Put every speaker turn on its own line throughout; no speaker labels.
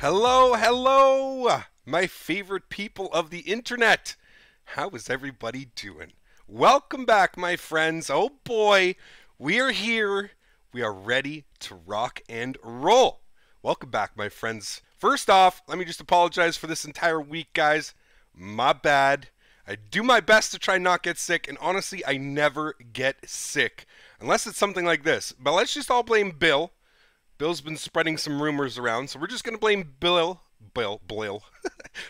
Hello, hello, my favorite people of the internet. How is everybody doing? Welcome back, my friends. Oh boy, we are here. We are ready to rock and roll. Welcome back, my friends. First off, let me just apologize for this entire week, guys. My bad. I do my best to try not get sick, and honestly, I never get sick. Unless it's something like this. But let's just all blame Bill. Bill's been spreading some rumors around, so we're just going to blame Bill. Bill, Bill.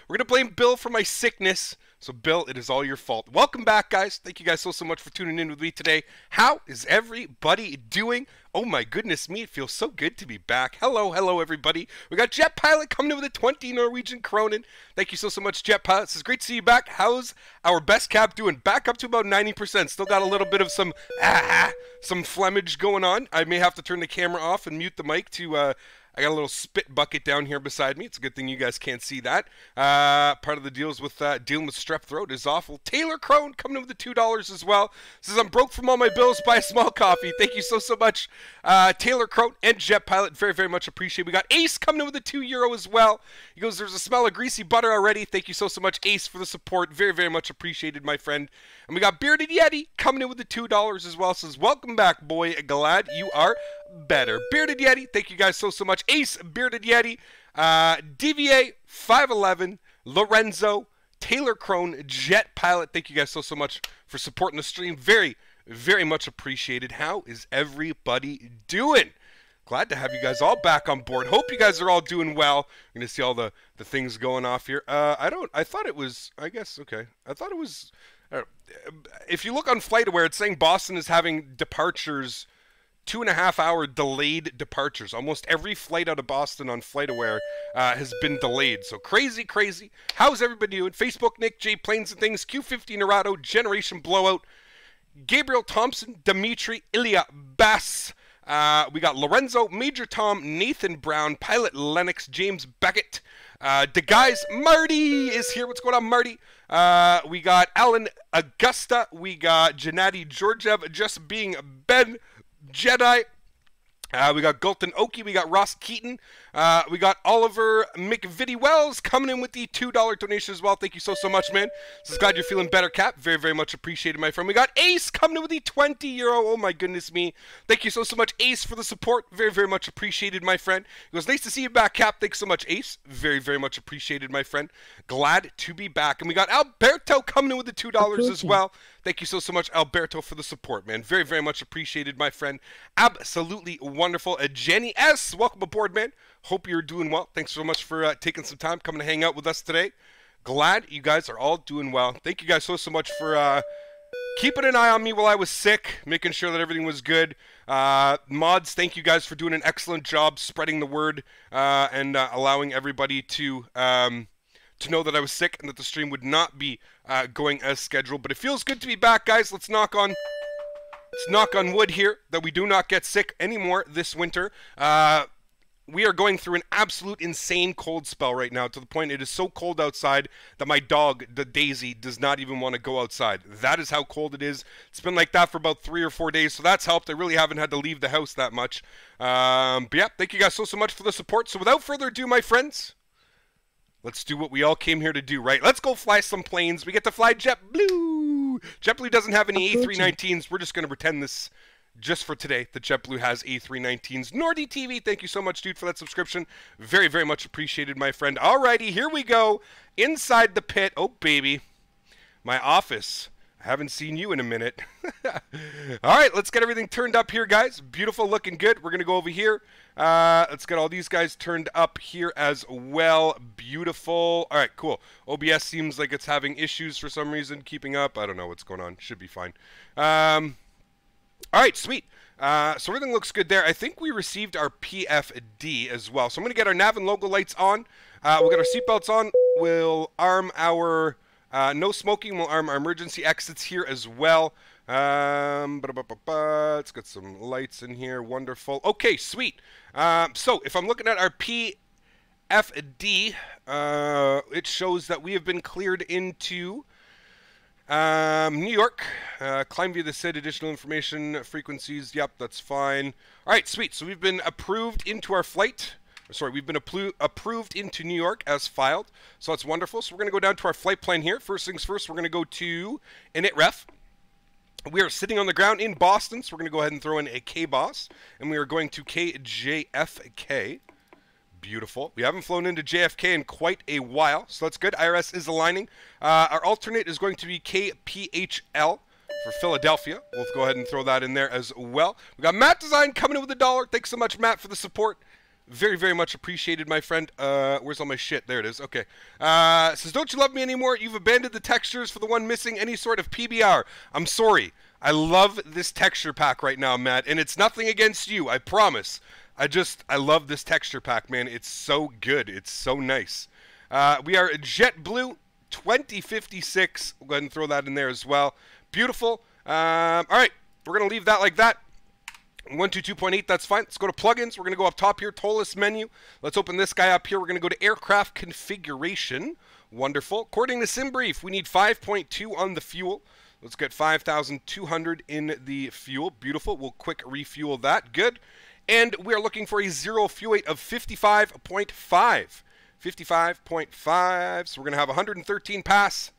we're going to blame Bill for my sickness. So, Bill, it is all your fault. Welcome back, guys. Thank you guys so, so much for tuning in with me today. How is everybody doing? Oh my goodness me, it feels so good to be back. Hello, hello, everybody. We got Jet Pilot coming in with a 20 Norwegian Kronen. Thank you so, so much, Jet Pilot. It's great to see you back. How's our best cap doing? Back up to about 90%. Still got a little bit of some, ah, some flemage going on. I may have to turn the camera off and mute the mic to, uh, I got a little spit bucket down here beside me. It's a good thing you guys can't see that. Uh, part of the deals with uh, dealing with strep throat is awful. Taylor Crone coming in with the two dollars as well. Says I'm broke from all my bills. Buy a small coffee. Thank you so so much, uh, Taylor Crone and Jet Pilot. Very very much appreciate. We got Ace coming in with the two euro as well. He goes, "There's a smell of greasy butter already." Thank you so so much, Ace, for the support. Very very much appreciated, my friend. And we got Bearded Yeti coming in with the two dollars as well. Says, "Welcome back, boy. Glad you are better." Bearded Yeti, thank you guys so so much. Ace, Bearded Yeti, uh, DVA, 511, Lorenzo, Taylor Crone, Jet Pilot. Thank you guys so, so much for supporting the stream. Very, very much appreciated. How is everybody doing? Glad to have you guys all back on board. Hope you guys are all doing well. I'm gonna see all the the things going off here. Uh, I don't. I thought it was. I guess okay. I thought it was. Uh, if you look on FlightAware, it's saying Boston is having departures two and a half hour delayed departures. Almost every flight out of Boston on FlightAware uh, has been delayed. So crazy, crazy. How's everybody doing? Facebook, Nick, J, Planes and Things, Q50 Nerado, Generation Blowout, Gabriel Thompson, Dimitri, Ilya Bass. Uh, we got Lorenzo, Major Tom, Nathan Brown, Pilot Lennox, James Beckett. Uh, the guys, Marty is here. What's going on, Marty? Uh, we got Alan Augusta. We got Gennady Georgiev just being Ben Jedi. Uh, we got Gulton Oki, we got Ross Keaton, uh, we got Oliver McVitie Wells coming in with the $2 donation as well. Thank you so, so much, man. So glad you're feeling better, Cap. Very, very much appreciated, my friend. We got Ace coming in with the 20 euro. Oh, my goodness me. Thank you so, so much, Ace, for the support. Very, very much appreciated, my friend. It was nice to see you back, Cap. Thanks so much, Ace. Very, very much appreciated, my friend. Glad to be back. And we got Alberto coming in with the $2 as well. Thank you so, so much, Alberto, for the support, man. Very, very much appreciated, my friend. Absolutely wonderful. Uh, Jenny S., welcome aboard, man. Hope you're doing well. Thanks so much for uh, taking some time coming to hang out with us today. Glad you guys are all doing well. Thank you guys so, so much for uh, keeping an eye on me while I was sick, making sure that everything was good. Uh, mods, thank you guys for doing an excellent job spreading the word uh, and uh, allowing everybody to. Um, to know that I was sick and that the stream would not be uh, going as scheduled. But it feels good to be back, guys. Let's knock on let's knock on wood here that we do not get sick anymore this winter. Uh, we are going through an absolute insane cold spell right now to the point it is so cold outside that my dog, the Daisy, does not even want to go outside. That is how cold it is. It's been like that for about three or four days, so that's helped. I really haven't had to leave the house that much. Um, but yeah, thank you guys so, so much for the support. So without further ado, my friends, Let's do what we all came here to do, right? Let's go fly some planes. We get to fly JetBlue. JetBlue doesn't have any A319s. We're just going to pretend this just for today that JetBlue has A319s. Nordy TV, thank you so much, dude, for that subscription. Very, very much appreciated, my friend. Alrighty, here we go. Inside the pit. Oh, baby. My office. Haven't seen you in a minute. all right, let's get everything turned up here, guys. Beautiful, looking good. We're going to go over here. Uh, let's get all these guys turned up here as well. Beautiful. All right, cool. OBS seems like it's having issues for some reason keeping up. I don't know what's going on. Should be fine. Um, all right, sweet. Uh, so everything looks good there. I think we received our PFD as well. So I'm going to get our nav and logo lights on. Uh, we'll get our seatbelts on. We'll arm our uh, no smoking. We'll arm our emergency exits here as well. Um, let's get some lights in here. Wonderful. Okay, sweet. Um, so if I'm looking at our PFD, uh, it shows that we have been cleared into um, New York. Uh, climb via the said additional information frequencies. Yep, that's fine. All right, sweet. So we've been approved into our flight. Sorry, we've been appro- approved into New York as filed, so that's wonderful. So we're going to go down to our flight plan here. First things first, we're going to go to init We are sitting on the ground in Boston, so we're going to go ahead and throw in a KBOS, and we are going to KJFK. Beautiful. We haven't flown into JFK in quite a while, so that's good. IRS is aligning. Uh, our alternate is going to be KPHL for Philadelphia. We'll go ahead and throw that in there as well. We got Matt Design coming in with a dollar. Thanks so much, Matt, for the support. Very, very much appreciated, my friend. Uh, where's all my shit? There it is. Okay. Uh, says, don't you love me anymore? You've abandoned the textures for the one missing any sort of PBR. I'm sorry. I love this texture pack right now, Matt, and it's nothing against you. I promise. I just, I love this texture pack, man. It's so good. It's so nice. Uh, we are JetBlue 2056. We'll go ahead and throw that in there as well. Beautiful. Um, all right. We're going to leave that like that. 122.8, that's fine. Let's go to plugins. We're going to go up top here, ToLiSS menu. Let's open this guy up here. We're going to go to aircraft configuration. Wonderful. According to SimBrief, we need 5.2 on the fuel. Let's get 5,200 in the fuel. Beautiful. We'll quick refuel that. Good. And we are looking for a zero fuel weight of 55.5. 55.5. So we're going to have 113 pass.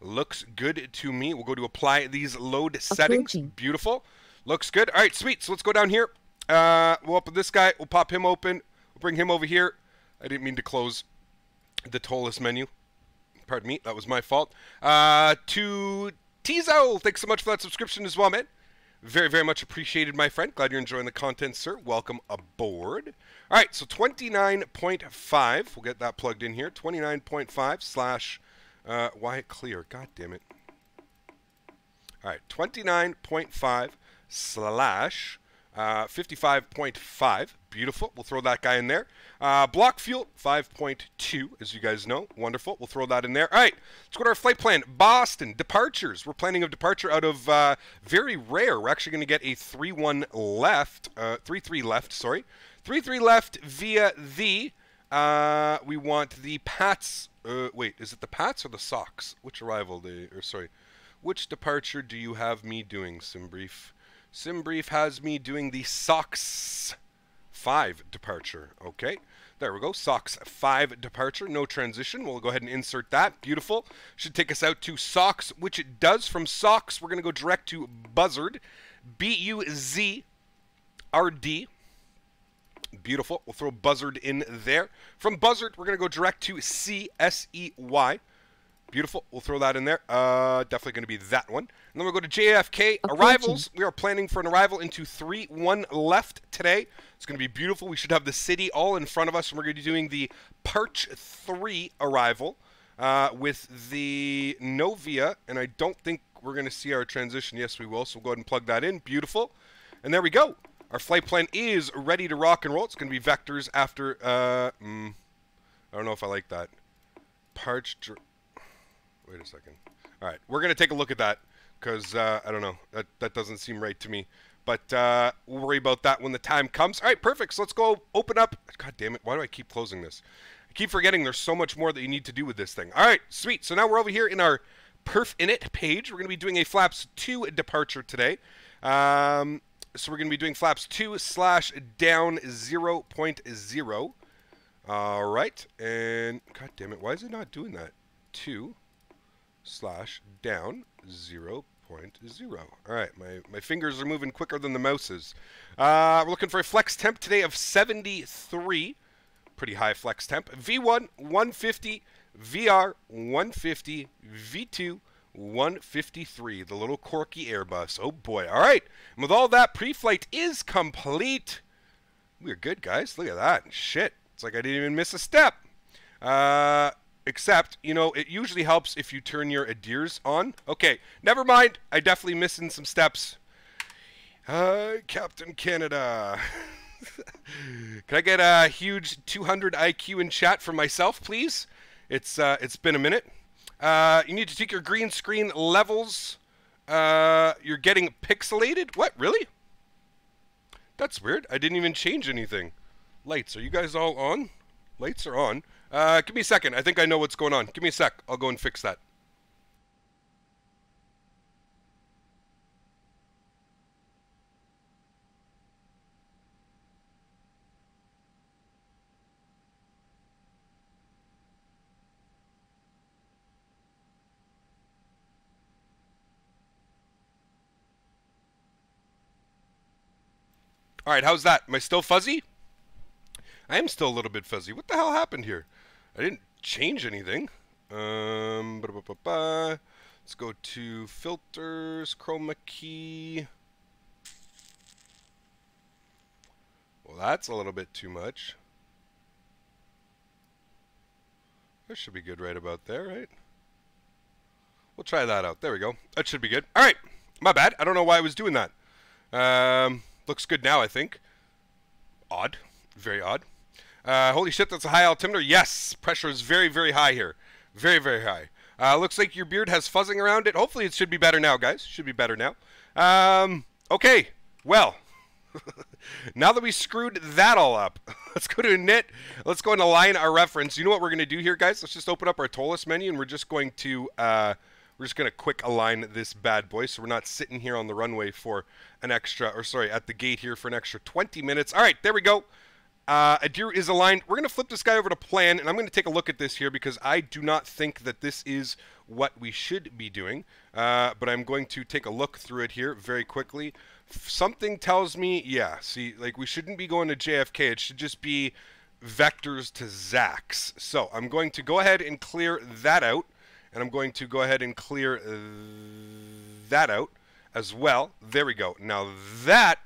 Looks good to me. We'll go to apply these load settings. Beautiful. Looks good. All right, sweet. So let's go down here. Uh, we'll open this guy. We'll pop him open. We'll bring him over here. I didn't mean to close the ToLiSS menu. Pardon me. That was my fault. Uh, to Tizo, thanks so much for that subscription as well, man. Very, very much appreciated, my friend. Glad you're enjoying the content, sir. Welcome aboard. All right, so 29.5. We'll get that plugged in here. 29.5 slash uh, Clear. God damn it. All right, 29.5 slash uh, 55.5. Beautiful. We'll throw that guy in there. Uh, block fuel, 5.2, as you guys know. Wonderful. We'll throw that in there. All right, let's go to our flight plan. Boston, departures. We're planning a departure out of uh, very rare. We're actually going to get a 3 1 left, uh, 3 3 left, sorry. 3 3 left via the. Uh, we want the Pats. Uh, wait, is it the Pats or the Sox? Which arrival? They, or sorry, which departure do you have me doing, Simbrief? SimBrief has me doing the SOX 5 departure. Okay, there we go. SOX 5 departure, no transition. We'll go ahead and insert that. Beautiful. Should take us out to SOX, which it does. From SOX, we're going to go direct to Buzzard. B-U-Z-R-D. Beautiful. We'll throw Buzzard in there. From Buzzard, we're going to go direct to C-S-E-Y. Beautiful. We'll throw that in there. Uh, definitely going to be that one. And then we'll go to JFK. Arrivals. We are planning for an arrival into 3 1 left today. It's going to be beautiful. We should have the city all in front of us. And we're going to be doing the Parch 3 arrival uh, with the Novia. And I don't think we're going to see our transition. Yes, we will. So we'll go ahead and plug that in. Beautiful. And there we go. Our flight plan is ready to rock and roll. It's going to be vectors after. Uh, mm, I don't know if I like that. Parch. Wait a second. All right, we're gonna take a look at that because uh, I don't know. That that doesn't seem right to me. But uh, we'll worry about that when the time comes. All right, perfect. So let's go open up. God damn it! Why do I keep closing this? I keep forgetting there's so much more that you need to do with this thing. All right, sweet. So now we're over here in our perf init page. We're gonna be doing a flaps two departure today. Um, so we're gonna be doing flaps two slash down 0.0. All right, and god damn it, why is it not doing that? Two slash down 0.0. All right, my, my fingers are moving quicker than the mouses. Uh, we're looking for a flex temp today of 73. Pretty high flex temp. V1, 150. VR, 150. V2, 153. The little Corky Airbus. Oh boy. All right. And with all that, pre-flight is complete. We're good, guys. Look at that. Shit. It's like I didn't even miss a step. Uh, Except, you know, it usually helps if you turn your ADIRS on. Okay, never mind. I definitely missing some steps. Uh, Captain Canada. Can I get a huge 200 IQ in chat for myself, please? It's uh, it's been a minute. Uh, you need to take your green screen levels. Uh, you're getting pixelated. What? Really? That's weird. I didn't even change anything. Lights. Are you guys all on? Lights are on. Uh, give me a second. I think I know what's going on. Give me a sec. I'll go and fix that. All right, how's that? Am I still fuzzy? I am still a little bit fuzzy. What the hell happened here? I didn't change anything. Um, ba -ba -ba let's go to filters, chroma key. Well, that's a little bit too much. That should be good right about there, right? We'll try that out. There we go. That should be good. All right. My bad. I don't know why I was doing that. Um, looks good now, I think. Odd. Very odd. Uh, holy shit, that's a high altimeter. Yes, pressure is very, very high here. Very, very high. Uh, looks like your beard has fuzzing around it. Hopefully it should be better now, guys. Should be better now. Um, okay. Well, now that we screwed that all up, let's go to init. Let's go and align our reference. You know what we're going to do here, guys? Let's just open up our ToLiSS menu, and we're just going to uh, we're just going to quick align this bad boy, so we're not sitting here on the runway for an extra, or sorry, at the gate here for an extra 20 minutes. All right, there we go. Uh, Adir is aligned. We're going to flip this guy over to plan, and I'm going to take a look at this here because I do not think that this is what we should be doing. Uh, but I'm going to take a look through it here very quickly something tells me, yeah, see, like we shouldn't be going to JFK. It should just be vectors to Zax. So I'm going to go ahead and clear that out. And I'm going to go ahead and clear that out as well. There we go. Now that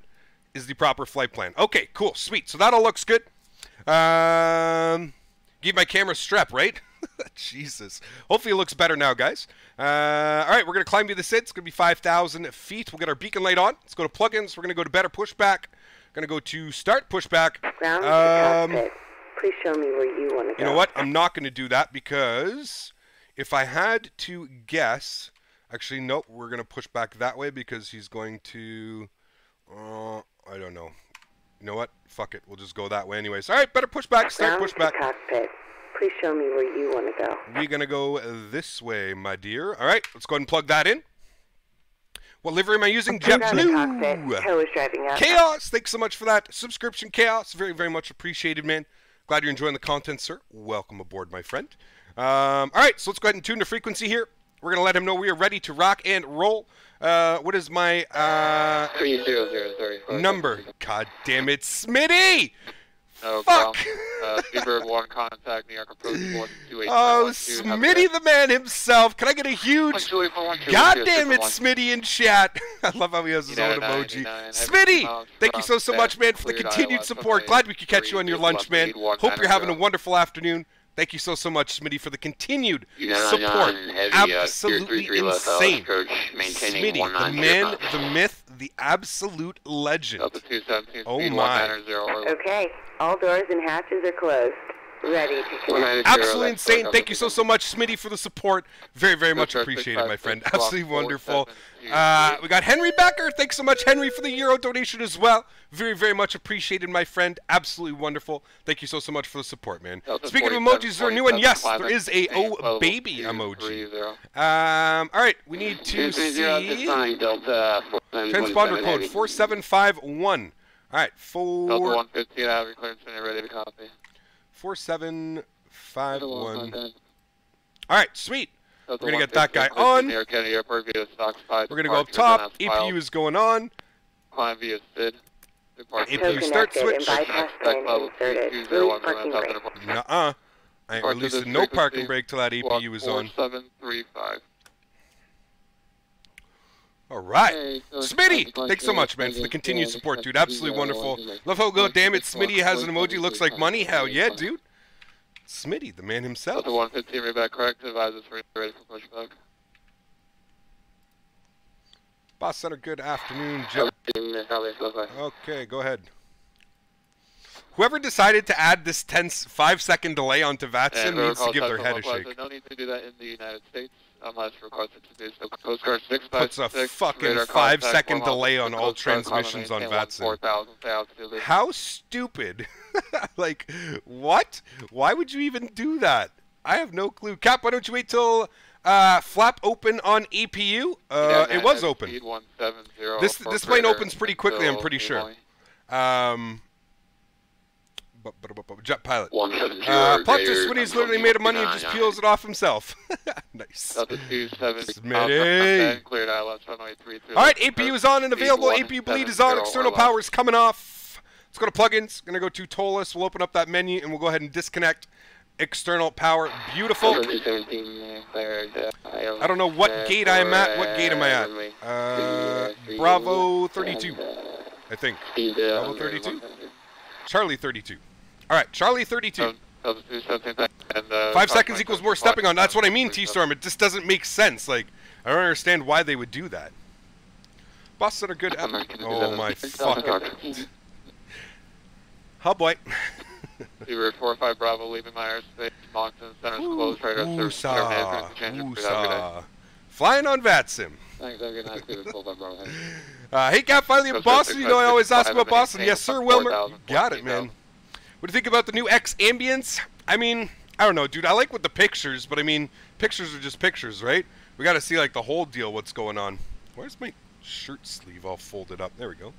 is the proper flight plan. Okay, cool, sweet. So that all looks good. Um, give my camera strap, right? Jesus. Hopefully it looks better now, guys. Uh, all right, we're going to climb to the sit. It's going to be 5,000 feet. We'll get our beacon light on. Let's go to plugins. We're going to go to better pushback. Going to go to start pushback.
Ground um, cockpit. Please show me where you want to
go. You know what? I'm not going to do that because if I had to guess, actually, nope, we're going to push back that way because he's going to, uh, I don't know. You know what? Fuck it. We'll just go that way anyways. All right, better push back. Start push back.
Cockpit. Please show me where you want to go.
We're going to go
this
way, my dear. All right, let's go ahead and plug that in. What livery am I using? JetBlue. Chaos. Thanks so much for that subscription, Chaos. Very, very much appreciated, man. Glad you're enjoying the content, sir. Welcome aboard, my friend. Um, all right, so let's go ahead and tune the frequency here. We're going to let him know we are ready to rock and roll. Uh, what is my uh,
300,
number? God damn it, Smitty!
No Fuck! Uh, Speedbird 1, contact New York approach 128.
Oh, Smitty the man himself. Can I get a huge God damn it, Smitty in chat. I love how he has his own emoji. Smitty! Thank you so, so much, man, for the continued support. Glad we could catch you on your lunch, man. Hope you're having a wonderful afternoon. Thank you so, so much, Smitty, for the continued support. Uh, Absolutely insane. Smitty, the man, the myth, the absolute legend. Oh my.
Okay, all doors and hatches are closed. Ready to
Absolutely insane. Thank you so, so much, Smitty, for the support. Very, very much appreciated, my friend. Absolutely wonderful. Uh, we got Henry Becker. Thanks so much, Henry, for the Euro donation as well. Very, very much appreciated, my friend. Absolutely wonderful. Thank you so, so much for the support, man. Speaking of emojis, is there a new one? Yes, there is a Oh Baby emoji. Um, all right, we need to see transponder code 4751. All right, four.
Delta 115, I have your clearance when you're ready to copy.
4751. All right, sweet. We're going to get that guy on. We're going to go up top. APU is going on.
Climb via SID.
APU start switch. Nuh-uh. I ain't releasing no parking brake till that APU is on.
4735.
All right. Smitty, thanks so much, man, for the continued support, dude. Absolutely uh, wonderful. Love how, god damn it, Smitty has an emoji looks like money. Hell yeah, dude. Smitty, the man himself.
The 115 read back correct. Advises for ready for pushback.
Boss Center, good afternoon, Joe. Okay, go ahead. Whoever decided to add this 10 five second delay onto VATSIM needs to give their head a shake.
No need to do that in the United States unless requested to do so. Coast Guard
Puts a fucking five second delay on all transmissions on VATSIM. How stupid. like, what? Why would you even do that? I have no clue. Cap, why don't you wait till uh, flap open on APU? Uh, yeah, it was open. This this plane opens pretty quickly, I'm pretty sure. Um, jet pilot.
One seven zero. Uh,
Pontus, when he's literally made of money and just peels it off himself. nice. Smitty. All right, APU is on and available. APU bleed is on. External power is coming off. Let's go to plugins. Gonna go to ToLiSS. We'll open up that menu and we'll go ahead and disconnect external power. Beautiful. I don't know what gate I'm at. What gate am I at? Uh, Bravo 32, I think. Bravo 32? Charlie 32. All right, Charlie 32. Five seconds equals more stepping on. That's what I mean, T-Storm. It just doesn't make sense. Like, I don't understand why they would do that. Buses that are good. at... Oh my fucking. Huh, boy.
Fever 45 Bravo, leaving my airspace. Moncton Center's closed. Radar service.
Woosah. Woosah. Flying on VATSIM.
Thanks, have a good night. Fever 45 Bravo.
Uh, hey, Cap, finally in Boston. You know I always ask about Boston. Yes, sir,
8,
Wilmer. You got it, man. What do you think about the new X ambience? I mean, I don't know, dude. I like with the pictures, but I mean, pictures are just pictures, right? We got to see like the whole deal, what's going on. Where's my shirt sleeve all folded up? There we go.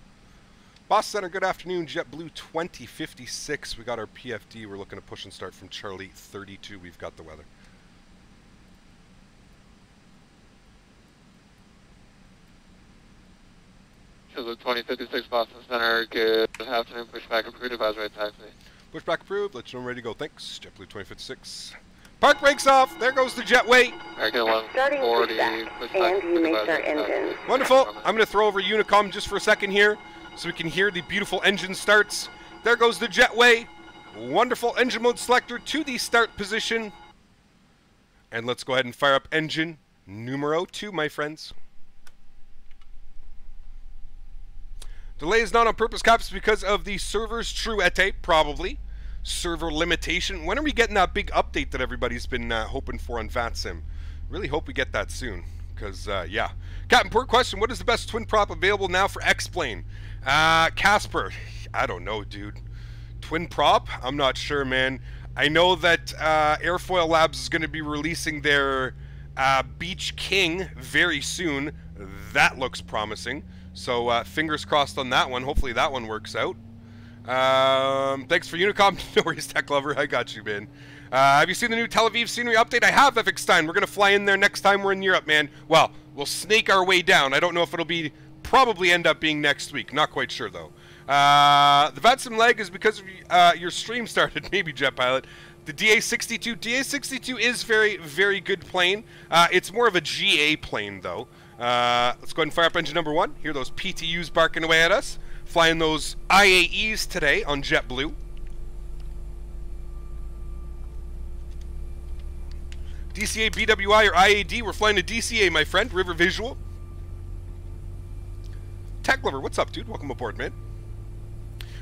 Boss Center, good afternoon. JetBlue 2056. We got our PFD. We're looking to push and start from Charlie 32. We've got the weather.
Chisholm 2056 Boston Center, good afternoon. Pushback approved, advisory taxi.
Pushback approved. Let's know I'm ready to go. Thanks. JetBlue 2056. Park brakes off. There goes the jetway.
American
Starting pushback,
pushback
and you may
approved,
start
advisory
engine.
Wonderful. I'm going to throw over Unicom just for a second here so we can hear the beautiful engine starts. There goes the jetway. Wonderful engine mode selector to the start position. And let's go ahead and fire up engine numero two, my friends. Delay is not on purpose, cops, because of the server's truete, probably. Server limitation. When are we getting that big update that everybody's been uh, hoping for on VATSIM? Really hope we get that soon. Because, uh, yeah. Captain, poor question. What is the best twin prop available now for X-Plane? Uh, Casper. I don't know, dude. Twin prop? I'm not sure, man. I know that uh, Airfoil Labs is going to be releasing their uh, Beech King very soon. That looks promising. So uh, fingers crossed on that one. Hopefully that one works out. Um, thanks for Unicom. no worries, Tech Lover. I got you, man. Uh, have you seen the new Tel Aviv scenery update? I have, FX Stein. We're going to fly in there next time we're in Europe, man. Well, we'll snake our way down. I don't know if it'll be, probably end up being next week. Not quite sure, though. Uh, the VATSIM leg is because uh, your stream started, maybe, Jet Pilot. The DA62, DA62 is very, very good plane. Uh, it's more of a GA plane, though. Uh, let's go ahead and fire up engine number one. Hear those PTUs barking away at us. Flying those IAEs today on JetBlue. DCA, BWI, or IAD, we're flying to DCA, my friend. River Visual. Tech Lover, what's up, dude? Welcome aboard, man.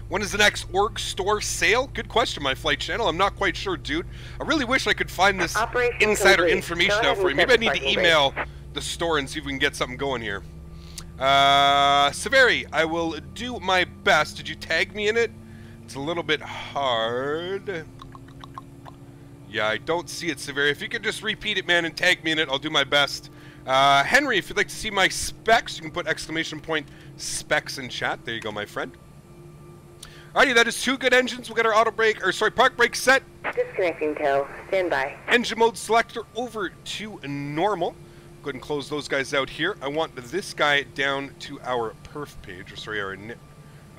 When is the next org store sale? Good question, my flight channel. I'm not quite sure, dude. I really wish I could find this
Operation
insider
complete.
information out for you. Maybe I need to email the store and see if we can get something going here. Uh, Severi, I will do my best. Did you tag me in it? It's a little bit hard. Yeah, I don't see it, Severi. If you could just repeat it, man, and tag me in it, I'll do my best. Uh, Henry, if you'd like to see my specs, you can put exclamation point specs in chat. There you go, my friend. Alrighty, that is two good engines. We'll get our auto brake, or sorry, park brake set.
Disconnecting tow. Stand by.
Engine mode selector over to normal. Ahead and close those guys out here. I want this guy down to our perf page, or sorry, our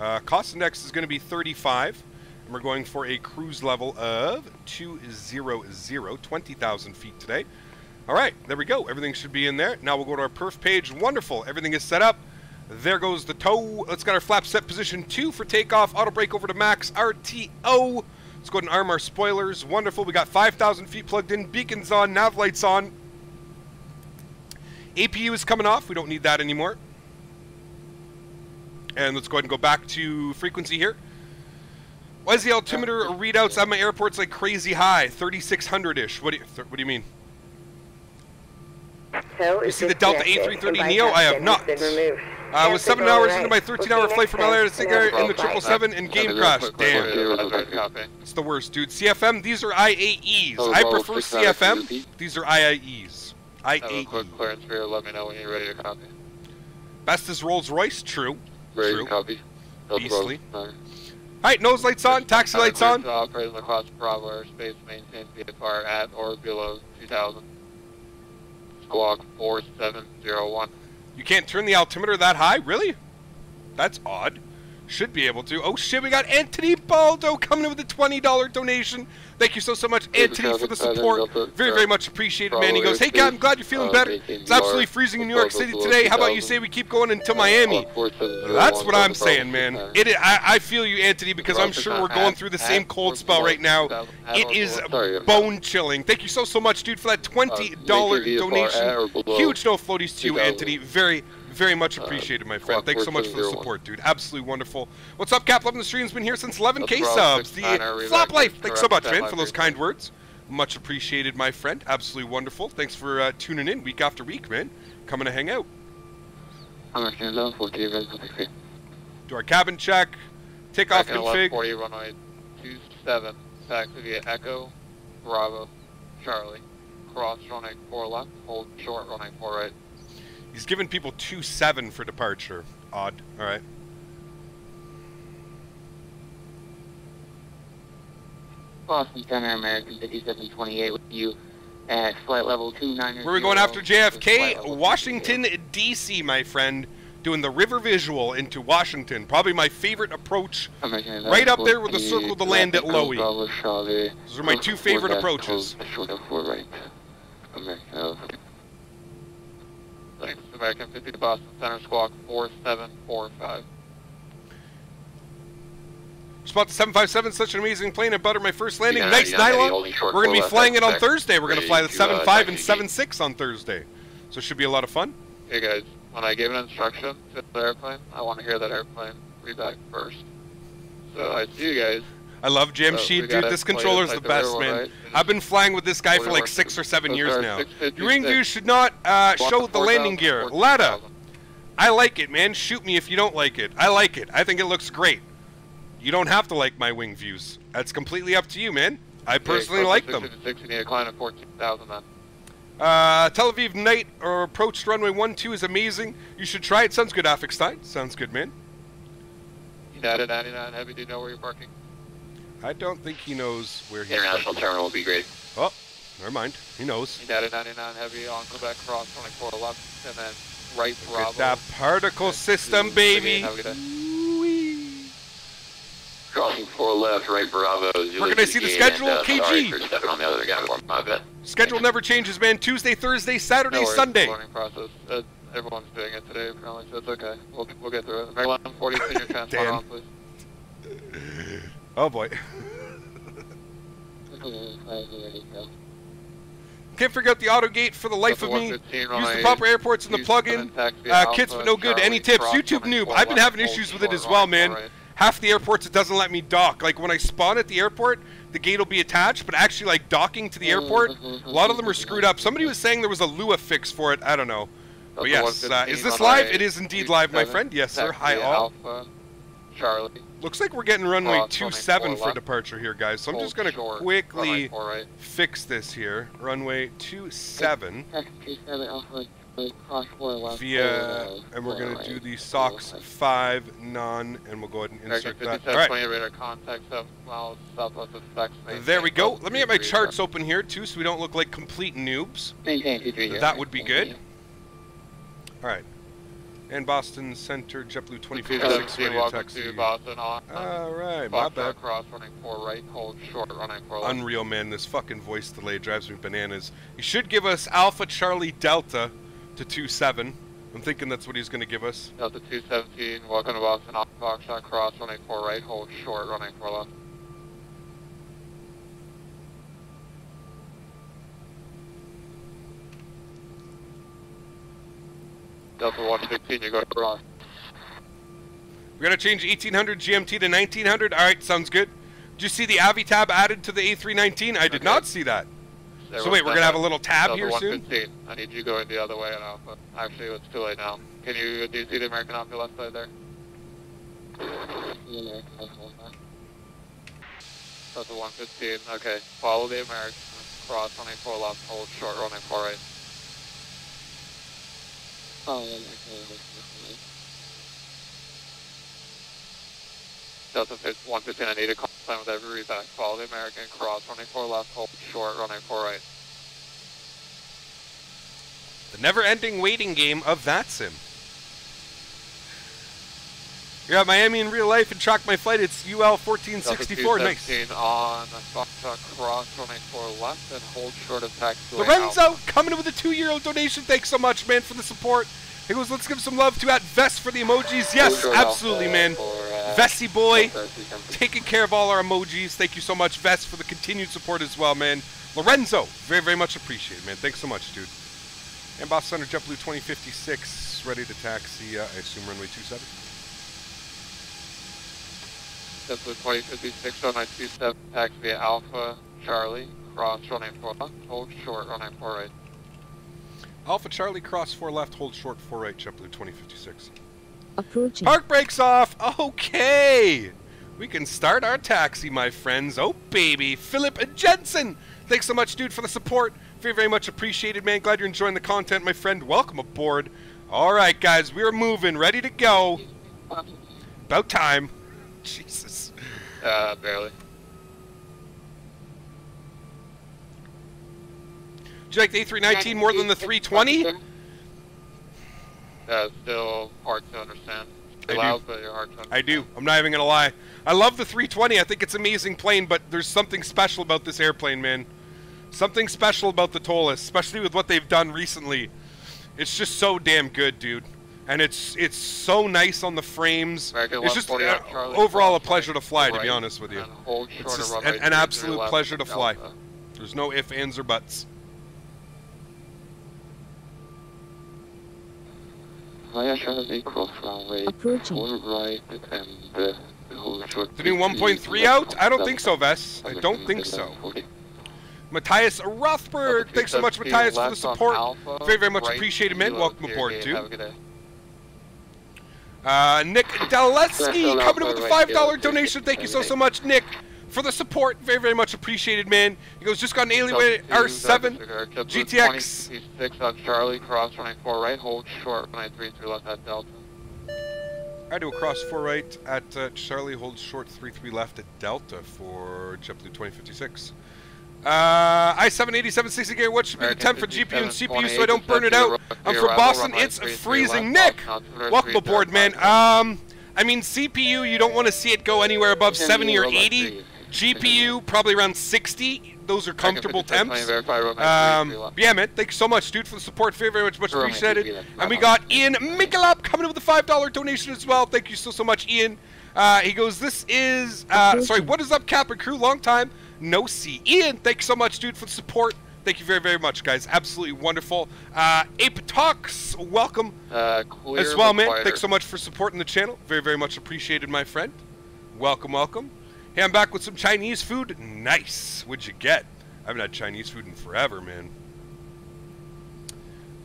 uh, cost index is going to be 35. And we're going for a cruise level of 200, 20,000 feet today. All right, there we go. Everything should be in there. Now we'll go to our perf page. Wonderful. Everything is set up. There goes the tow. Let's get our flap set position two for takeoff. Auto brake over to max RTO. Let's go ahead and arm our spoilers. Wonderful. We got 5,000 feet plugged in. Beacons on. Nav lights on. APU is coming off. We don't need that anymore. And let's go ahead and go back to frequency here. Why is the altimeter readouts at my airports like crazy high? 3,600-ish. What do you, th- what do you mean?
Tow
You see the Delta A330neo? I have not.
has been removed.
Uh, I was seven hours
right.
into my 13-hour
see
flight from
next
LA to
time.
Singapore in the 777 and game
Copy,
crash. Damn. It's the worst, dude. CFM, these are IAEs. I prefer
six out of
CFM. These are IAEs.
Have a quick clearance for you. Let me know when you're ready to copy.
Best is Rolls Royce. True.
Ready
True.
to copy. Delta
Beastly.
Alright.
Nose lights on, taxi
Have
lights on.
to Operate in Bravo airspace. Maintain VFR at or below 2000. Squawk 4701.
You can't turn the altimeter that high? Really? That's odd. Should be able to. Oh shit, we got Anthony Baldo coming in with a $20 donation. Thank you so so much, Anthony, for the support. Very, very much appreciated, man. He goes, hey, God, I'm glad you're feeling better. It's absolutely freezing in New York City today. How about you say we keep going until Miami? That's what I'm saying, man. It, I, I feel you, Anthony, because I'm sure we're going through the same cold spell right now. It is bone chilling. Thank you so, so much, dude, for that $20 donation. Huge no floaties to you, Anthony. Very, very much appreciated, my friend. Thanks so much for the support, dude. Absolutely wonderful. What's up, Cap? Loving the stream's been here since 11k subs. The Flop Life. Thanks so much, man, for those kind words. Much appreciated, my friend. Absolutely wonderful. Thanks for uh, tuning in week after week, man. Coming to hang out. Do our cabin check. Take Takeoff config.
40 runway 27. Taxi via Echo, Bravo, Charlie. Cross running 4 left. Hold short running 4 right.
He's giving people 2-7 for departure. Odd. All right.
Boston Center, American 5728 with you at flight level 29.
Where are we going after JFK? Washington, D.C., my friend. Doing the river visual into Washington. Probably my favorite approach. Right up there with the circle to land at LOWI. Those are my two favorite approaches.
Thanks, American 50 to Boston Center, squawk 4745.
Spot the 757, such an amazing plane. I butter my first landing.
Yeah,
nice,
yeah,
Nyla.
yeah, holding short
We're going to be flying it on Thursday. We're going to fly the
ready to, uh,
7.5 and
taxi.
7.6 on Thursday. So it should be a lot of fun.
Hey guys, when I give an instruction to the airplane, I want to hear that airplane read back first. So I see you guys.
I love Jam
So
Sheet, dude. This controller's the best, man.
right?
I've been flying with this guy for like six or seven years now. Your wing views should not uh, show the landing gear.
14,000.
Lada, I like it, man. Shoot me if you don't like it. I like it. I think it looks great. You don't have to like my wing views. That's completely up to you, man. I personally like them.
656, you need a climb of 14,000 then.
Uh, Tel Aviv night or approach runway 1-2 is amazing. You should try it. Sounds good, Affixstein. Sounds good, man.
United 99 Heavy, do you know where you're parking?
I don't think he knows where he's
International terminal will be great.
Oh, never mind. He knows.
United 99 Heavy on Quebec cross 24 left, and then right
Look
Bravo.
at that particle
Okay.
system,
Again,
baby.
have a good day.
Ooh-wee.
Crossing 4 left, right Bravo.
Where can I see the schedule? KG.
Sorry for on the other guy. My bad.
Schedule never changes, man. Tuesday, Thursday, Saturday,
No worries,
Sunday.
Learning process. Uh, everyone's doing it today, apparently, so it's okay. We'll, we'll get through it. Maryland 40, senior transponder
Dan.
on, please.
Oh boy. Can't figure out the auto gate for the life of me. Use the proper airports and the plug-in. Uh, kits, but no good. Any tips? YouTube noob. I've been having issues with it as well, man. Half the airports it doesn't let me dock. Like when I spawn at the airport, the gate will be attached, but actually like docking to the airport, a lot of them are screwed up. Somebody was saying there was a Lua fix for it. I don't know. But yes, uh, is this live? It is indeed live, my friend. Yes, sir. Hi all.
Alpha, Charlie.
Looks like we're getting runway
runway
27 for
left.
departure here, guys. So I'm just gonna
Hold
quickly
runway four right.
fix this here. Runway 27 via, and we're gonna do the SOX 5 non, and we'll go ahead and insert that. All right.
20 radar contact 7 miles southwest of Specs.
There we go. Let me get my charts open here too, so we don't look like complete noobs. That would be good. All right. And Boston Center, JetBlue 2056 ready to
welcome
taxi.
Boston on.
Uh, All right, my bad.
cross running 4 right, hold short running 4 left.
Unreal, man. This fucking voice delay drives me bananas. He should give us Alpha Charlie Delta to 2-7. I'm thinking that's what he's going to give us.
Delta 217, welcome to Boston on Foxtrot cross running 4 right, hold short running 4 left. Delta 116, you go cross.
We're going to change 1800 GMT to 1900. All right, sounds good. Did you see the AviTab added to the A319? I did
Okay.
not see that. So wait, we're going to have a little tab here soon?
I need you going the other way at Alpha. Actually, it's too late now. Can you, do you see the American off your left side there? Delta 115, okay. Follow the American. Cross running 4 left, hold short running 4 right. Delta 115, I need a climb with every readback. Follow the American. Cross running 4 left, hold short running 4 right.
The never-ending waiting game of that sim. You're at Miami in real life and track my flight. It's UL 1464. Nice.
217 on Foxtrot cross, running for left and hold short of taxiway.
Lorenzo coming in with a two euro donation. Thanks so much, man, for the support. He goes, let's give some love to at Vest for the emojis. Yes, absolutely, man. Vesty boy, taking care of all our emojis. Thank you so much, Vest, for the continued support as well, man. Lorenzo, very, very much appreciated, man. Thanks so much, dude. And Boss Center JetBlue 2056, ready to taxi, uh, I assume runway 27.
JetBlue 2056 on 927, taxi via Alpha, Charlie, cross, running for left, hold short, running for right.
Alpha Charlie, cross 4 left, hold short 4 right, JetBlue 2056.
Approaching.
Park brakes off. Okay. We can start our taxi, my friends. Oh, baby. Philip and Jensen. Thanks so much, dude, for the support. Very, very much appreciated, man. Glad you're enjoying the content, my friend. Welcome aboard. All right, guys. We're moving. Ready to go. About time. Jesus.
Uh, barely.
Do you like the A319 more than the 320?
Uh, still hard to understand.
I do.
Loud, but you're hard to understand.
I do. I'm not even going to lie. I love the 320. I think it's an amazing plane, but there's something special about this airplane, man. Something special about the ToLiSS, especially with what they've done recently. It's just so damn good, dude. And it's it's so nice on the frames.
American
It's just
140
uh,
Charlie,
overall a pleasure to
right,
fly, to be honest with you.
and
It's just an, an absolute pleasure to fly.
Delta.
There's no ifs, ands, or buts.
Via Charlie, cross runway,
Approaching.
right and uh.
The new 1.3 out? I don't think so, Vess. I don't think so. Matthias Rothberg,
Delta
thanks so much, Matthias, for the support.
Alpha,
Very, very much
right,
appreciated, man.
kilo,
Welcome
clear
aboard,
gate.
too.
Have a good day.
Uh, Nick Daleski coming in with a
$5
donation. Thank you so so much, Nick, for the support. Very very much appreciated, man. He goes just got an
2,
R7
Delta Sugar,
GTX.
26 on Charlie, cross running 4 right, hold short, 933 left at Delta.
I do a cross four right at uh, Charlie holds short three three left at Delta for JetBlue 2056. Uh, I-787 60 gear. What should be the temp for GPU and CPU so I don't burn it out? I'm from Boston. It's freezing. Nick, welcome aboard, man. Um, I mean CPU, you don't want to see it go anywhere above 70 or 80. GPU probably around 60. Those are comfortable temps. Um,
33 left.
but yeah, man, thanks so much, dude, for the support. Very, very much, much appreciated. And we got Ian Mikalop coming in with a five dollar donation as well. Thank you so so much, Ian. Uh, he goes, "This is uh, sorry, what is up, Cap and Crew? Long time no see." Ian, thanks so much, dude, for the support. Thank you very, very much, guys. Absolutely wonderful. Uh, Ape Talks, welcome
Uh, clear
as well, man.
quieter.
Thanks so much for supporting the channel. Very, very much appreciated, my friend. Welcome, welcome. Hey, I'm back with some Chinese food. Nice. What'd you get? I haven't had Chinese food in forever, man.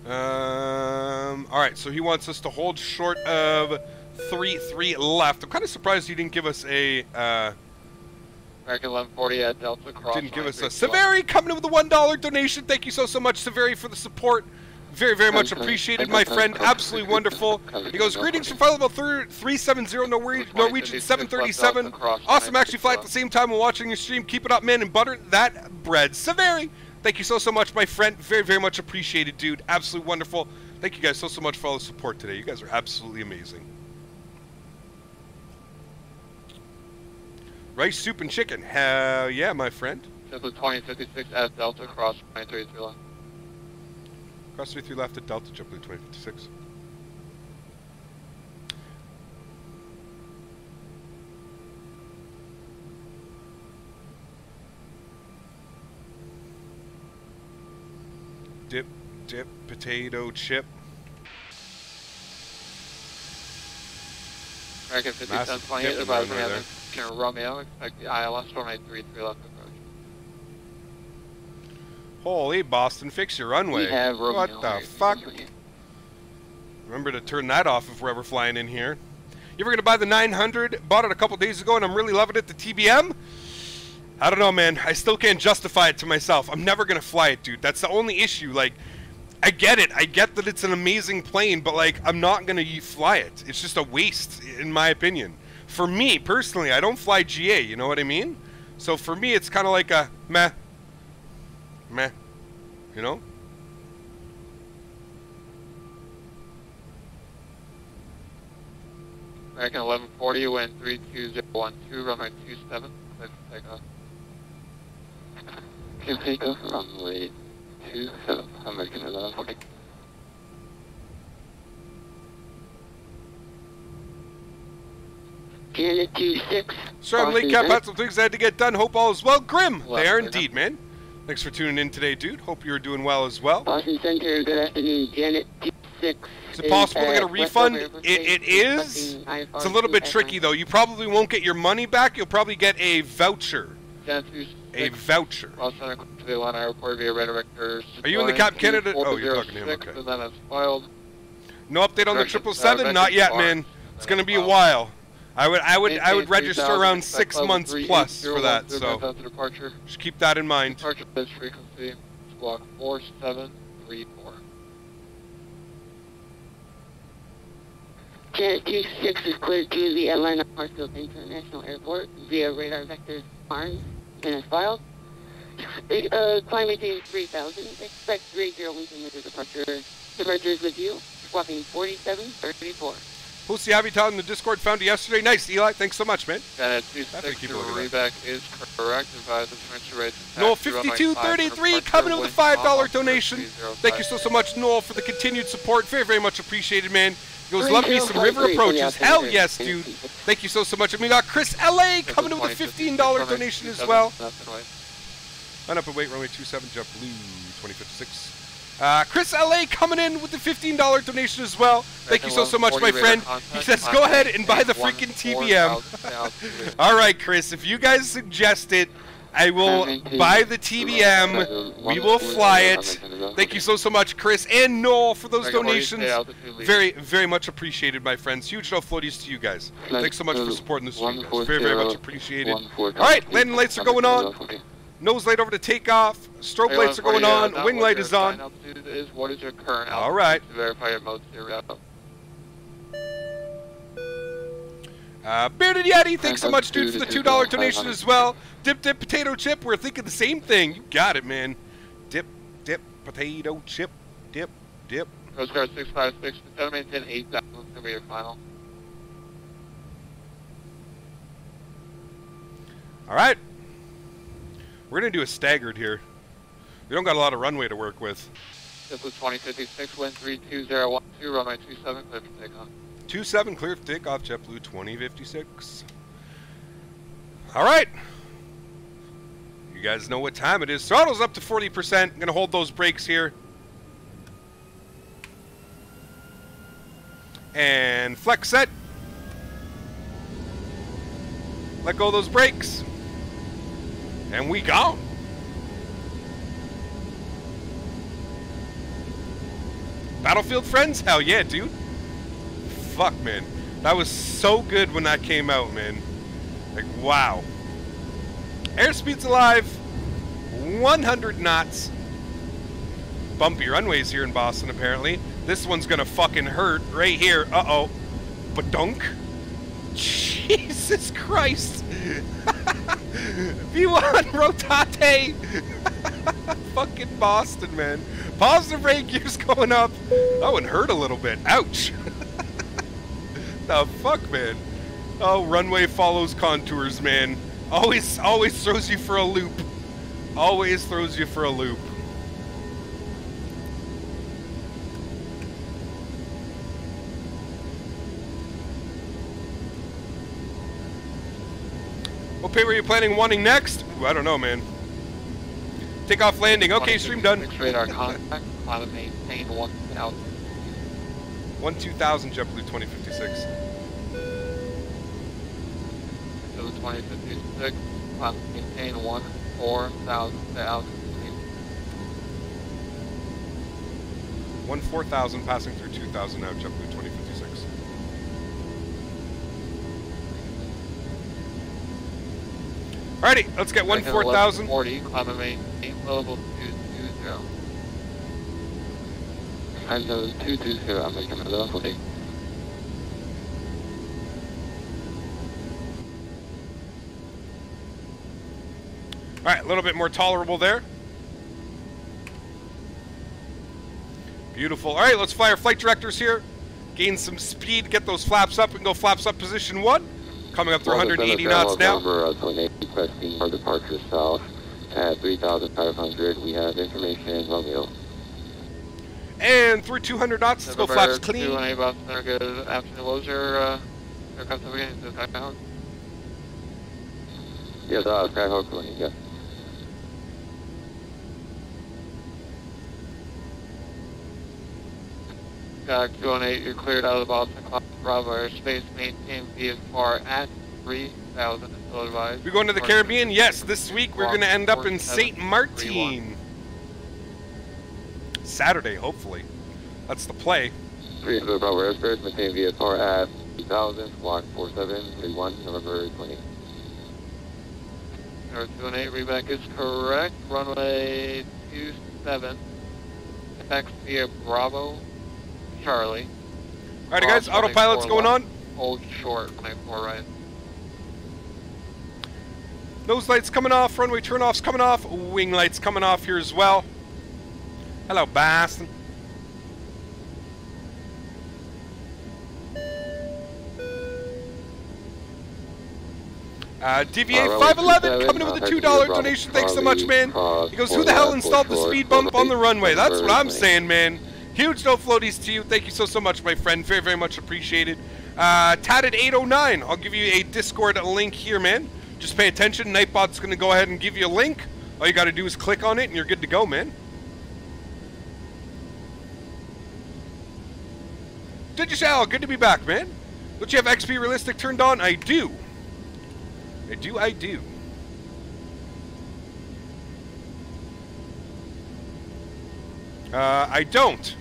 Um. All right, so he wants us to hold short of three three left. I'm kind of surprised he didn't give us a uh,
American 1140 at Delta, cross
didn't give us a
33.
Severi coming in with a one dollar donation. Thank you so so much, Severi, for the support. Very very much appreciated, my friend. Absolutely wonderful. He goes, greetings from flight level thir- 370 Norwe- Norwegian 737. Awesome, actually fly at the same time while watching your stream. Keep it up, man, and butter that bread. Severi, thank you so so much, my friend. Very very much appreciated, dude. Absolutely wonderful. Thank you guys so so much for all the support today. You guys are absolutely amazing. Rice soup and chicken. Hell yeah, my friend.
JetBlue 2056 at Delta, cross runway 33 left.
Cross 33 left at Delta JetBlue 2056. Dip, dip, potato chip.
American
Massive
5728,
dip in
advising General Romeo, ILS runway 33 left approach.
Holy Boston, fix your runway. What the fuck? Remember to turn that off if we're ever flying in here. You ever gonna buy the 900? Bought it a couple days ago and I'm really loving it. The TBM? I don't know, man. I still can't justify it to myself. I'm never gonna fly it, dude. That's the only issue. Like, I get it. I get that it's an amazing plane, but like, I'm not gonna fly it. It's just a waste, in my opinion. For me personally, I don't fly GA. You know what I mean? So for me, it's kind of like a meh, meh. You know?
American 1140, wind 32012, runway 27, clear for takeoff.
Clear takeoff, runway 27, American 1140. 26.
Sorry, I'm late, Cap. Had some things I had to get done. Hope all is well. Grim,
Well,
they are indeed, man. Thanks for tuning in today, dude. Hope you're doing well as well.
Boston Center, good afternoon. Janet 26.
Is it possible to get a refund? It, it is. It's a little bit tricky, though. You probably won't get your money back. You'll probably get a voucher. A voucher.
Cross to the Atlanta Airport via Red
Are you in the Cap Canada? Oh, you're talking to him, okay.
And then it's filed.
No update on the
Directions,
triple
uh,
seven? Not yet, man. It's gonna be a while. I would, I would, I would register around six months plus for that. So
departure.
just keep that in mind.
Departure is frequency block 4734.
Janet 26 is cleared to the Atlanta Hartsfield International Airport via radar vector arms and is filed. Uh, climb maintain 3000. Expect 30 winter departure. Departure is with you. Swapping 4734.
Pussy Avital in the Discord found it yesterday. Nice, Eli. Thanks so much, man.
Janet
Definitely
26,
keep
your
looking
reback is correct. Advise the transfer rate. to
Noel
taxi
5233 coming in with a $5 donation. Thank you so, so much, Noel, for the continued support. Very, very much appreciated, man. He goes, love me some river approaches. Hell yes, dude. Thank you so, so much. I mean, uh, Chris LA coming in with a $15 donation as well.
Nothing right.
Line up and wait, runway 27, jump blue, 2056. Uh, Chris LA coming in with the $15 donation as well. Thank you so, so much, my friend. He says, go ahead and buy the freaking TBM. All right, Chris, if you guys suggest it, I will buy the TBM. We will fly it. Thank you so, so much, Chris and Noel, for those donations. Very, very much appreciated, my friends. Huge no floaties to you guys. Thanks so much for supporting the stream, guys. Very, very much appreciated. All right, landing lights are going on. Nose light over to takeoff. Strobe lights are going on. Wing light is on.
Altitude is what is your current altitude
right.
To verify your mode zero.
Uh, Bearded Yeti, thanks so much, dude, for the $2 donation as well. Dip, dip, potato chip. We're thinking the same thing. You got it, man. Dip, dip, potato chip. Dip, dip.
Coast Guard 656, Center maintain 8,000 to be your final.
All right. We're going to do a staggered here. We don't got a lot of runway to work with.
This is 2056, wind 32012, runway 27, clear for takeoff.
2-7, clear for takeoff, JetBlue 2056. All right. You guys know what time it is. Throttle's up to 40%. I'm going to hold those brakes here. And flex set. Let go of those brakes. And we gone. Battlefield friends? Hell yeah, dude. Fuck, man. That was so good when that came out, man. Like, wow. Airspeed's alive. 100 knots. Bumpy runways here in Boston, apparently. This one's gonna fucking hurt right here. Uh-oh. Badunk. Jesus Christ. V1 Rotate. fucking Boston, man. Positive rate gears going up. That one hurt a little bit. Ouch. the fuck, man? Oh, runway follows contours, man. Always, always throws you for a loop. Always throws you for a loop. Pay were you planning wanting next? Ooh, I don't know, man. Takeoff landing. Okay, stream done.
2056 radar contact, 1,000.
1 2000 JetBlue 2056.
This is 2056, climate maintain 1, 4,000 to altitude.
1 4000 passing through 2000 now, JetBlue Alrighty, let's get 1 4000.
40, climate maintain level 220.
Hello, 220, American 1140.
Alright, a little bit more tolerable there. Beautiful. Alright, let's fly our flight directors here. gain some speed, get those flaps up, and go flaps up position one. Coming up to 180 knots now.
November, uh, 28, requesting our departure south at 3,500. We have information, Romeo.
And through 200 knots, let's go flaps clean.
290 Boston, good afternoon. What was your uh, aircraft number again? Is it Skyhawk?
Yes, uh, Skyhawk 20, yes.
Uh, 218, you're cleared out of the Boston Club. Bravo airspace, maintain VFR at 3,000 still advised.
We're going to the Caribbean? Yes, this week we're going to end up in St. Martin. Saturday, hopefully. That's the play.
300 Bravo airspace, maintain VFR at 3,000, squawk 4731, November 20.
Number 218, reback is correct. Runway 27. Next via Bravo, Charlie.
All right, guys, autopilot's
24
going on.
left, Hold short, 94 right.
Nose lights coming off, runway turnoffs coming off, wing lights coming off here as well. Hello, Boston. Uh, DVA
Uh,
511 coming in with a $2
Bravo
donation. Thanks so much, man. He goes, Who the hell installed the speed bump on the runway? That's what I'm saying, man. Huge no floaties to you. Thank you so, so much, my friend. Very, very much appreciated. Uh, Tatted 809. I'll give you a Discord link here, man. Just pay attention. Nightbot's going to go ahead and give you a link. All you got to do is click on it, and you're good to go, man. Digishal, good to be back, man. Don't you have XP Realistic turned on? I do. I do, I do. Uh, I don't.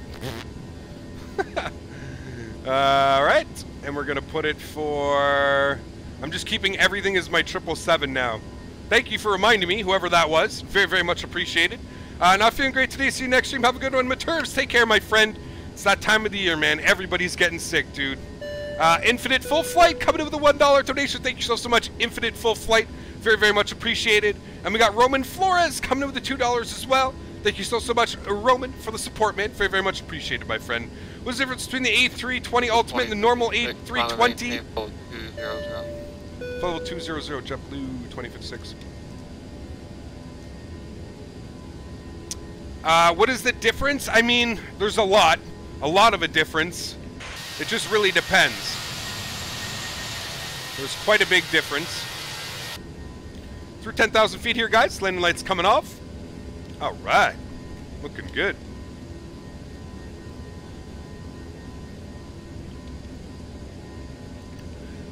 Alright, and we're gonna put it for... I'm just keeping everything as my 777 now. Thank you for reminding me, whoever that was. Very, very much appreciated. Uh, not feeling great today. See you next stream. Have a good one. Matervs, take care, my friend. It's that time of the year, man. Everybody's getting sick, dude. Uh, Infinite Full Flight coming in with a $1 donation. Thank you so, so much. Infinite Full Flight. Very, very much appreciated. And we got Roman Flores coming in with the $2 as well. Thank you so, so much, Roman, for the support, man. Very, very much appreciated, my friend. What's the difference between the A320 Ultimate and the normal
26,
A320?
maintain hold 200.
Level 200, JetBlue 2056. Uh, what is the difference? I mean, there's a lot. A lot of a difference. It just really depends. There's quite a big difference. Through 10,000 feet here, guys. Landing lights coming off. All right. Looking good.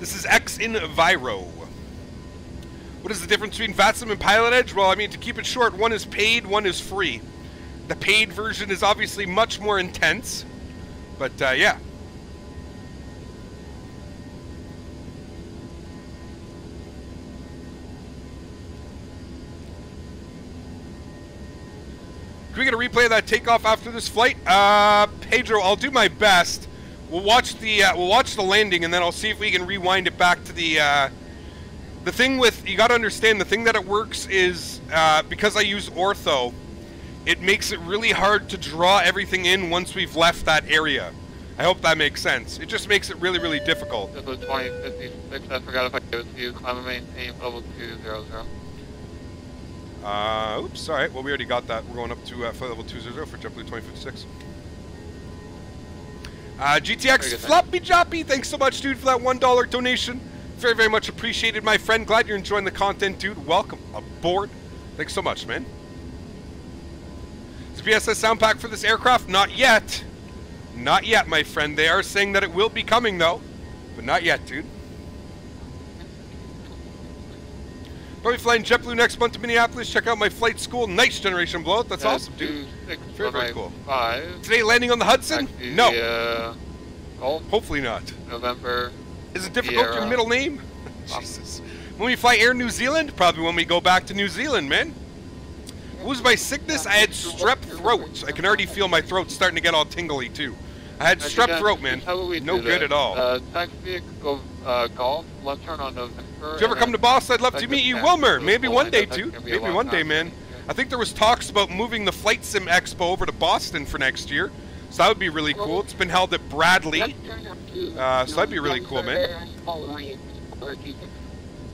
This is X in Viro. What is the difference between VATSIM and Pilot Edge? Well, I mean, to keep it short, one is paid, one is free. The paid version is obviously much more intense, but uh, yeah. Can we get a replay of that takeoff after this flight? Uh, Pedro, I'll do my best. We'll watch the uh, we'll watch the landing, and then I'll see if we can rewind it back to the. Uh, the thing with you got to understand the thing that it works is uh, because I use ortho, it makes it really hard to draw everything in once we've left that area. I hope that makes sense. It just makes it really really difficult.
This was 2056. I forgot if I gave it to you. Climb and maintain level 200.
Uh, oops, all right. Well, we already got that. We're going up to uh, flight level 200 for JetBlue 2056. Uh, GTX Floppy Joppy, thanks so much, dude, for that $1 donation. Very, very much appreciated, my friend. Glad you're enjoying the content, dude. Welcome aboard. Thanks so much, man. Is PSS sound pack for this aircraft? Not yet. Not yet, my friend. They are saying that it will be coming, though. But not yet, dude. Probably flying JetBlue next month to Minneapolis. Check out my flight school. Nice generation blowout. That's awesome, dude. Very, very cool.
Five.
Today landing on the Hudson? No.
Gulf,
Hopefully not.
November.
Is it difficult your middle name? Jesus. When we fly Air New Zealand? Probably when we go back to New Zealand, man. What was my sickness? I had strep throat. I can already feel my throat starting to get all tingly too. I had strep throat, man.
how would we
No good at all.
Uh, taxi go uh, Gulf, left turn on November.
Did you ever come to Boston? I'd love to meet you, Wilmer. Maybe one day, too. Maybe one day, man. I think there was talks about moving the Flight Sim Expo over to Boston for next year. So that would be really cool. It's been held at Bradley. Uh, so that'd be really cool, man.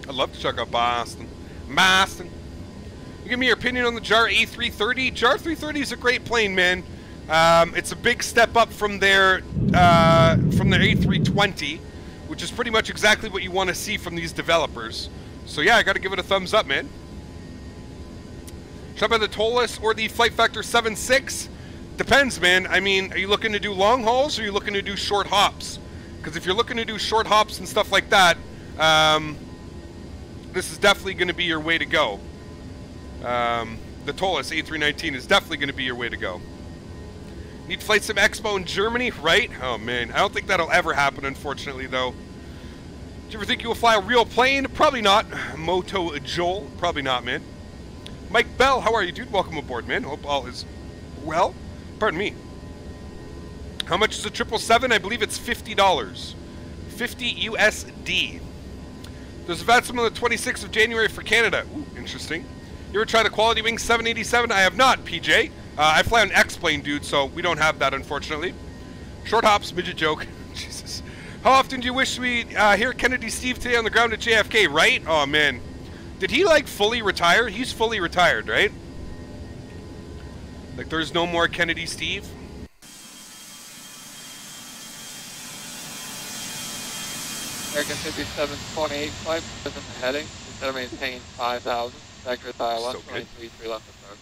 I'd love to check out Boston. Boston. You give me your opinion on the JAR A330. JAR 330 is a great plane, man. Um, it's a big step up from their uh, from their A320, which is pretty much exactly what you want to see from these developers. So yeah, I got to give it a thumbs up, man. Should I buy the ToLiSS or the Flight Factor 7.6? Depends, man. I mean, are you looking to do long hauls or are you looking to do short hops? Because if you're looking to do short hops and stuff like that, um, this is definitely going to be your way to go. Um, the ToLiSS A319 is definitely going to be your way to go. Need Flight Sim Expo in Germany, right? Oh man, I don't think that'll ever happen, unfortunately, though. Do you ever think you will fly a real plane? Probably not. Moto Joel, probably not, man. Mike Bell, how are you, dude? Welcome aboard, man. Hope all is well. Pardon me. How much is a triple seven? I believe it's fifty dollars, fifty USD. There's a VATSIM on the 26th of January for Canada. Ooh, interesting. You ever try the Quality Wing 787? I have not, PJ. Uh, I fly on X-Plane, dude, so we don't have that, unfortunately. Short hops, midget joke. How often do you wish we uh, hear Kennedy Steve today on the ground at JFK, right? Oh, man. Did he, like, fully retire? He's fully retired, right? Like, there's no more Kennedy Steve?
American 5728, 5 present heading, instead of maintaining 5000, vector dial left,
So good.
23 left approach.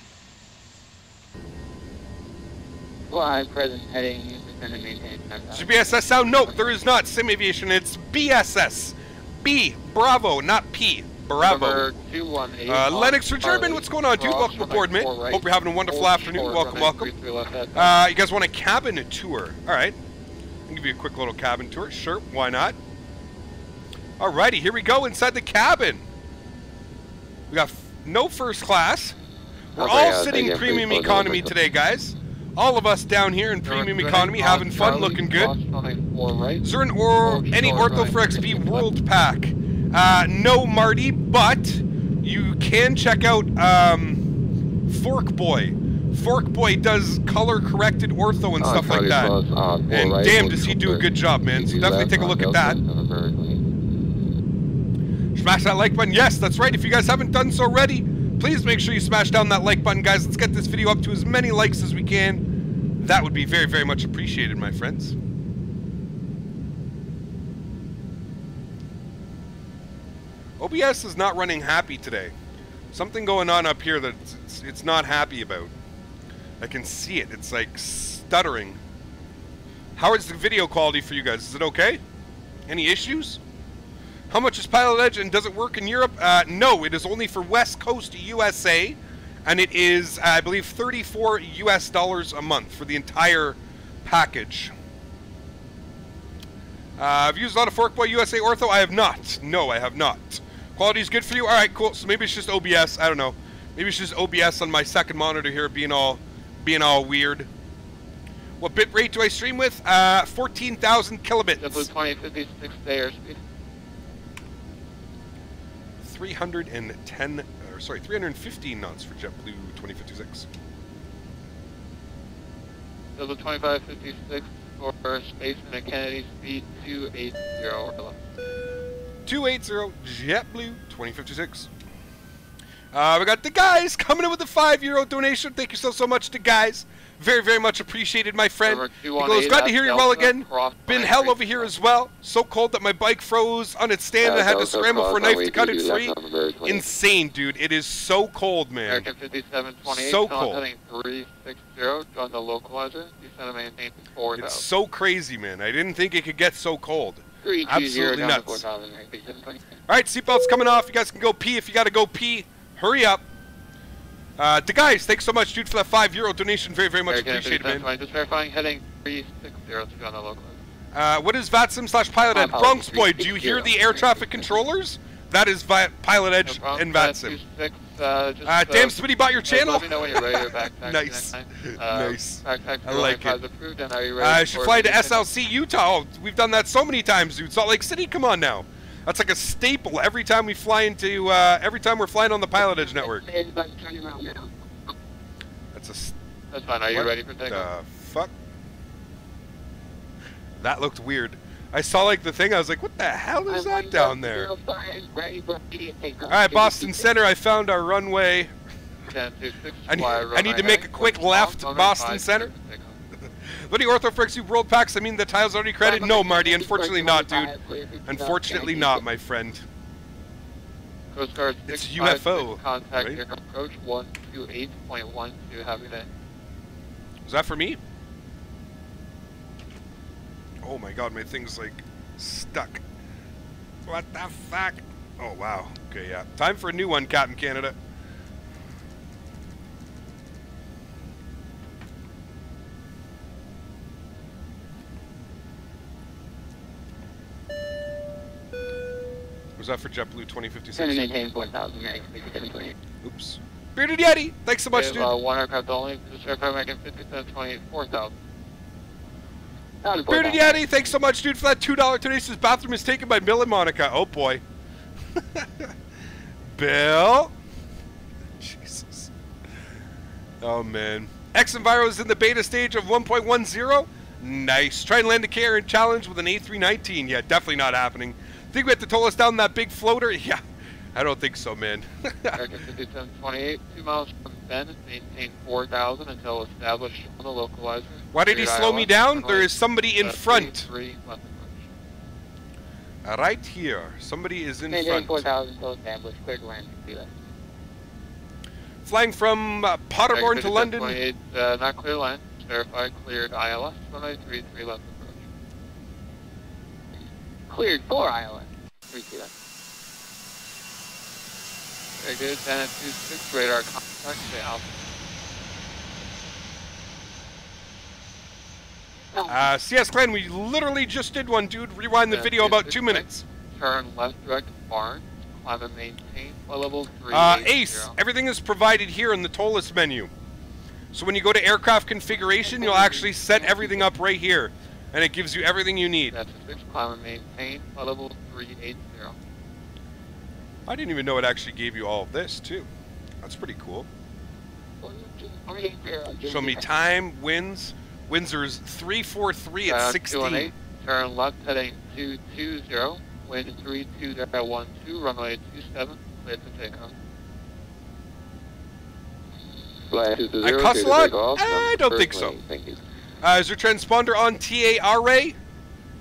Fly present heading, descend and maintain.
Is your BSS sound? No, there is not. Sim Aviation, it's BSS. B, Bravo, not P. Bravo.
Number 218.
Uh, Lennox for German, what's going on, dude? Welcome aboard, man.
running right,
Hope you're having a wonderful
hold
afternoon. Welcome, welcome.
33 left head.
Uh, you guys want a cabin tour? All right. I'll give you a quick little cabin tour. Sure, why not? Alrighty, here we go inside the cabin. We got f- no first class. We're all
uh,
sitting premium
Please close the
economy today, guys. All of us down here in premium economy,
on
having fun, looking good. Is there an or any Ortho for XP World Pack? Uh, no, Marty, but you can check out um, Fork Boy. Fork Boy does color corrected ortho and
Uh,
stuff like that.
Uh,
And damn, does he do a good job, man. So definitely take a look at that.
seven, very clean.
Smash that like button. Yes, that's right. If you guys haven't done so already, please make sure you smash down that like button, guys. Let's get this video up to as many likes as we can. That would be very, very much appreciated, my friends. OBS is not running happy today. Something going on up here that it's, it's, not happy about. I can see it. It's like stuttering. How is the video quality for you guys? Is it okay? Any issues? How much is Pilot Edge and does it work in Europe? Uh, no, it is only for West Coast USA, and it is, I believe, 34 US dollars a month for the entire package. Uh, I've used a lot of Forkboy USA Ortho. I have not. No, I have not. Quality is good for you. All right, cool. So maybe it's just OBS. I don't know. Maybe it's just OBS on my second monitor here, being all, being all weird. What bit rate do I stream with? Uh, 14,000 kilobits.
JetBlue 2056 airspeed.
310, or sorry, 315 knots for JetBlue 2056.
JetBlue 2556 for Space and Kennedy speed 280 or left.
280 JetBlue 2056. Uh, we got the guys coming in with a five euro donation. Thank you so so much to guys. Very very much appreciated, my friend. He goes,
218
glad to hear you well again. Been hell over here as well. So cold that my bike froze on its stand.
Uh,
I had to scramble for a knife to cut it
22
free.
on.
Insane, dude. It is so cold, man.
American 5728,
So cold.
360, the localizer, and
It's so crazy, man. I didn't think it could get so cold. absolutely nuts.
4000, American 720.
All right, seatbelts coming off. You guys can go pee if you got to go pee. Hurry up. Uh, the guys, thanks so much, dude, for that five euro donation. Very, very much appreciated, man.
5728, just verifying heading 360 to join the localizer.
Uh, what is VATSIM slash Pilot Edge?
apologies,
Bronx Boy, do you hear the air traffic controllers? That is Vi- Pilot Edge
No
and VATSIM.
26, uh, just,
Uh, damn, Smitty bought your channel.
Let me know when you're ready to
Nice.
Uh,
Nice. I like it.
approved, and are you
Uh,
ready
I should fly to? SLC Utah. Oh, we've done that so many times, dude. Salt Lake City, come on now. That's like a staple every time we fly into, uh, every time we're flying on the Pilot Edge network.
It's about to turn around now.
That's a.
That's fine. Are you ready for takeoff?
the fuck? That looked weird. I saw like the thing. I was like, "What the hell is that down there?" All right, Boston Center. I found our runway. I need- I need to make a quick left, Boston Center. What do you Orthofrex you world packs? I mean, the tile's already credited. No, Marty. Unfortunately not, dude. Unfortunately not, my friend.
Coast Guard
It's
656,
UFO,
Contact
right?
approach 128.12. Have a.
Was that for me? Oh my god, my thing's like stuck. What the fuck? Oh wow. Okay, yeah. Time for a new one, Captain Canada. Was that for JetBlue 2056?
maintain 4,000, American 5728.
Oops. Bearded Yeti, thanks so much,
have,
dude.
uh, one aircraft only. This aircraft making 5728, 4,000.
Bearded Yeti, thanks so much, dude, for that $2 donation. This bathroom is taken by Bill and Monica. Oh, boy. Bill? Jesus. Oh, man. X Enviro is in the beta stage of 1.10. Nice. Try and land a KR and challenge with an A319. Yeah, definitely not happening. Think we have to toll us down that big floater? Yeah. I don't think so, man.
American 5728, 2 miles from Bend, maintain 4,000 until established on the localizer.
Why did he slow me down? There is somebody in
uh,
front.
33, left approach.
Right here. Somebody is in
Maintain
front.
4,000 until established. Cleared to land. See that.
Flying from uh, Paderborn to London.
5728, uh, not clear line. Verified cleared ILS, runway 33, left.
Cleared for ILS. We see that.
Very good. 10 and 26, radar contact, stay out.
Uh, CS Clan, we literally just did one, dude. Rewind the video about two minutes.
Turn left direct Barnes, climb and maintain level 3.
Uh, Ace, everything is provided here in the ToLiSS menu. So when you go to aircraft configuration, you'll actually set everything up right here. And it gives you everything you need.
That's a 6, climb and maintain level 380.
I didn't even know it actually gave you all of this, too. That's pretty cool. Show me time, wins. Windsor's 343 at
Uh,
16.
turn left heading 220, wind 32.12, runway 27, clear to take off.
Flight two to
I
zero,
cuss a lot? I don't think so.
Thank you.
Uh, is your transponder on TA/RA?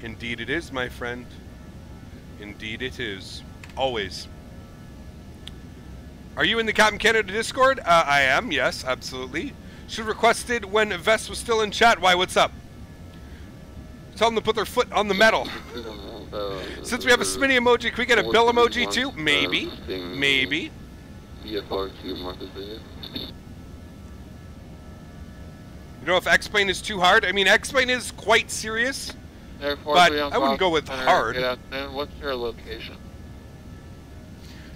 Indeed it is, my friend. Indeed it is. Always. Are you in the Captain Canada Discord? Uh, I am, yes, absolutely. Should requested when Vest was still in chat. Why, what's up? Tell them to put their foot on the metal. Since we have a Smitty emoji, can we get a Bill emoji too? Maybe. Maybe.
VFR two Marcus Davis.
You know if X-Plane is too hard? I mean, X-Plane is quite serious.
Therefore,
But I wouldn't go with hard.
Afternoon, what's your location?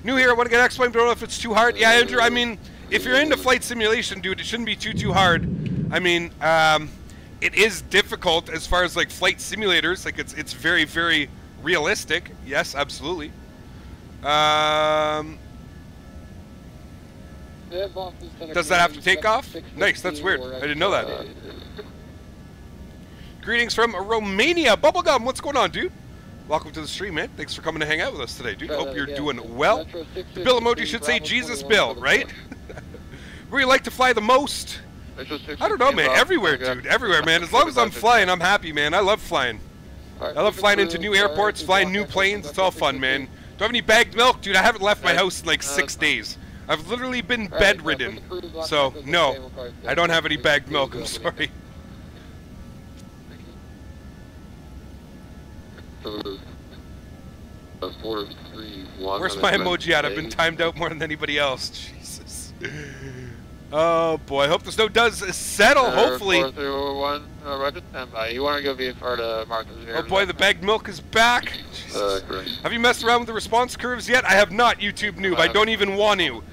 New here, I want to get X-Plane, but I don't know if it's too hard. Yeah, Andrew, I mean, if you're into flight simulation, dude, it shouldn't be too, too hard. I mean, um, it is difficult as far as, like, flight simulators. Like, it's, it's very, very realistic. Yes, absolutely. Um, does that have to take off? Nice, that's weird. I didn't know that. Greetings from Romania. Bubblegum, what's going on, dude? Welcome to the stream, man. Thanks for coming to hang out with us today, dude. Hope you're doing well. The Bill emoji should say Jesus Bill, right? Where you like to fly the most? I don't know, man. Everywhere, dude. Everywhere, man. As long as I'm flying, I'm happy, man. I love flying. I love flying into new airports, flying new planes. It's all fun, man. Do I have any bagged milk? Dude, I haven't left my house in like six days. I've literally been bedridden. So, no. I don't have any bagged milk. I'm sorry.
Uh, four, three, one,
Where's my emoji at? I've been timed out more than anybody else. Jesus. Oh boy, I hope the snow does settle.
Uh,
Hopefully.
4301, uh, Roger, stand. You want to go VFR to Marcus
Oh boy, the bagged milk is back.
Uh.
Have you messed around with the response curves yet? I have not, YouTube noob. I don't even want to.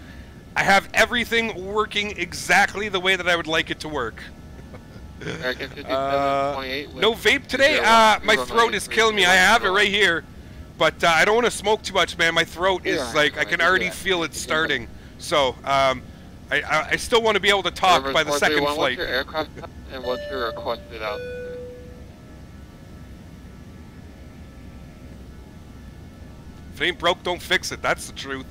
I have everything working exactly the way that I would like it to work. uh, no vape today? Uh, my throat is killing me. I have it right here. But uh, I don't want to smoke too much, man. My throat is like, I can already feel it starting. So, um, I, I, I, still want to be able to talk by the second flight.
What's your aircraft and what's your requested?
If it ain't broke, don't fix it. That's the truth.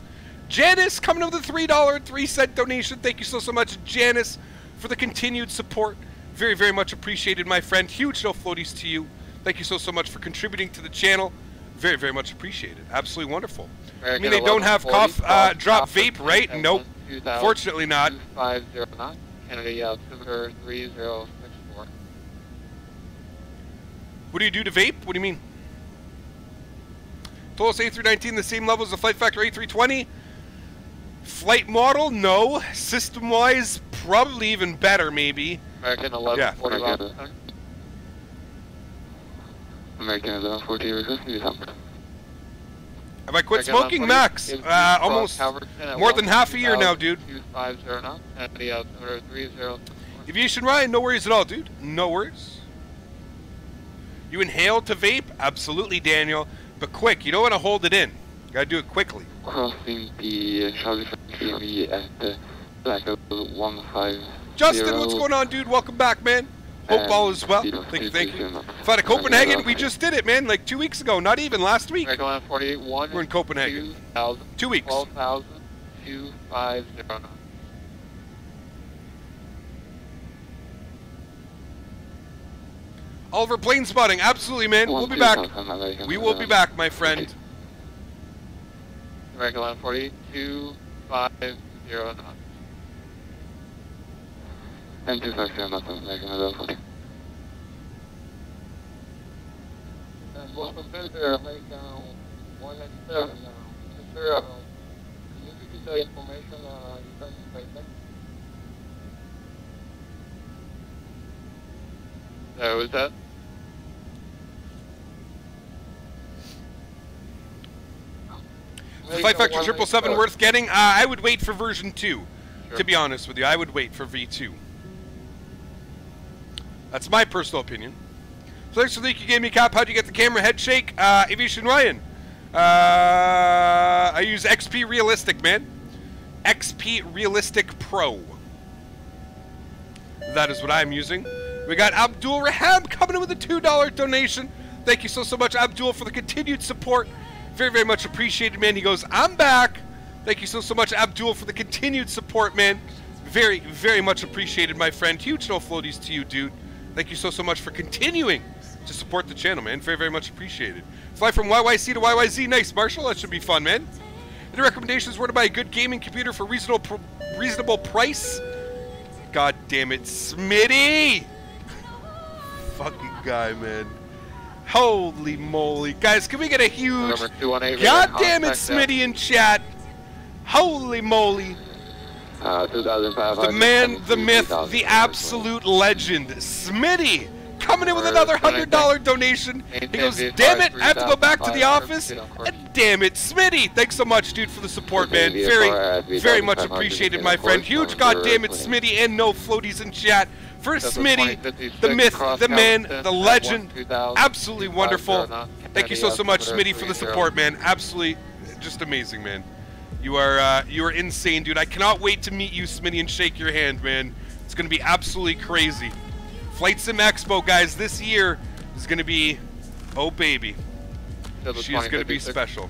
Janice coming in with a $3, 3 cent donation. Thank you so, so much, Janice, for the continued support. Very, very much appreciated, my friend. Huge no floaties to you. Thank you so, so much for contributing to the channel. Very, very much appreciated. Absolutely wonderful. I mean, they don't have cough, uh, drop vape, right? Nope. Fortunately not.
250 knot. Kennedy altimeter 3064.
What do you do to vape? What do you mean? ToLiSS A319, the same level as the Flight Factor A320? Flight model? No. System-wise, probably even better, maybe.
American
Yeah.
1140
American.
officer.
American 1140, request me some.
Have I quit
American
smoking,
1140
Max? Uh, almost more than half a year now, dude.
250 knot. Kennedy altimeter 3064.
Aviation Ryan, no worries at all, dude. No worries. You inhale to vape? Absolutely, Daniel. But quick, you don't want to hold it in. Gotta do it quickly.
Crossing the Charlie TV at uh, Black 150.
Justin, what's going on, dude? Welcome back, man. Hope all is well. Thank you, thank you. Flight to Copenhagen, we just did it, man, like two weeks ago. Not even last week.
American 1148 1.
We're in Copenhagen. Two weeks.
12,000. 250.
Oliver plane spotting, absolutely, man. We'll be back. We will be back, my friend.
American 1148 250 knot.
And 250 knots, American 1140.
And welcome back there, American 197. Uh, Mr. Uh, can you repeat the information uh, you sent by text? Uh, that?
The Flight Factor triple seven worth getting? Uh, I would wait for version two.
Sure.
To be honest with you, I would wait for V two. That's my personal opinion. So thanks for the you gave me, Cap. How'd you get the camera head shake? Uh, Aviation Ryan. Uh, I use XP Realistic, man. XP Realistic Pro. That is what I'm using. We got Abdul Rahab coming in with a $2 donation. Thank you so, so much, Abdul, for the continued support. Very, very much appreciated, man. He goes, I'm back. Thank you so, so much, Abdul, for the continued support, man. Very, very much appreciated, my friend. Huge no floaties to you, dude. Thank you so, so much for continuing to support the channel, man. Very, very much appreciated. Fly from YYC to YYZ. Nice, Marshall. That should be fun, man. Any recommendations were to buy a good gaming computer for reasonable pr- reasonable price? God damn it, Smitty! Fucking guy, man. Holy moly. Guys, can we get a huge
Number 218.
God damn it. Smitty in chat. Holy moly.
Uh, 2,500.
The man, the myth, the absolute legend, Smitty, coming in with another hundred dollar donation. He goes, "Damn it, I have to go back to the office." And damn it, Smitty! Thanks so much, dude, for the support, man. Very, very much appreciated, my friend. Huge goddamn it, Smitty, and no floaties in chat for Smitty, the myth, the man, the legend. Absolutely wonderful. Thank you so so much, Smitty, for the support, man. Absolutely, just amazing, man. You are uh, you are insane, dude. I cannot wait to meet you, Smitty, and shake your hand, man. It's gonna be absolutely crazy. Flight Sim Expo, guys, this year is gonna be, oh baby, she is gonna be special.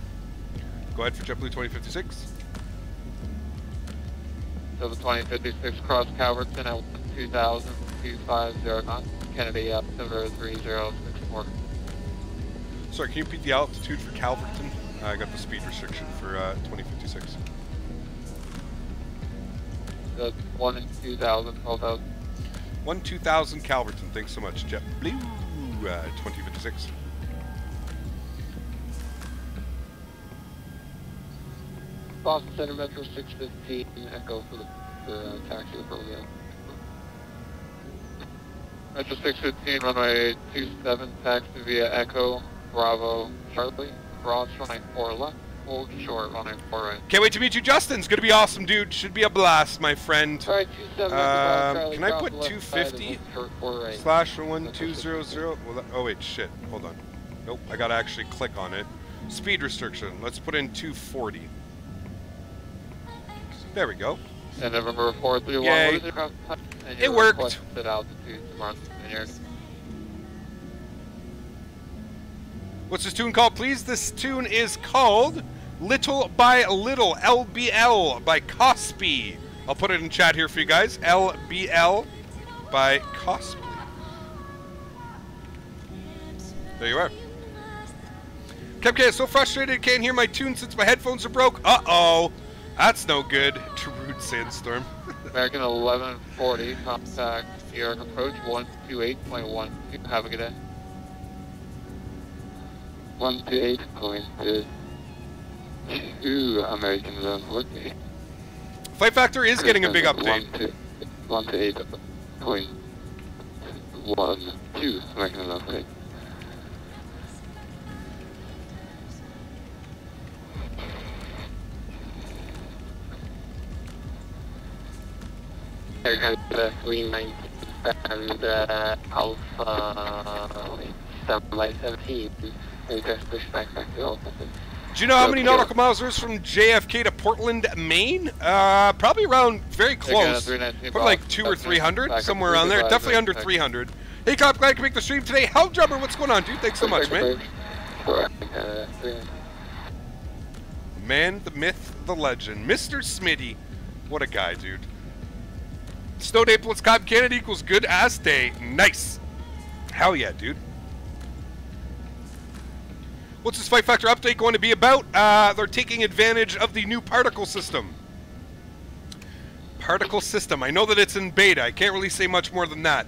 Go ahead for JetBlue 2056.
So the 2056 cross Calverton at 2000, 250 knots. Kennedy up altimeter 3064.
Sorry, can you repeat the altitude for Calverton? Uh, I got the speed restriction for uh, 2056.
The 1 and 2000, 12,000.
One 2000 Calverton. Thanks so much, JetBlue uh, 2056.
Boston Center Metro 615, Echo for the uh, taxi Romeo. Metro 615, runway 27, taxi via Echo, Bravo, Charlie, Cross, running 4 left, hold short, running 4 right.
Can't wait to meet you, Justin. It's gonna be awesome, dude. Should be a blast, my friend.
Alright, 27,
Um,
Charlie,
can I put 250
side, short 4 right.
Slash one two zero zero. Well, oh wait, shit. Hold on. Nope. I gotta actually click on it. Speed restriction. Let's put in 240. There we go.
And November 431,
Yay.
what is it cross? And
It worked.
requested altitude to Martha's Vineyard.
What's this tune called, please? This tune is called Little by Little, LBL by Cosby. I'll put it in chat here for you guys. LBL by Cosby. There you are. Kevk is so frustrated can't hear my tune since my headphones are broke. Uh-oh. That's no good. Rude sandstorm.
American 1140, contact New York approach 128.1. Have a good day.
128.2 American 1140.
Flight Factor is getting a big update.
128.12 American 1140.
American 390 and uh, Alpha 7 by 17. And just push back back to Alpha.
Do you know how many nautical miles there is from JFK to Portland, Maine? Uh, probably around very close. Probably like two or three hundred, somewhere around there. Definitely under 300. Hey, Cop, glad to make the stream today. Hell Drummer, what's going on, dude? Thanks so much, man.
Uh,
Man, the myth, the legend, Mr. Smitty. What a guy, dude. Snow Day plus Cobb Canada equals good ass day. Nice. Hell yeah, dude. What's this Flight Factor update going to be about? Uh, they're taking advantage of the new particle system. Particle system. I know that it's in beta. I can't really say much more than that.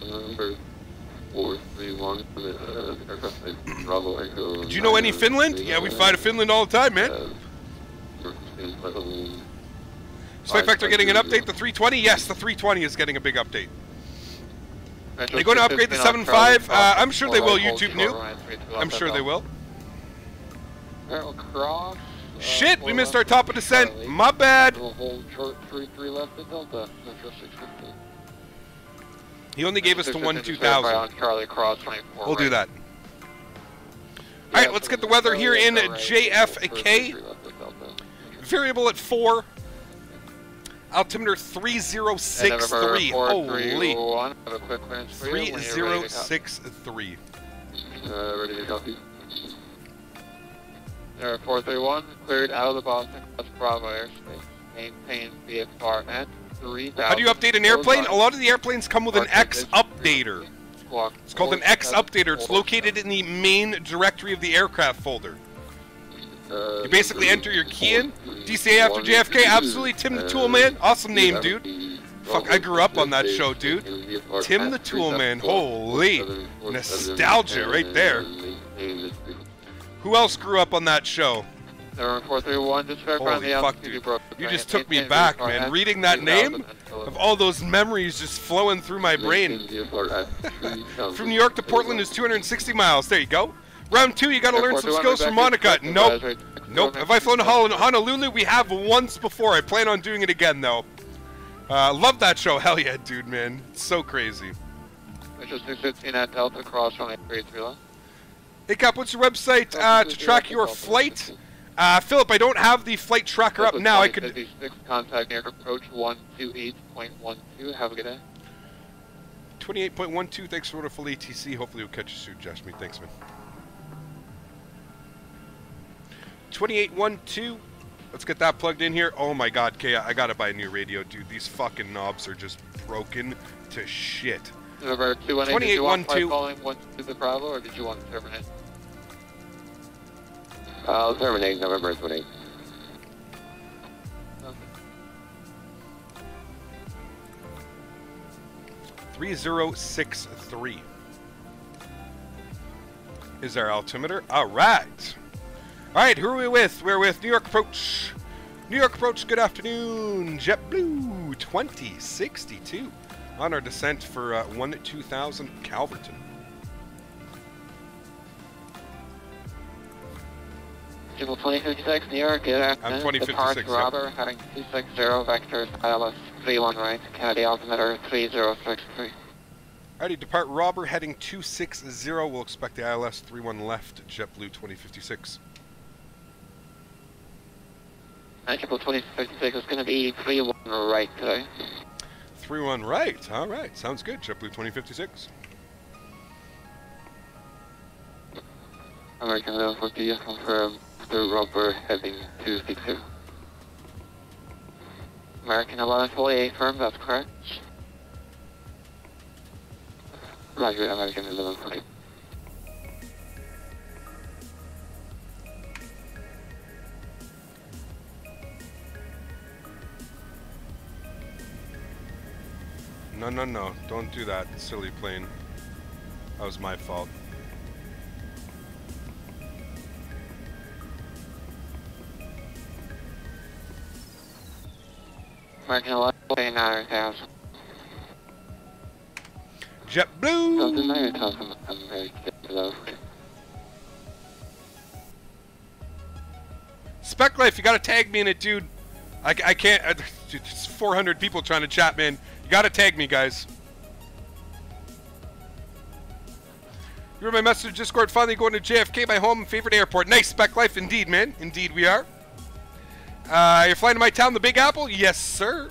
Number
Do you know any Finland? Yeah, we fly to Finland all the time, man. Flight Factor getting an update. The 320? Yes, the 320 is getting a big update. They going to upgrade the 7.5? Uh, I'm sure they will, YouTube new. I'm sure they will. Shit, we missed our top of descent. My bad. He only gave us the 1
650
2000.
on Charlie Cross 24.
We'll do that. Alright, let's get the weather here in JFK. Variable at 4. Altimeter 3063. Holy.
Have a quick clearance for you when you're ready to copy.
3063.
Uh, ready to copy.
Air 431, cleared out of the Boston Cross Bravo airspace. Maintain VFR at 3000.
How do you update an airplane? A lot of the airplanes come with an X updater. It's called an X updater. It's located in the main directory of the aircraft folder.
Uh,
You basically enter your key in. DCA after JFK. Absolutely. Tim the Tool Man. Awesome name, dude. Fuck, I grew up on that show, dude. Tim the Tool Man. Holy. Nostalgia right there. Who else grew up on that show?
Number 431, just verify
Holy
the
fuck, dude.
broke.
You just took me back, man. Reading that name of all those memories just flowing through my brain. From New York to Portland is 260 miles. There you go. Round two, you got to learn some skills from Monica. Nope. Nope. Have I flown to Honolulu? We have once before. I plan on doing it again, though. Uh, love that show. Hell yeah, dude, man. It's so crazy.
Metro 615 at Delta Cross 183 left.
Hey, Cap, what's your website uh, to track your flight? Uh, Philip, I don't have the flight tracker up now. I could.
56, contact near approach 128.12. Have a good day.
28.12. Thanks for the full ATC. Hopefully, we'll catch you soon, Josh. Me, thanks, man. 28.12. Let's get that plugged in here. Oh my God, Kay, I gotta buy a new radio, dude. These fucking knobs are just broken to shit.
Number 218, did you want
2812.
flight calling 1 to the Bravo or did you want to terminate?
I'll terminate November 28.
Three zero six three is our altimeter. All right. All right, who are we with? We're with New York Approach. New York Approach, good afternoon. JetBlue 2062 on our descent for uh, 1 2000 Calverton.
People 2056, New York, good afternoon.
2056,
Depart
yep.
Robber, heading 260, vectors ILS 31 right, Kennedy altimeter 3063.
Alrighty, depart Robber heading 260. We'll expect the ILS 31 left, JetBlue 2056.
Uh, triple 2056 is going to be 3-1 right today.
3 1 right. All right. Sounds good. JetBlue 2056.
American 1140, confirm the rubber heading 260.
American 1148 firm, that's correct.
Roger, American 1140.
No, no, no. Don't do that, silly plane. That was my fault.
1148 9000.
JetBlue!
Delta 9000, American 1140.
Spec Life, you gotta tag me in it, dude. I, I can't. Dude, there's 400 people trying to chat, man. You gotta tag me, guys. You read my message Discord. Finally going to JFK, my home favorite airport. Nice Spec Life, indeed, man. Indeed, we are. Uh, you're flying to my town, the Big Apple? Yes, sir.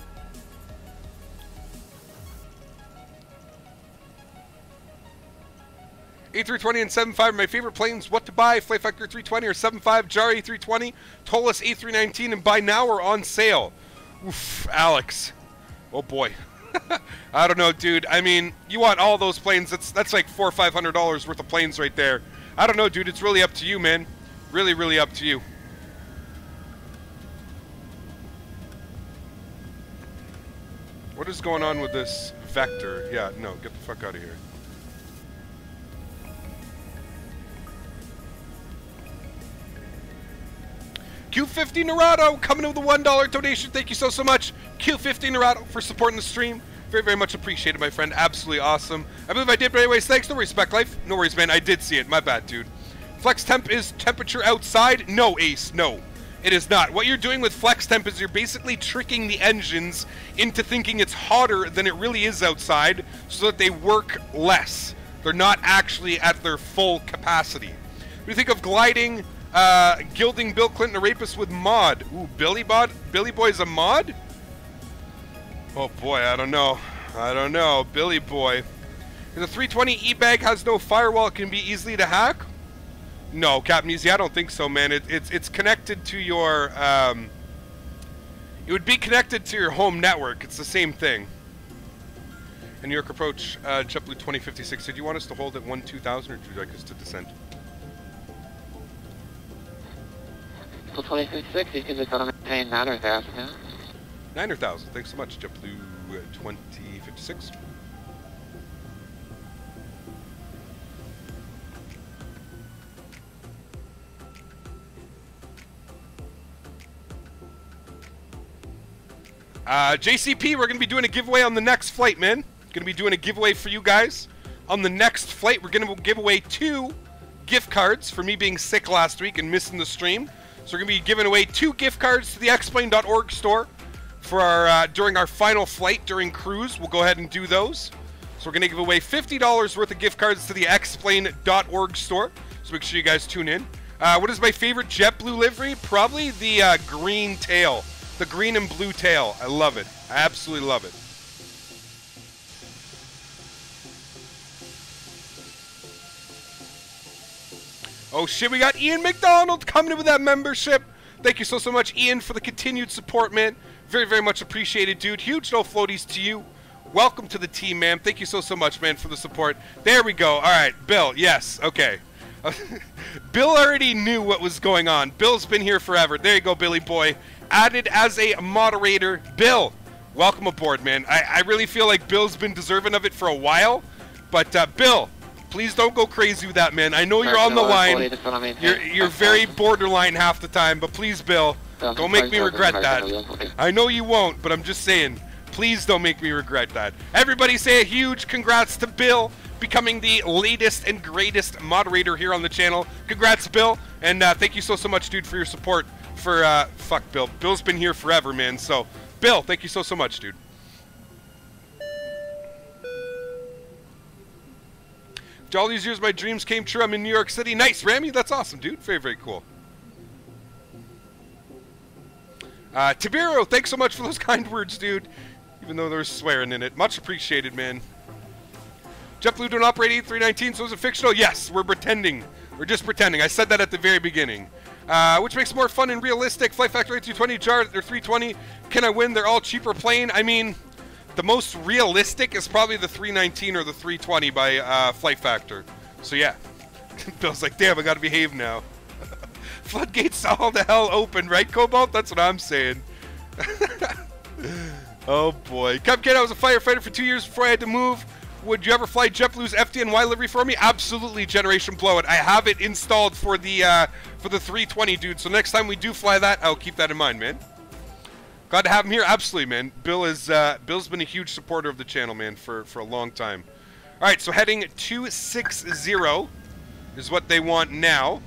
A320 and 75 are my favorite planes. What to buy? Flight Factor 320 or 75, Jar A320, ToLiSS A319, and buy now or on sale. Oof, Alex. Oh boy. I don't know, dude. I mean, you want all those planes? That's that's like four or five hundred dollars worth of planes right there. I don't know, dude. It's really up to you, man. Really, really up to you. What is going on with this vector? Yeah, no, get the fuck out of here. Q50 Narado coming in with a $1 donation. Thank you so, so much. Q50 Narado for supporting the stream. Very, very much appreciated, my friend. Absolutely awesome. I believe I did, but anyways, thanks. No worries, Spec Life. No worries, man. I did see it. My bad, dude. Flex temp is temperature outside? No, Ace. No. It is not. What you're doing with flex temp is you're basically tricking the engines into thinking it's hotter than it really is outside so that they work less. They're not actually at their full capacity. When you think of gliding, uh, gilding Bill Clinton a rapist with mod. Ooh, Billy Bod Billy Boy's a mod? Oh boy, I don't know. I don't know. Billy Boy. The 320 E-Bag has no firewall, it can be easily to hack? No, Captain Easy, I don't think so, man. It, it's it's connected to your um, it would be connected to your home network. It's the same thing. And New York approach, uh, JetBlue 2056. Did you want us to hold at 1 2000 or do you like us to descend?
So 2056, you can just maintain 9000, yeah?
900,000. Thanks so much, JetBlue uh, 2056. Uh, JCP, we're going to be doing a giveaway on the next flight, man. Going to be doing a giveaway for you guys. On the next flight, we're going to give away two gift cards for me being sick last week and missing the stream. So we're going to be giving away two gift cards to the X-Plane.org store for our uh, during our final flight during cruise. We'll go ahead and do those. So we're going to give away $50 worth of gift cards to the X-Plane.org store. So make sure you guys tune in. Uh, what is my favorite JetBlue livery? Probably the uh, green tail. The green and blue tail. I love it. I absolutely love it. Oh shit, we got Ian McDonald coming in with that membership. Thank you so, so much, Ian, for the continued support, man. Very, very much appreciated, dude. Huge no floaties to you. Welcome to the team, man. Thank you so, so much, man, for the support. There we go. All right, Bill. Yes, okay. Bill already knew what was going on. Bill's been here forever. There you go, Billy boy. Added as a moderator. Bill, welcome aboard, man. I, I really feel like Bill's been deserving of it for a while. But, uh, Bill, please don't go crazy with that, man. I know you're on the line. You're, you're very borderline half the time, but please, Bill, don't make me regret that. I know you won't, but I'm just saying, please don't make me regret that. Everybody say a huge congrats to Bill becoming the latest and greatest moderator here on the channel. Congrats, Bill, and uh, thank you so, so much, dude, for your support for, uh, fuck, Bill. Bill's been here forever, man, so, Bill, thank you so, so much, dude. After all these years, my dreams came true. I'm in New York City. Nice, Rami. That's awesome, dude. Very, very cool. Uh, Tibiro, thanks so much for those kind words, dude. Even though there's swearing in it. Much appreciated, man. JetBlue don't operate A319, so is it fictional? Yes, we're pretending. We're just pretending. I said that at the very beginning. Uh, which makes more fun and realistic. Flight Factor 220, Jar, they're 320. Can I win? They're all cheaper plane. I mean, the most realistic is probably the 319 or the 320 by uh, Flight Factor. So yeah. Bill's like, damn, I gotta behave now. Floodgates all the hell open, right, Cobalt? That's what I'm saying. oh boy. Cupkid, I was a firefighter for two years before I had to move. Would you ever fly JetBlue's FDNY livery for me? Absolutely, Generation Blowout. I have it installed for the uh, for the 320, dude. So next time we do fly that, I'll keep that in mind, man. Glad to have him here. Absolutely, man. Bill is uh, Bill's been a huge supporter of the channel, man, for for a long time. All right, so heading 260 is what they want now.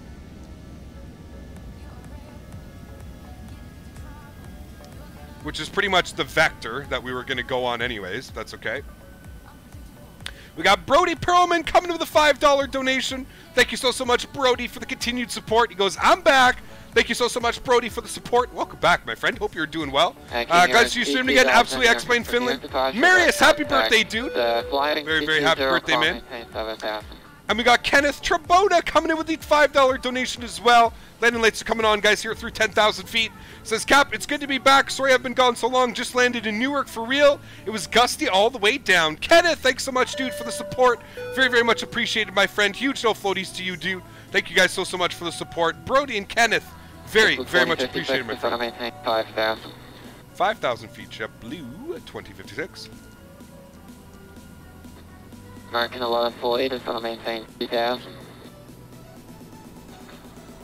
Which is pretty much the vector that we were going to go on anyways. That's okay. We got Brody Perlman coming with a $5 donation. Thank you so, so much, Brody, for the continued support. He goes, I'm back. Thank you so, so much, Brody, for the support. Welcome back, my friend. Hope you're doing well.
Thank you,
Uh,
Aaron.
guys, you soon again. Absolutely Explain Finland. Marius, happy birthday, dude. Very, very happy birthday, man. And we got Kenneth Trabona coming in with the $5 donation as well. Landing lights are coming on, guys, here through 10,000 feet. Says, Cap, it's good to be back. Sorry I've been gone so long. Just landed in Newark for real. It was gusty all the way down. Kenneth, thanks so much, dude, for the support. Very, very much appreciated, my friend. Huge no floaties to you, dude. Thank you guys so, so much for the support. Brody and Kenneth, very, very much appreciated, my friend. 5,000 feet, JetBlue, 2056.
American 1148 is going to maintain 2000.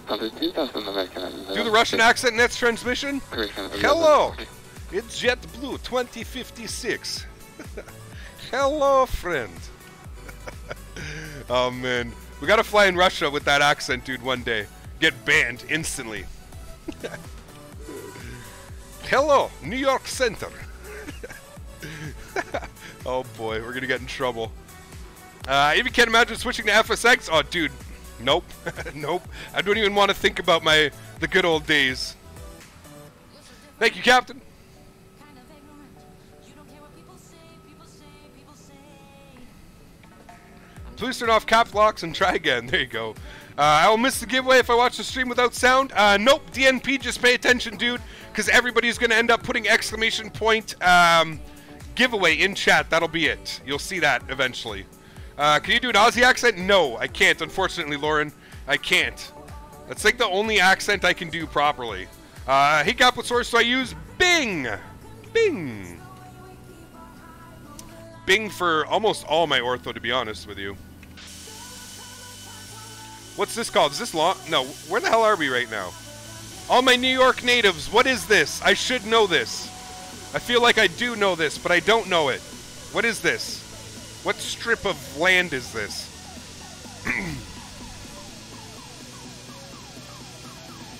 Under 2000 American.
Do the Russian accent in its transmission? Hello, it's JetBlue 2056. Hello, friend. oh man, we gotta fly in Russia with that accent, dude. One day, get banned instantly. Hello, New York Center. oh boy, we're gonna get in trouble. Uh, if you can't imagine switching to FSX, oh dude, nope, nope. I don't even want to think about my the good old days. Thank you, Captain. Please turn off cap locks and try again. There you go. Uh, I will miss the giveaway if I watch the stream without sound. Uh, nope, DNP, just pay attention, dude, because everybody's going to end up putting exclamation point um, giveaway in chat. That'll be it. You'll see that eventually. Uh, can you do an Aussie accent? No, I can't, unfortunately, Lauren. I can't. That's like the only accent I can do properly. Uh, hey, Cap, what source do I use? Bing! Bing! Bing for almost all my ortho, to be honest with you. What's this called? Is this long? No, where the hell are we right now? All my New York natives, what is this? I should know this. I feel like I do know this, but I don't know it. What is this? What strip of land is this?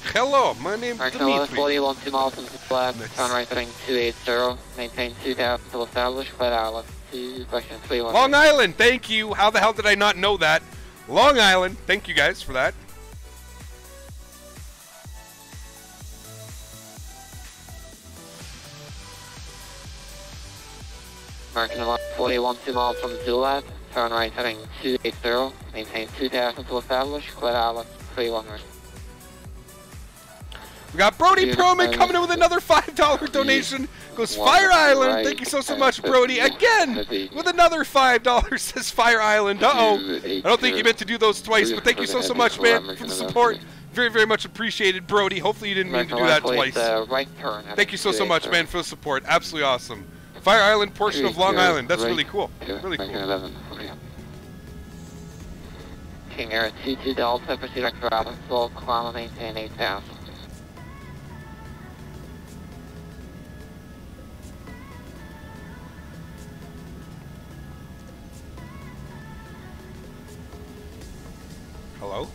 Hello, my name's
American
Dimitri.
1141, 2 miles from the.
Nice.
Turn heading 280. Maintain 2000 till established. 2, uh, question 31.
Long Island, thank you. How the hell did I not know that? Long Island, thank you guys for that.
American 1141, 2 miles from Zulab. Turn right heading 280. Maintain 2000 till established. Flight outlet 310.
We got Brody
Yeah,
Perlman coming in with another $5 donation. Goes Fire Island. Thank you so, so much, Brody. Again, with another $5 says Fire Island. Uh-oh. I don't think you meant to do those twice, but thank you so, so much, man, for the support. Very, very much appreciated, Brody. Hopefully you didn't mean to do that twice.
Uh, right turn.
Thank you so, so much, man, for the support. Absolutely awesome. Fire Island portion of Long Island. That's really cool. Really cool.
11.
King Air 22 Delta, proceed back to Robbinsville, climb maintain 8000.
Hello?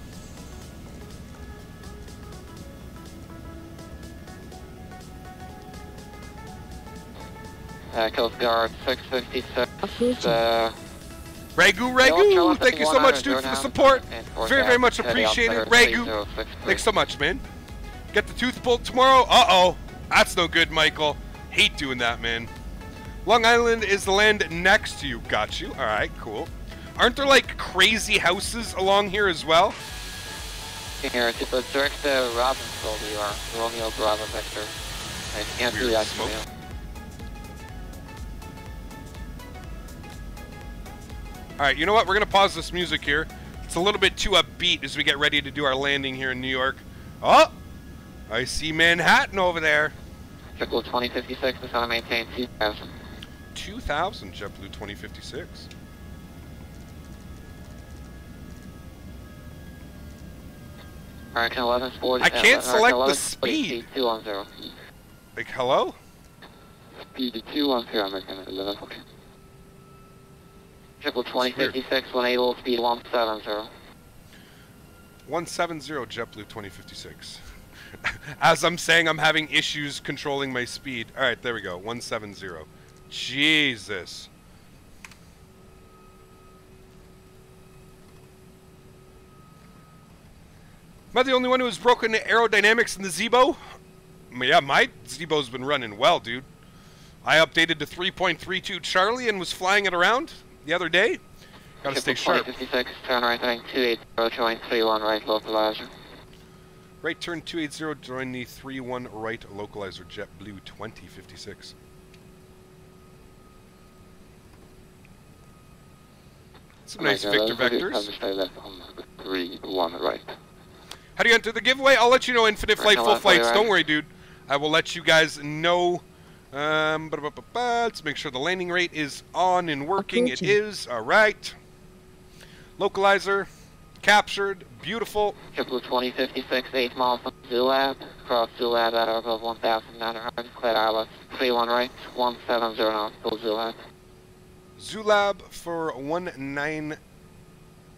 Uh, Coast Guard 656. Uh,
Ragu, Ragu, thank you so much, dude, for the support. Very, very much appreciated. Ragu, thanks so much, man. Get the tooth pulled tomorrow. Uh-oh. That's no good, Michael. Hate doing that, man. Long Island is the land next to you. Got you. All right, cool. Aren't there like crazy houses along here as well?
Here, it's a direct to Robbinsville, you are. Romeo Bravo Victor. I can't do
Weird
that for you.
All right, you know what? We're gonna pause this music here. It's a little bit too upbeat as we get ready to do our landing here in New York. Oh, I see Manhattan over there.
Triple 2056 is gonna maintain 2000.
2000 JetBlue 2056.
American 11 Sport.
I can't
uh,
select
American
the speed.
210.
Like, hello?
Speed 210, American 11. Triple
It's weird.
2056, 180, speed 170.
170 JetBlue 2056. As I'm saying, I'm having issues controlling my speed. All right, there we go. 170. Jesus. Am I the only one who has broken aerodynamics in the Zibo? Yeah, my Zibo's been running well, dude. I updated to 3.32 Charlie and was flying it around the other day. Gotta stay sharp.
2056, turn right heading 280, join 31 right, localizer.
Right turn 280, join the 3-1 right localizer JetBlue 2056. Some nice Victor vectors.
left on 31 right.
How do you enter the giveaway? I'll let you know Infinite Flight
Right,
Full Flights. Don't worry, dude. I will let you guys know. Um, ba- ba- ba- ba- let's make sure the landing rate is on and working. It is. All right. Localizer captured. Beautiful.
Triple 2056, 8 miles from Zulab, cross Zulab at or above 1,900, clear ILS, 31 right, 170 knots, full Zulab.
Zulab for one nine,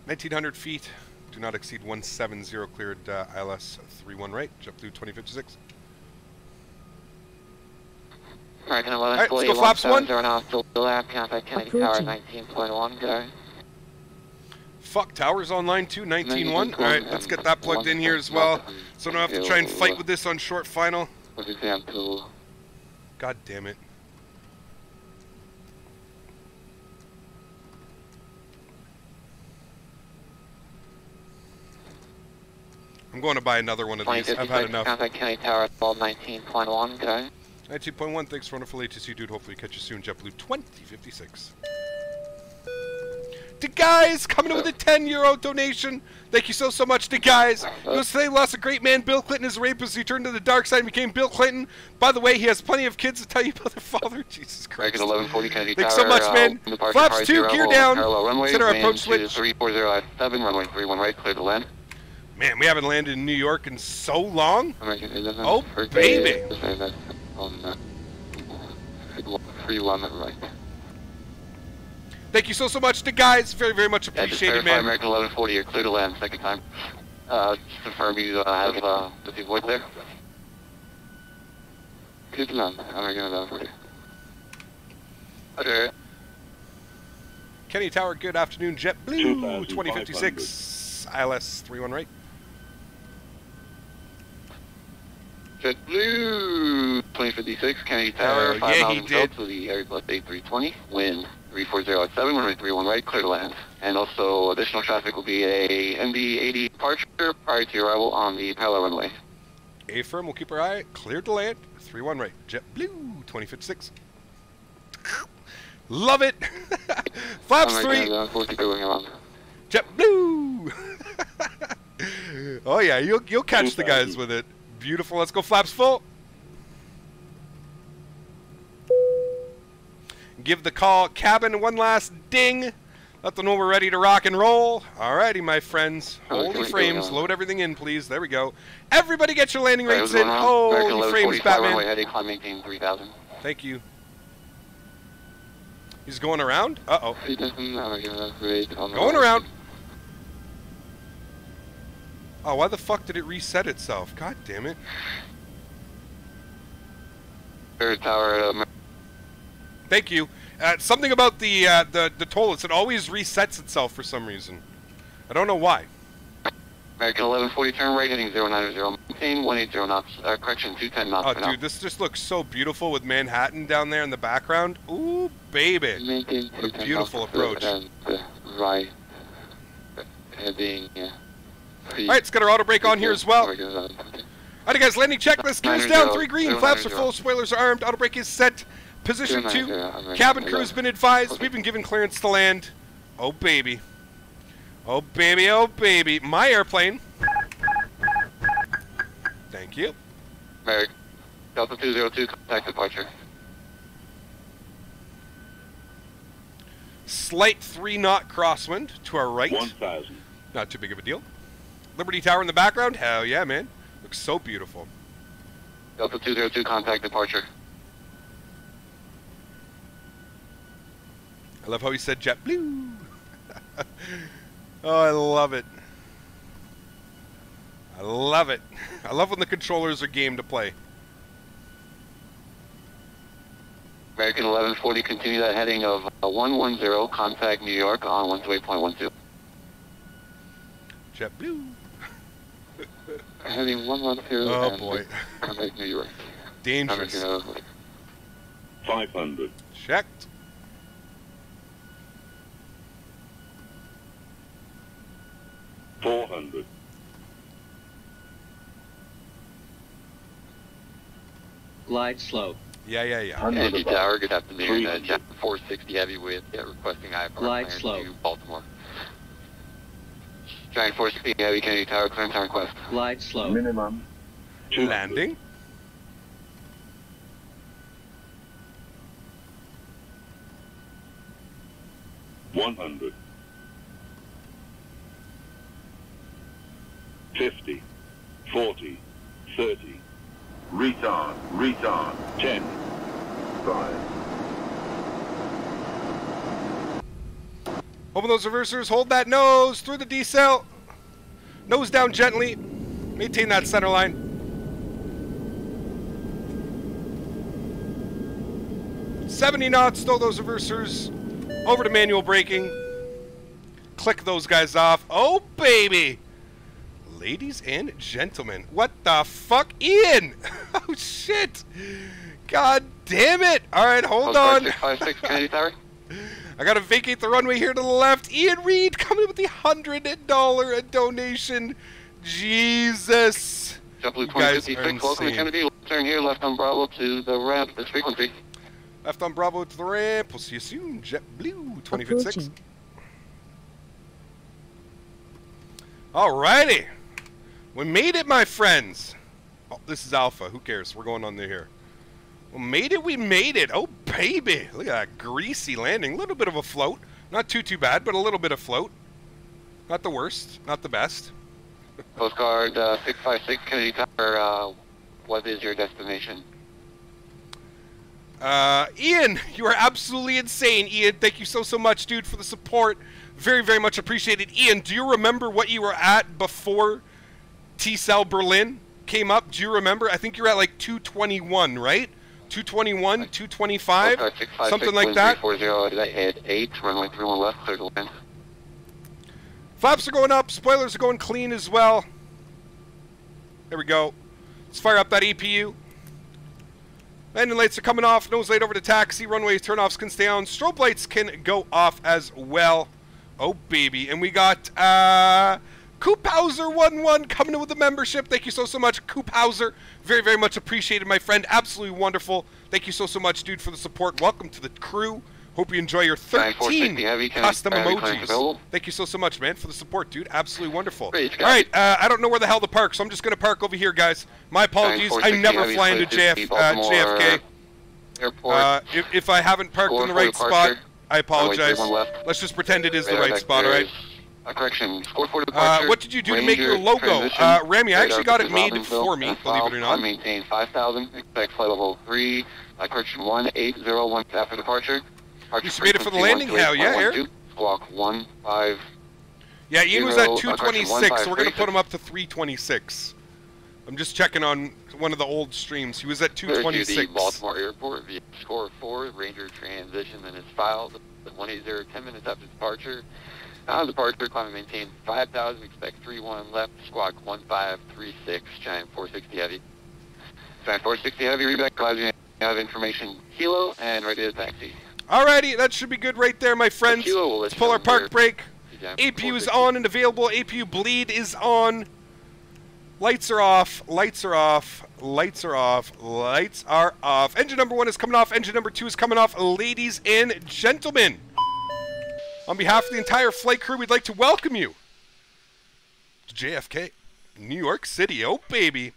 1900 feet. Do not exceed 170 cleared uh, ILS 31 right. JetBlue 2056.
American 11,
Alright, let's go flaps one.
170 knots, full Zulab, contact Kennedy Tower 19.1, good.
Fuck, Towers online too, 19.1. Alright, let's get that plugged in here as well. So I don't have to try and fight with this on short final.
With exam to
God damn it. I'm going to buy another one of these. I've had
2056,
enough.
contact Kennedy Tower at 19.1, good.
92.1, thanks for wonderful ATC, dude. Hopefully catch you soon. JetBlue 2056. The guys coming in with a 10 euro donation. Thank you so so much to guys. USA lost a great man. Bill Clinton is a rapist. He turned to the dark side and became Bill Clinton. By the way, he has plenty of kids to tell you about their father. Jesus Christ.
American 1140 Kennedy
Thanks
Tower.
so much,
uh,
man. Flaps
2,
gear down.
Runway, wind
approach switch.
340 at 7, runway 31 right, clear to land.
Man, we haven't landed in New York in so long. Oh, baby.
Day, just say that On uh, 31 right.
Thank you so so much to guys. Very very much
Yeah, just
appreciated,
verify
man.
American 1140, you're clear to land second time. Uh, just confirm you uh, have uh, the two void there. Clear to land, American 1140. Okay.
Kenny Tower, good afternoon. JetBlue 2056. ILS 31 right.
JetBlue 2056, Kennedy Tower,
Uh,
5
yeah,
miles in to the Airbus A320, wind 340 at 7, runway 31 right, clear to land. And also, additional traffic will be a MD-80 departure prior to arrival on the parallel runway.
A firm will keep our eye clear to land. 31 right. JetBlue 2056. Love it. Flaps three.
1140, going.
JetBlue. oh yeah, you'll you'll catch the guys with it. Beautiful. Let's go flaps full. Give the call cabin one last ding. Let them know we're ready to rock and roll. Alrighty, my friends. Holy frames. Load everything in, please. There we go. Everybody get your landing rates in. Holy frames, Batman.
heading, climb maintain 3000.
Thank you. He's going around? Uh-oh.
3000, American 1148, on the
Going around. Oh, why the fuck did it reset itself? God damn it.
Third tower, uh,
Thank you. Uh, something about the uh, the the ToLiSS. It always resets itself for some reason. I don't know why.
American 1140, turn right heading 090, maintain 180 knots, uh, correction 210 knots
Oh, dude, this just looks so beautiful with Manhattan down there in the background. Ooh, baby.
Maintain
What a
210
beautiful approach.
Right, heading, yeah.
All right, it's got our auto brake on here as well.
Alright,
Alrighty, guys, landing checklist. Gears
Niner
down, three green. Flaps are full. Spoilers are armed. Auto brake is set. Position two.
zero, I'm ready.
Cabin crew's been advised. We've been given clearance to land. Oh, baby. Oh, baby. Oh, baby. My airplane. Thank you.
Merrick, Delta 202, contact departure.
Slight three knot crosswind to our right.
1,000.
Not too big of a deal. Liberty Tower in the background. Hell yeah, man. Looks so beautiful.
Delta 202, contact departure.
I love how he said JetBlue. oh, I love it. I love it. I love when the controllers are game to play.
American 1140, continue that heading of uh, 110, contact New York on 128.12.
JetBlue.
Heading 110
Oh
and
boy.
contact New York.
Dangerous.
American, uh,
500.
Checked.
Four hundred.
Glide slope.
Yeah, yeah, yeah.
Andy Tower, good afternoon. Uh, Jet 460 Heavy with yeah, requesting IFR
Glide
clearance
slow.
to Baltimore. Giant 460 Heavy Kennedy Tower, clearance on quest.
Glide slow.
Minimum. 200.
Landing.
One hundred. Fifty. Forty. Thirty. Retard. Retard. Ten. Five.
Open those reversers. Hold that nose through the decel. Nose down gently. Maintain that center line. Seventy knots. Throw those reversers over to manual braking. Click those guys off. Oh baby, ladies and gentlemen, what the fuck, Ian? oh shit! God damn it! All right, hold on.
656 Kennedy Tower.
I gotta vacate the runway here to the left. Ian Reed coming with the hundred dollar donation. Jesus.
JetBlue
You guys are
2056, welcome to. Kennedy. Left Turn here, left on Bravo to the ramp, this frequency.
Left on Bravo to the ramp. We'll see you soon. JetBlue 2056. Alrighty. We made it, my friends. Oh, this is Alpha. Who cares? We're going on there here. We made it. We made it. Oh, baby. Look at that greasy landing. A little bit of a float. Not too, too bad, but a little bit of float. Not the worst. Not the best.
Postcard uh, 656 Kennedy Tower, uh, what is your destination?
Uh, Ian, you are absolutely insane, Ian. Thank you so, so much, dude, for the support. Very, very much appreciated. Ian, do you remember what you were at before T Cell Berlin came up? Do you remember? I think you're at like 221, right? 221, 225,
Postcard 656,
something like that.
340, that head 8, runway 31 left, to land.
Flaps are going up. Spoilers are going clean as well. There we go. Let's fire up that EPU. Landing lights are coming off. Nose light over to taxi. Runway turnoffs can stay on. Strobe lights can go off as well. Oh, baby. And we got uh, Coop Hauser 11 coming in with the membership. Thank you so, so much, Coop Hauser. Very, very much appreciated, my friend. Absolutely wonderful. Thank you so, so much, dude, for the support. Welcome to the crew. Hope you enjoy your 13
460 heavy, can I-
custom emojis. Thank you so, so much, man, for the support, dude. Absolutely wonderful.
Great,
All right, uh, I don't know where the hell to park, so I'm just going to park over here, guys. My apologies. I never fly into JF, uh, JFK.
Airport.
Uh, if, if I haven't parked in the right spot, I apologize. Let's just pretend it is the right spot, all right?
Uh, correction. Score for
Uh, what did you do to make your logo? Uh, Rami, I actually got it made for me, believe it or not.
Maintain 5,000. Expect flight level 3. Uh, correction 1801 after departure. Departure
You submitted for the landing? Hell yeah, Eric.
Squawk 1, 5.
Yeah, Ian was at
uh,
226, so we're going to put him up to 326. I'm just checking on one of the old streams. He was at
Clear to
226.
the Baltimore Airport via score 4. Ranger transition and is filed. 180, 10 minutes after departure. Uh, departure, climb and maintain 5,000, expect 3-1 left, squawk 1536, giant 460 heavy. Giant 460 heavy, reback, clouds, you have information, kilo, and ready to taxi.
Alrighty, that should be good right there, my friends.
Kilo will let
Let's pull our park
brake.
break. APU is on and available. APU bleed is on. Lights are off. Lights are off. Lights are off. Lights are off. Engine number one is coming off. Engine number two is coming off. Ladies and gentlemen, on behalf of the entire flight crew, we'd like to welcome you to JFK, New York City. Oh, baby.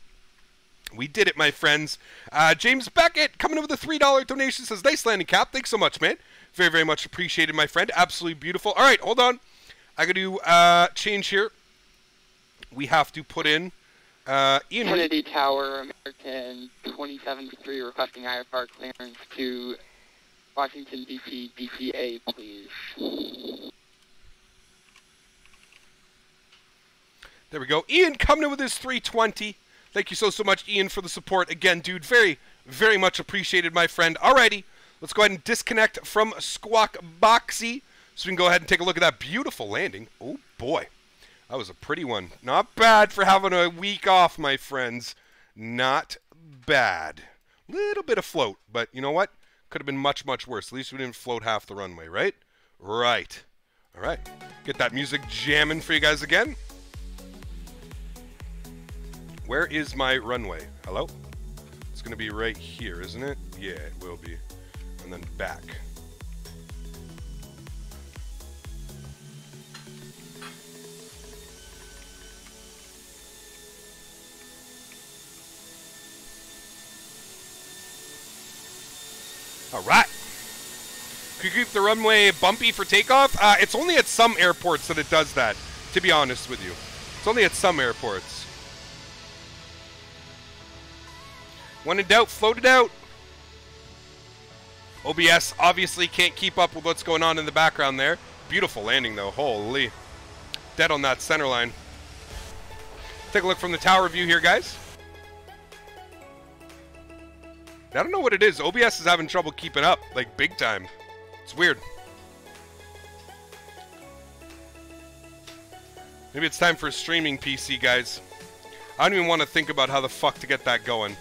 We did it, my friends. Uh, James Beckett coming in with a $3 donation says, Nice landing cap. Thanks so much, man. Very, very much appreciated, my friend. Absolutely beautiful. All right, hold on. I got to do uh, change here. We have to put in uh, Ian.
Kennedy Tower, American 27-3, requesting IFR clearance to Washington, D.C., DCA, please.
There we go. Ian coming in with his 320. Thank you so, so much, Ian, for the support. Again, dude, very, very much appreciated, my friend. Alrighty, let's go ahead and disconnect from Squawk Boxy so we can go ahead and take a look at that beautiful landing. Oh, boy. That was a pretty one. Not bad for having a week off, my friends. Not bad. Little bit of float, but you know what? Could have been much, much worse. At least we didn't float half the runway, right? Right. All right. Get that music jamming for you guys again. Where is my runway? Hello? It's going to be right here, isn't it? Yeah, it will be. And then back. All right. Could keep the runway bumpy for takeoff? Uh, it's only at some airports that it does that, to be honest with you. It's only at some airports. When in doubt, float it out. OBS obviously can't keep up with what's going on in the background there. Beautiful landing, though. Holy. Dead on that center line. Take a look from the tower view here, guys. I don't know what it is. OBS is having trouble keeping up, like big time. It's weird. Maybe it's time for a streaming PC, guys. I don't even want to think about how the fuck to get that going.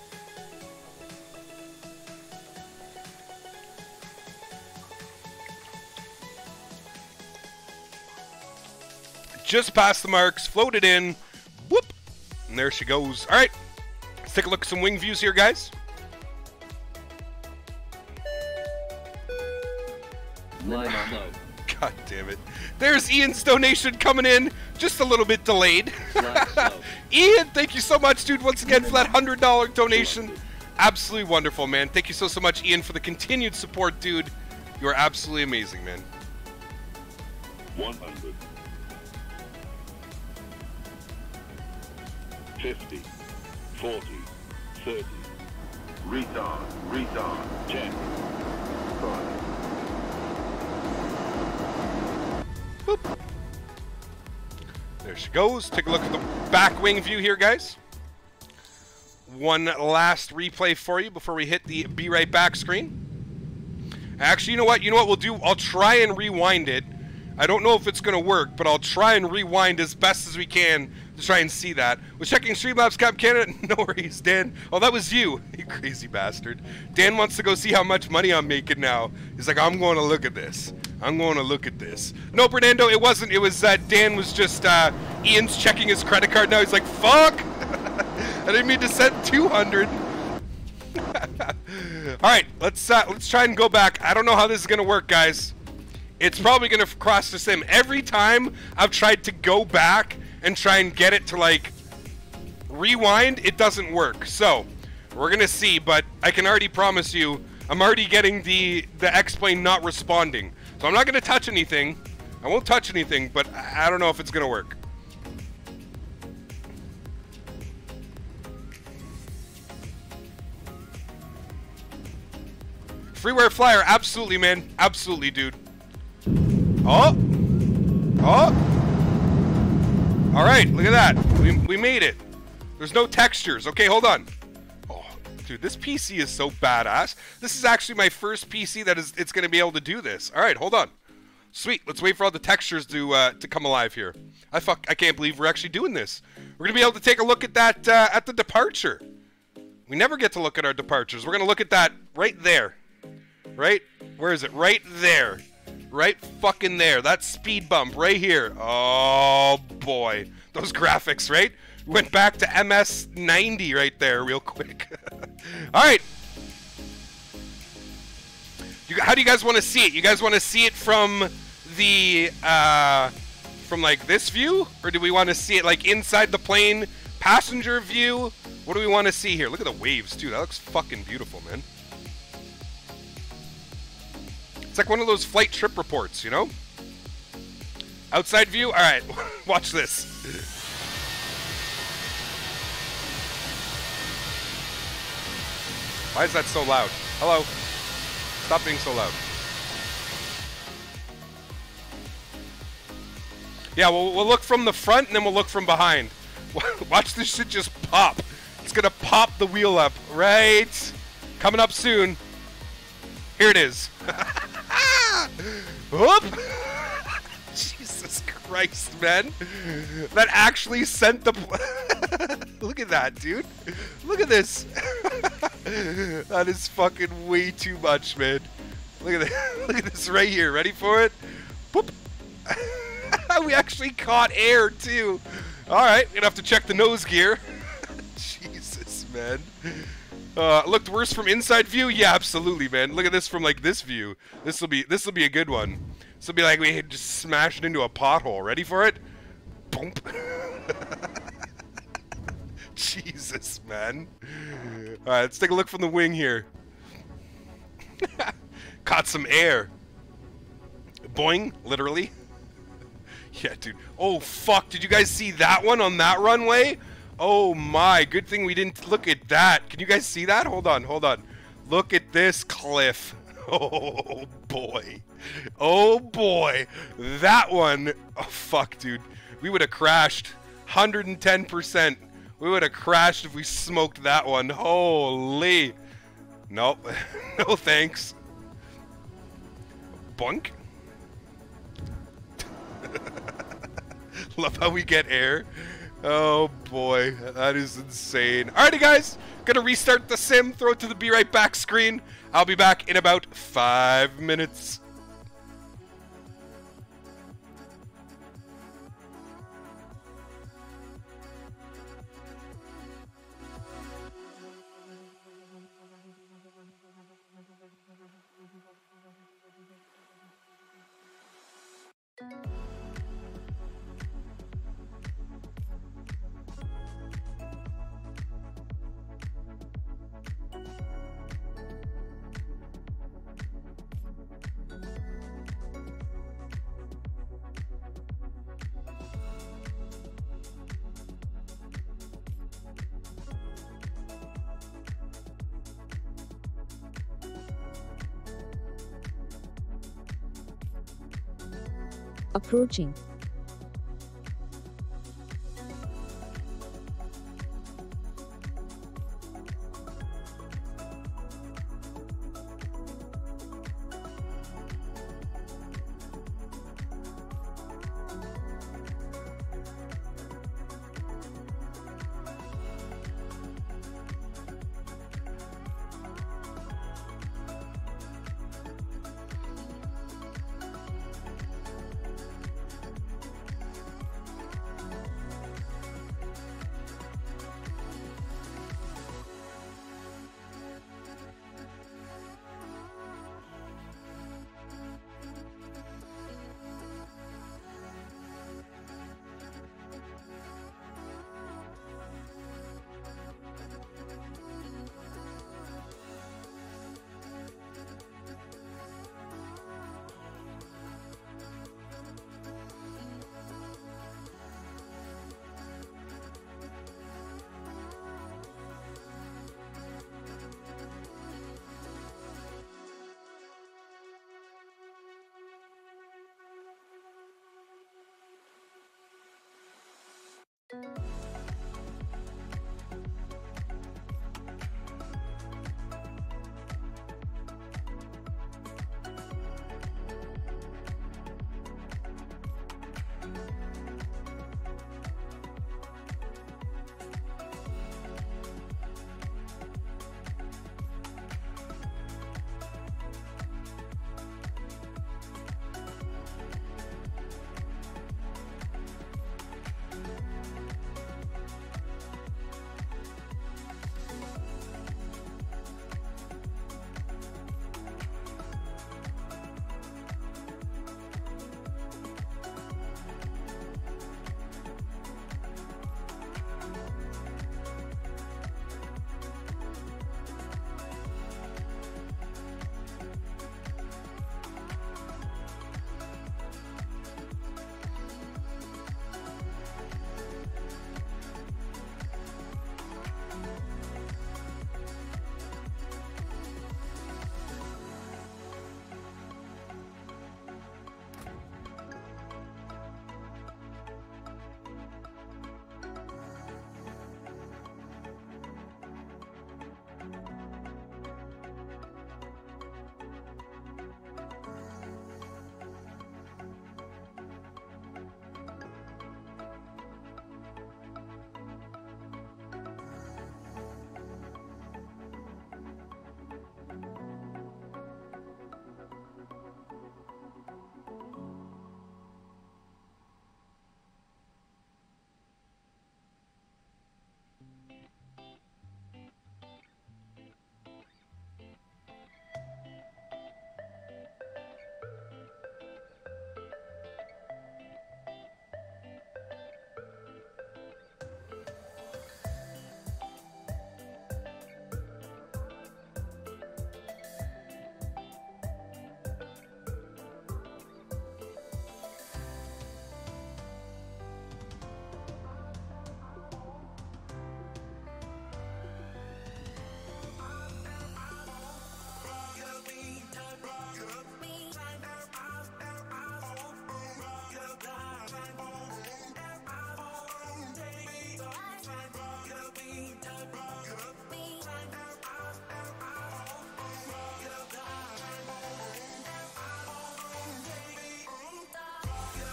Just past the marks, floated in, whoop, and there she goes. All right, let's take a look at some wing views here, guys.
Glide slow.
God damn it. There's Ian's donation coming in, just a little bit delayed. Ian, thank you so much, dude, once again for that $100 donation. Absolutely wonderful, man. Thank you so, so much, Ian, for the continued support, dude. You are absolutely amazing, man.
100. 50, 40, 30. Retard, retard. 10, 5,
There she goes. Take a look at the back wing view here, guys. One last replay for you before we hit the be right back screen. Actually, you know what? You know what we'll do? I'll try and rewind it. I don't know if it's going to work, but I'll try and rewind as best as we can to try and see that. Was checking Streamlabs Cap Canada. No worries, Dan. Oh, that was you, you crazy bastard. Dan wants to go see how much money I'm making now. He's like, I'm going to look at this. I'm going to look at this. No, Bernardo, it wasn't. It was uh, Dan was just uh, Ian's checking his credit card now. He's like, fuck. I didn't mean to send 200. All right, let's uh, let's try and go back. I don't know how this is gonna work, guys. It's probably gonna cross the sim every time I've tried to go back and try and get it to like rewind. It doesn't work. So we're gonna see, but I can already promise you, I'm already getting the the X plane not responding. So I'm not gonna touch anything. I won't touch anything, but I don't know if it's gonna work. Freeware flyer, absolutely, man. Absolutely, dude. Oh. Oh. All right, look at that. We, we made it. There's no textures. Okay, hold on. This PC is so badass. This is actually my first PC that is it's going to be able to do this. All right, hold on. Sweet. Let's wait for all the textures to uh, to come alive here. I fuck. I can't believe we're actually doing this. We're gonna be able to take a look at that uh, at the departure. We never get to look at our departures. We're gonna look at that right there. Right? Where is it? Right there. Right fucking there. That speed bump right here. Oh boy. Those graphics, right? Went back to MS90 right there real quick. Alright. You, how do you guys want to see it? You guys want to see it from the uh, from like this view, or do we want to see it like inside the plane passenger view? What do we want to see here? Look at the waves too. That looks fucking beautiful, man. It's like one of those flight trip reports, you know? Outside view? All right, watch this. Why is that so loud? Hello? Stop being so loud. Yeah, we'll, we'll look from the front and then we'll look from behind. Watch this shit just pop. It's gonna pop the wheel up, right? Coming up soon. Here it is. Whoop! Christ, man. That actually sent the. Look at that, dude. Look at this. that is fucking way too much, man. Look at that. Look at this right here. Ready for it? Boop. we actually caught air too. All right, gonna have to check the nose gear. Jesus, man. Uh, looked worse from inside view. Yeah, absolutely, man. Look at this from like this view. This will be this will be a good one. This will be like we had just smashed into a pothole. Ready for it? Boom. Jesus, man. All right, let's take a look from the wing here. Caught some air. Boing, literally. Yeah, dude. Oh, fuck. Did you guys see that one on that runway? Oh, my. Good thing we didn't look at that. Can you guys see that? Hold on, hold on. Look at this cliff. Oh, boy. Oh, boy. That one. Oh, fuck, dude. We would have crashed. 110%. We would have crashed if we smoked that one. Holy. Nope. no thanks. Bunk. Love how we get air. Oh boy, that is insane. Alrighty guys, gonna restart the sim, throw it to the be right back screen. I'll be back in about five minutes.
Approaching.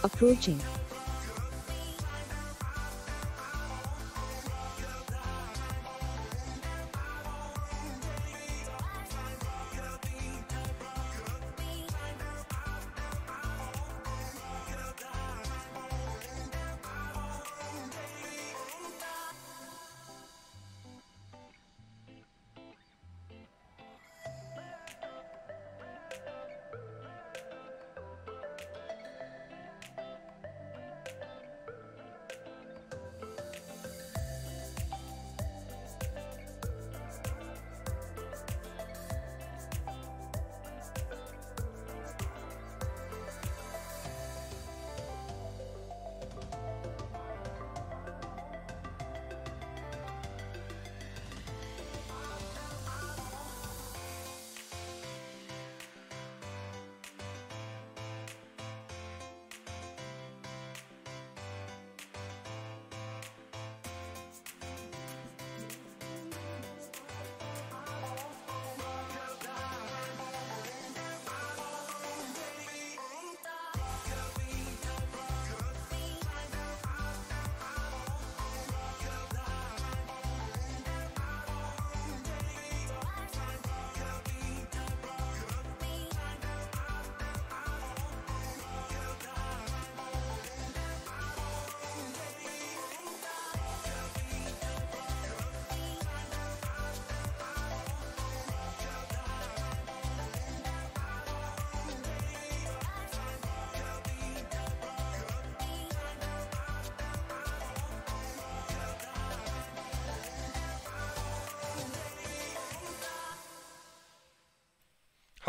Approaching.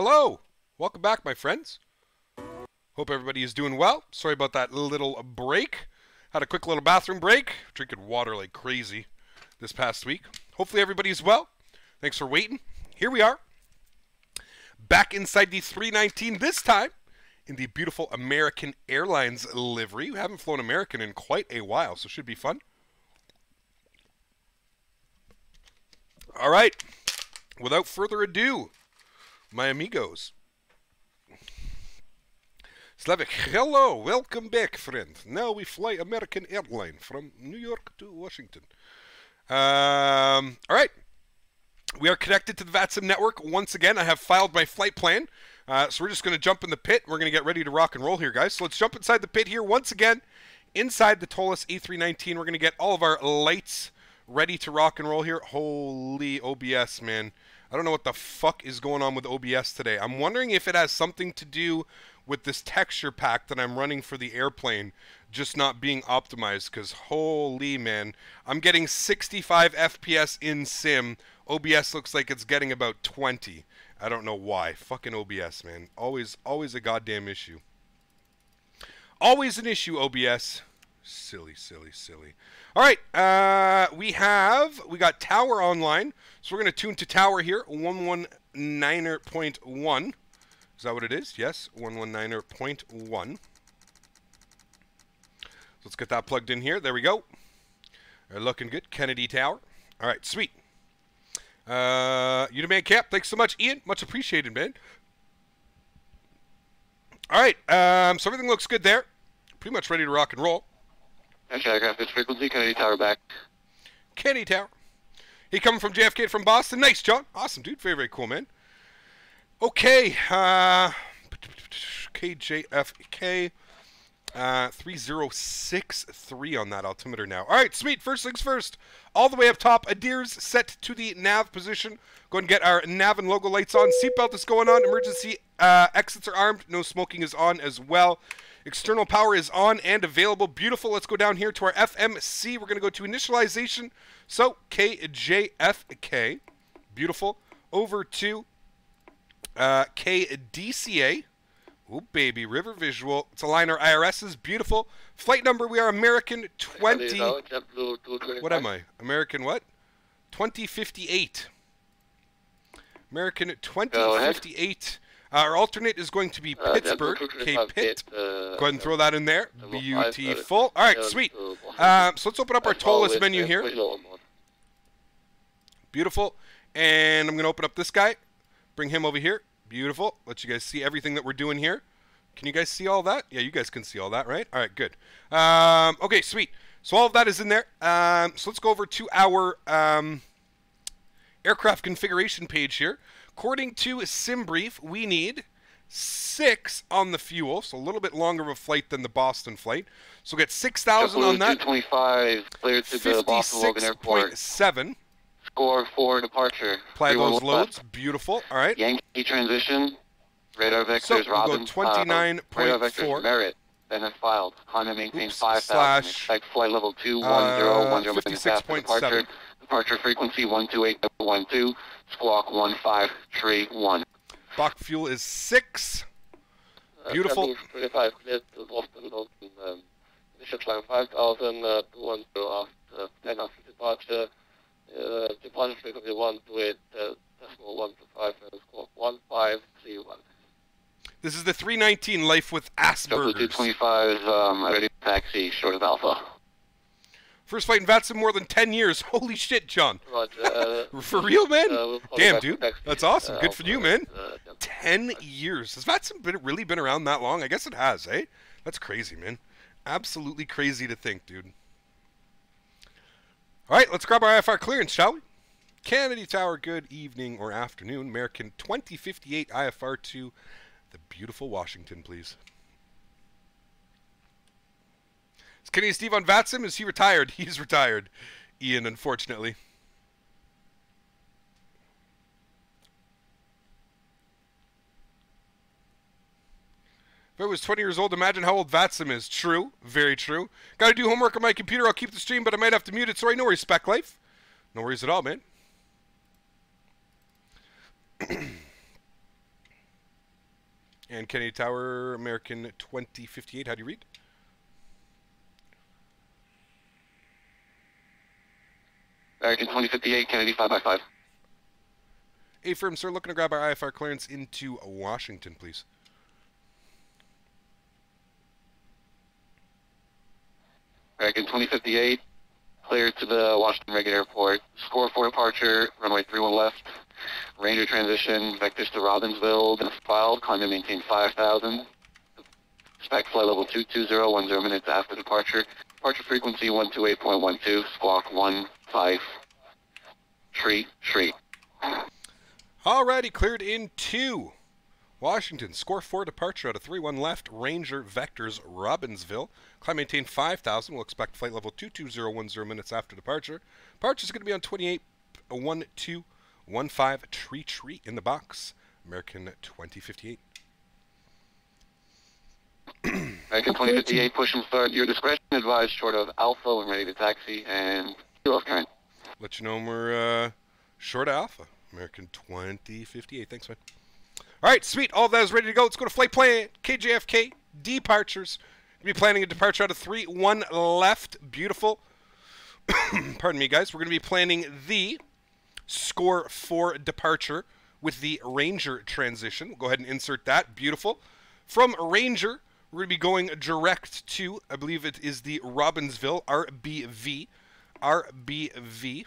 Hello! Welcome back, my friends. Hope everybody is doing well. Sorry about that little break. Had a quick little bathroom break. Drinking water like crazy this past week. Hopefully everybody's well. Thanks for waiting. Here we are. Back inside the 319 this time in the beautiful American Airlines livery. We haven't flown American in quite a while, so should be fun. All right. Without further ado, my amigos. Slavic, hello, welcome back, friend. Now we fly American Airline from New York to Washington. Um, all right. We are connected to the VATSIM network. Once again, I have filed my flight plan. Uh, so we're just going to jump in the pit. We're going to get ready to rock and roll here, guys. So let's jump inside the pit here once again. Inside the ToLiSS A319, we're going to get all of our lights ready to rock and roll here. Holy OBS, man. I don't know what the fuck is going on with OBS today. I'm wondering if it has something to do with this texture pack that I'm running for the airplane just not being optimized because holy man, I'm getting 65 FPS in sim. OBS looks like it's getting about 20. I don't know why. Fucking OBS, man. Always, always a goddamn issue. Always an issue, OBS. Silly, silly, silly. All right, uh, we have we got Tower online, so we're gonna tune to Tower here, 119.1. Is that what it is? Yes, 119.1. Let's get that plugged in here. There we go. They're looking good. Kennedy Tower. All right, sweet. Uh, Uniman Cap, thanks so much, Ian. Much appreciated, man. All right, um, so everything looks good there. Pretty much ready to rock and roll.
Okay, I got this frequency, Kennedy Tower back.
Kennedy Tower. He coming from JFK from Boston. Nice, John. Awesome, dude. Very, very cool, man. Okay, uh, KJFK. Uh, 3063 on that altimeter now. All right, sweet. First things first. All the way up top, ADIRS set to the nav position. Go and get our nav and logo lights on. Seatbelt is going on. Emergency uh, exits are armed. No smoking is on as well. External power is on and available. Beautiful. Let's go down here to our FMC. We're going to go to initialization. So, KJFK. Beautiful. Over to uh, KDCA. Oh, baby. River Visual. It's a line our IRS is beautiful. Flight number, we are American 20. What am I? American what? 2058. American 2058. Uh, our alternate is going to be
Uh,
Pittsburgh. Okay, Pitt. Go ahead and throw that in there.
uh,
Beautiful. All right, sweet. Um, so let's open up our ToLiSS menu here. Beautiful. And I'm going to open up this guy. Bring him over here. Beautiful. Let you guys see everything that we're doing here. Can you guys see all that? Yeah, you guys can see all that, right? All right, good. Um, okay, sweet. So all of that is in there. Um, so let's go over to our um, aircraft configuration page here. According to SimBrief, we need six on the fuel, so a little bit longer of a flight than the Boston flight. So we'll get 6,000 on that.
225 cleared to the Boston Logan Airport.
56.7.
Score for departure.
Apply
one
those
left.
loads. Beautiful. All right.
Yankee transition. Radar vectors
So, we'll
Robin.
29.4.
Uh, radar vectors Merit. Then have filed. Honda maintain 5,000.
slash,
Expect flight level 210.
uh,
10 minutes after
56.7.
departure. Departure frequency 128.12. Squawk 1531.
Bach fuel is six. Beautiful.
25 cleared to Boston Logan. Um, initial climb 5,000, uh, 210 after 10 after departure. Uh, departure frequency 128, uh, decimal 1 to 5, and score 1531.
This is the 319 Life with
Double
Asperger's.
225 is um, ready to taxi short of Alpha.
First flight in VATSIM more than 10 years. Holy shit, John.
Uh,
For real, man?
uh,
Damn, dude. That's awesome.
uh,
Good for you, man.
uh,
10 years. Has VATS been, really been around that long? I guess it has, eh? That's crazy, man. Absolutely crazy to think, dude. All right, let's grab our IFR clearance, shall we? Kennedy Tower, good evening or afternoon. American 2058 IFR to the beautiful Washington, please. Kenny Steve on VATSIM? Is he retired? He's retired, Ian, unfortunately. If I was 20 years old, imagine how old Vatsim is. True. Very true. Gotta do homework on my computer. I'll keep the stream, but I might have to mute it. Sorry, no worries, Spec Life. No worries at all, man. and Kennedy Tower, American 2058. How do you read?
American 2058, Kennedy 5x5.
A firm, sir, looking to grab our IFR clearance into Washington, please.
American 2058, cleared to the Washington Reagan Airport. Score for departure, runway 31 left. Ranger transition, vectors to Robbinsville, then filed, climb and maintain 5,000. Spec flight level 220, 10 minutes after departure. Departure frequency 128.12, squawk 15. Tree, tree.
Alrighty, cleared in two. Washington, score four departure out of 3 1 left. Ranger Vectors, Robbinsville. Climb maintain 5000. We'll expect flight level 22010 minutes after departure. Departure is going to be on 281215 Tree Tree in the box. American 2058.
American 2058, push and start. Your discretion advised short of Alpha when ready to taxi and
Let you know we're uh, short Alpha. American 2058. Thanks, man. All right, sweet. All that is ready to go. Let's go to flight plan. KJFK departures. We'll be planning a departure out of three, one left. Beautiful. Pardon me, guys. We're going to be planning the score for departure with the Ranger transition. We'll go ahead and insert that. Beautiful. From Ranger, we're going to be going direct to, I believe it is the Robbinsville RBV. RBV.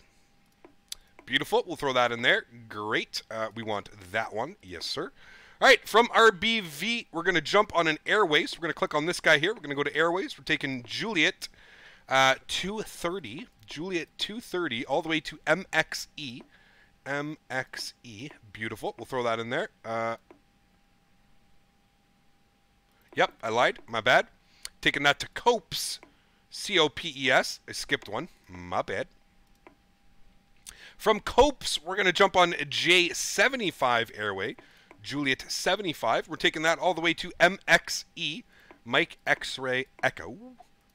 Beautiful. We'll throw that in there. Great. Uh, we want that one. Yes, sir. All right. From RBV, we're going to jump on an Airways. We're going to click on this guy here. We're going to go to Airways. We're taking Juliet uh, 230. Juliet 230 all the way to MXE. MXE. Beautiful. We'll throw that in there. Uh, yep, I lied. My bad. Taking that to Copes. C O P E S. I skipped one. My bad. From Copes, we're going to jump on J75 Airway, Juliet 75. We're taking that all the way to MXE, Mike X-Ray Echo.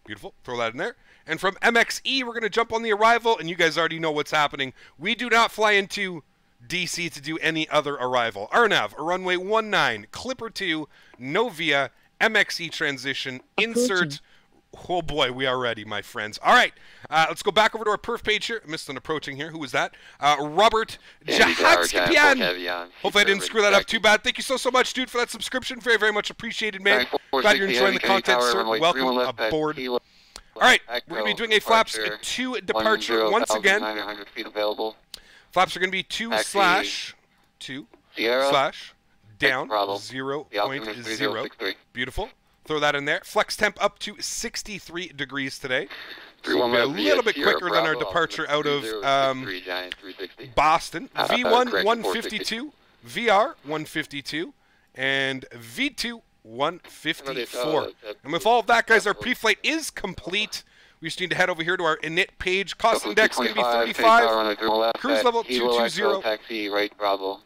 Beautiful. Throw that in there. And from MXE, we're going to jump on the arrival, and you guys already know what's happening. We do not fly into DC to do any other arrival. RNAV, a runway 19, Clipper 2, Novia, MXE transition, insert. Oh boy, we are ready, my friends. All right, uh, let's go back over to our perf page here. Missed an approaching here. Who was that? Uh, Robert
Kennedy Tower, Jack,
Jahadskipian.
Heavy on.
Hopefully, I didn't screw that up too bad. Thank you so so much, dude, for that subscription. Very very much appreciated, man. Glad you're enjoying the content, sir. Welcome
31 left at
aboard. All right, we're gonna be doing a flaps two departure once again.
900 feet available.
Flaps are gonna be two slash two slash down zero point zero. Beautiful. Throw that in there. Flex temp up to 63 degrees today. So a little bit quicker than our departure out of um,
3063, Giant 360.
Boston.
Uh,
V1 152, VR 152, and V2 154. And with all of that, guys, our pre-flight is complete. We just need to head over here to our init page. Cost index going to be 35. Cruise level 220.
Taxi right Bravo.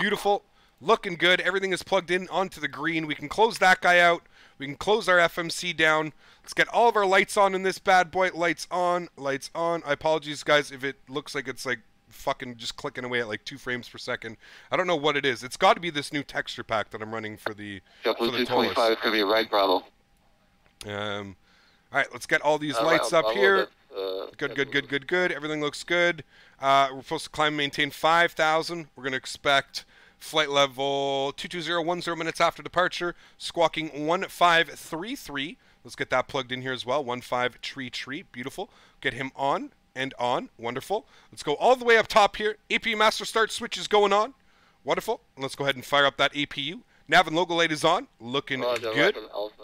Beautiful. Looking good. Everything is plugged in onto the green. We can close that guy out. We can close our FMC down. Let's get all of our lights on in this bad boy. Lights on. Lights on. I apologize, guys, if it looks like it's like fucking just clicking away at like two frames per second. I don't know what it is. It's got to be this new texture pack that I'm running for the for the
225
Taurus.
is going to be a right Bravo.
Um, all right, let's get all these
Uh,
lights up here.
uh,
Good, good, good, good, good. Everything looks good. Uh, we're supposed to climb and maintain 5,000. We're going to expect flight level 22010 minutes after departure, squawking 1533. Let's get that plugged in here as well. 15 tree tree. Beautiful. Get him on and on. Wonderful. Let's go all the way up top here. APU master start switch is going on. Wonderful. Let's go ahead and fire up that APU. Nav and logo light is on. Looking
Roger,
good.
Alpha,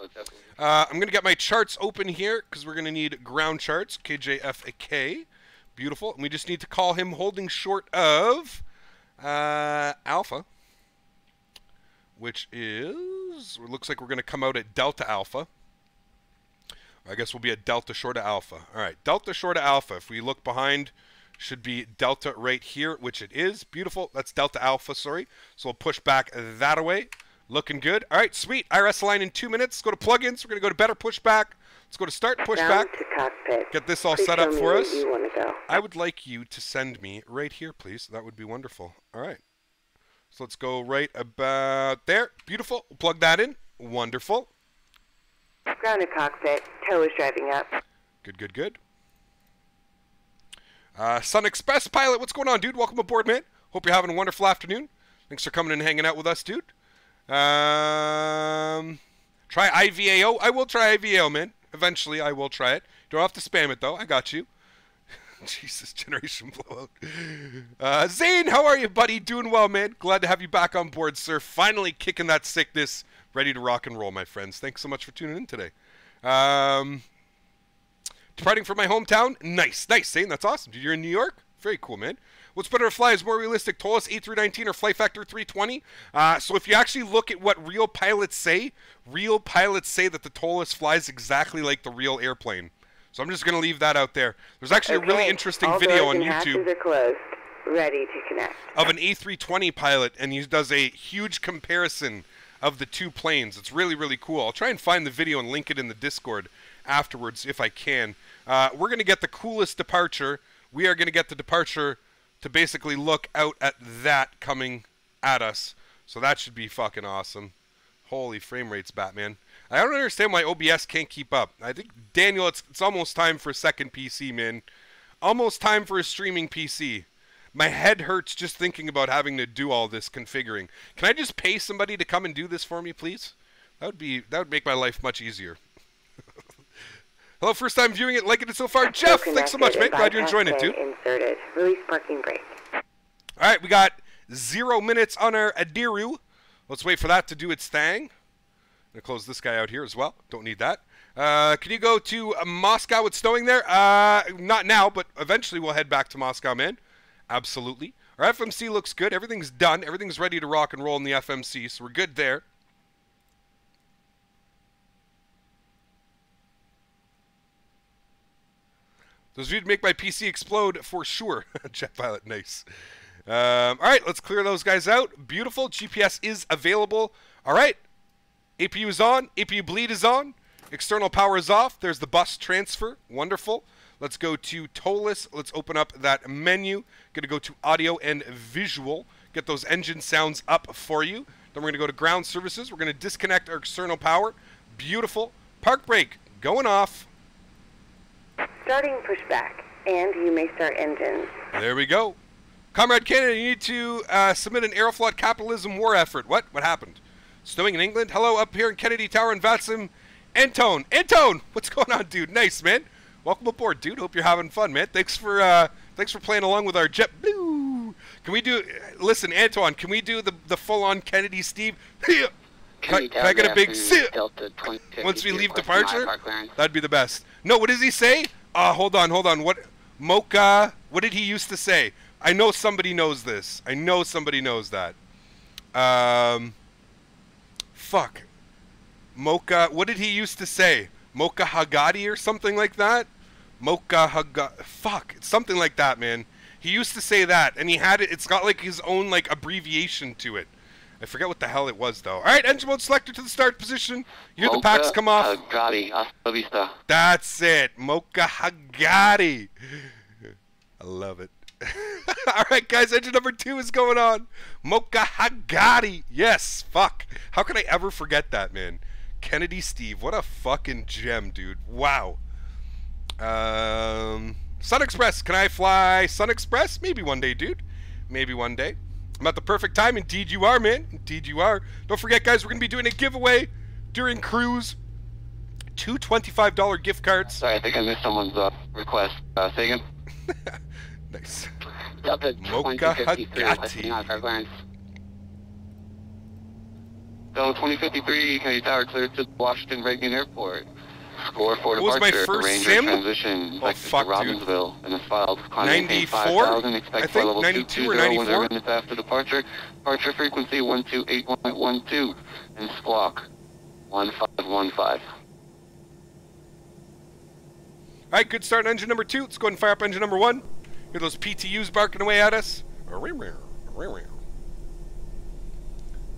Uh, I'm going to get my charts open here because we're going to need ground charts. KJFK. Beautiful. And we just need to call him holding short of uh, Alpha, which is, looks like we're going to come out at Delta Alpha. I guess we'll be at Delta short of Alpha. All right, Delta short of Alpha. If we look behind, should be Delta right here, which it is. Beautiful. That's Delta Alpha, sorry. So we'll push back that away. Looking good. All right, sweet. IRS line in two minutes. Go to plugins. We're going to go to better pushback. Let's go to start
Down
pushback.
cockpit.
Get this all
Please
set up for us.
You want to go.
I would like you to send me right here, please. That would be wonderful. All right. So let's go right about there. Beautiful. Plug that in. Wonderful.
Ground to cockpit. Tow is driving up.
Good, good, good. Uh, Sun Express pilot, what's going on, dude? Welcome aboard, man. Hope you're having a wonderful afternoon. Thanks for coming and hanging out with us, dude. Um, try IVAO. I will try IVAO, man. Eventually, I will try it. Don't have to spam it, though. I got you. Jesus, generation blowout. Uh, Zane, how are you, buddy? Doing well, man. Glad to have you back on board, sir. Finally kicking that sickness, ready to rock and roll, my friends. Thanks so much for tuning in today. Um, departing from my hometown. Nice, nice, Zane. That's awesome. Dude, you're in New York. Very cool, man. What's better to fly is more realistic, ToLiSS A319 or Flight Factor 320. Uh, so if you actually look at what real pilots say, real pilots say that the ToLiSS flies exactly like the real airplane. So I'm just going to leave that out there. There's actually a really interesting
all
video on YouTube
are closed. Ready to connect.
of an A320 pilot, and he does a huge comparison of the two planes. It's really, really cool. I'll try and find the video and link it in the Discord afterwards if I can. Uh, we're going to get the coolest departure. We are going to get the departure to basically look out at that coming at us. So that should be fucking awesome. Holy frame rates, Batman. I don't understand why OBS can't keep up. I think, Daniel, it's, it's almost time for a second PC, man. Almost time for a streaming PC. My head hurts just thinking about having to do all this configuring. Can I just pay somebody to come and do this for me, please? That would be that would make my life much easier. Hello, first time viewing it, liking it so far. Jeff, thanks so much, man.
connected
Glad you're enjoying it too.
Inserted. Release parking brake.
All right, we got zero minutes on our Adiru. Let's wait for that to do its thing. I'm gonna close this guy out here as well. Don't need that. Uh, can you go to uh, Moscow? It's snowing there. Uh, not now, but eventually we'll head back to Moscow, man. Absolutely. Our FMC looks good. Everything's done. Everything's ready to rock and roll in the FMC, so we're good there. Those to make my PC explode for sure. Jet pilot, nice. Um, all right, let's clear those guys out. Beautiful. GPS is available. All right. APU is on. APU bleed is on. External power is off. There's the bus transfer. Wonderful. Let's go to ToLiSS. Let's open up that menu. Going to go to audio and visual. Get those engine sounds up for you. Then we're going to go to ground services. We're going to disconnect our external power. Beautiful. Park brake going off.
Starting pushback. And you may start engines.
There we go. Comrade Kennedy, you need to uh, submit an Aeroflot capitalism war effort. What? What happened? Snowing in England? Hello, up here in Kennedy Tower in Vatsim. Antone, Antone, what's going on, dude? Nice, man. Welcome aboard, dude. Hope you're having fun, man. Thanks for uh, thanks for playing along with our JetBlue Can we do? Listen, Antoine. Can we do the the full on Kennedy Steve? Can,
Kennedy
can I get a big
Avenue. Delta
Once we leave departure? That'd be the best. No, what does he say? Uh, hold on, hold on. What? Mocha. What did he used to say? I know somebody knows this. I know somebody knows that. Um. Fuck. Mocha. What did he used to say? Mocha Hagati or something like that? Mocha Haga. Fuck. Something like that, man. He used to say that, and he had it. It's got like his own like abbreviation to it. I forget what the hell it was though. All right, engine mode selector to the start position. You hear the packs come off.
Gotti, hasta vista.
That's it. Mocha Hagati. I love it. All right, guys, engine number two is going on. Mocha Hagati. Yes, fuck. How could I ever forget that, man? Kennedy Steve. What a fucking gem, dude. Wow. Um, Sun Express. Can I fly Sun Express? Maybe one day, dude. Maybe one day. I'm at the perfect time. Indeed, you are, man. Indeed, you are. Don't forget, guys, we're going to be doing a giveaway during cruise. Two $25 gift cards.
Sorry, I think I missed someone's uh, request. Uh, say again?
Nice.
Delta
Mocha
2053,
Hagati.
requesting IFR clearance.
Delta 2053, Kennedy Tower cleared to Washington Reagan Airport. Score for
What was my
departure.
first
Ranger
sim?
transition.
Oh, fuck,
to
dude.
And filed. Climb maintain
94?
5000.
I
Expect
think
for level
92 or
220 when
94?
minutes after departure. Departure frequency 128.12. And squawk 1515.
All right, good start on engine number two. Let's go ahead and fire up engine number one. Hear those PTUs barking away at us.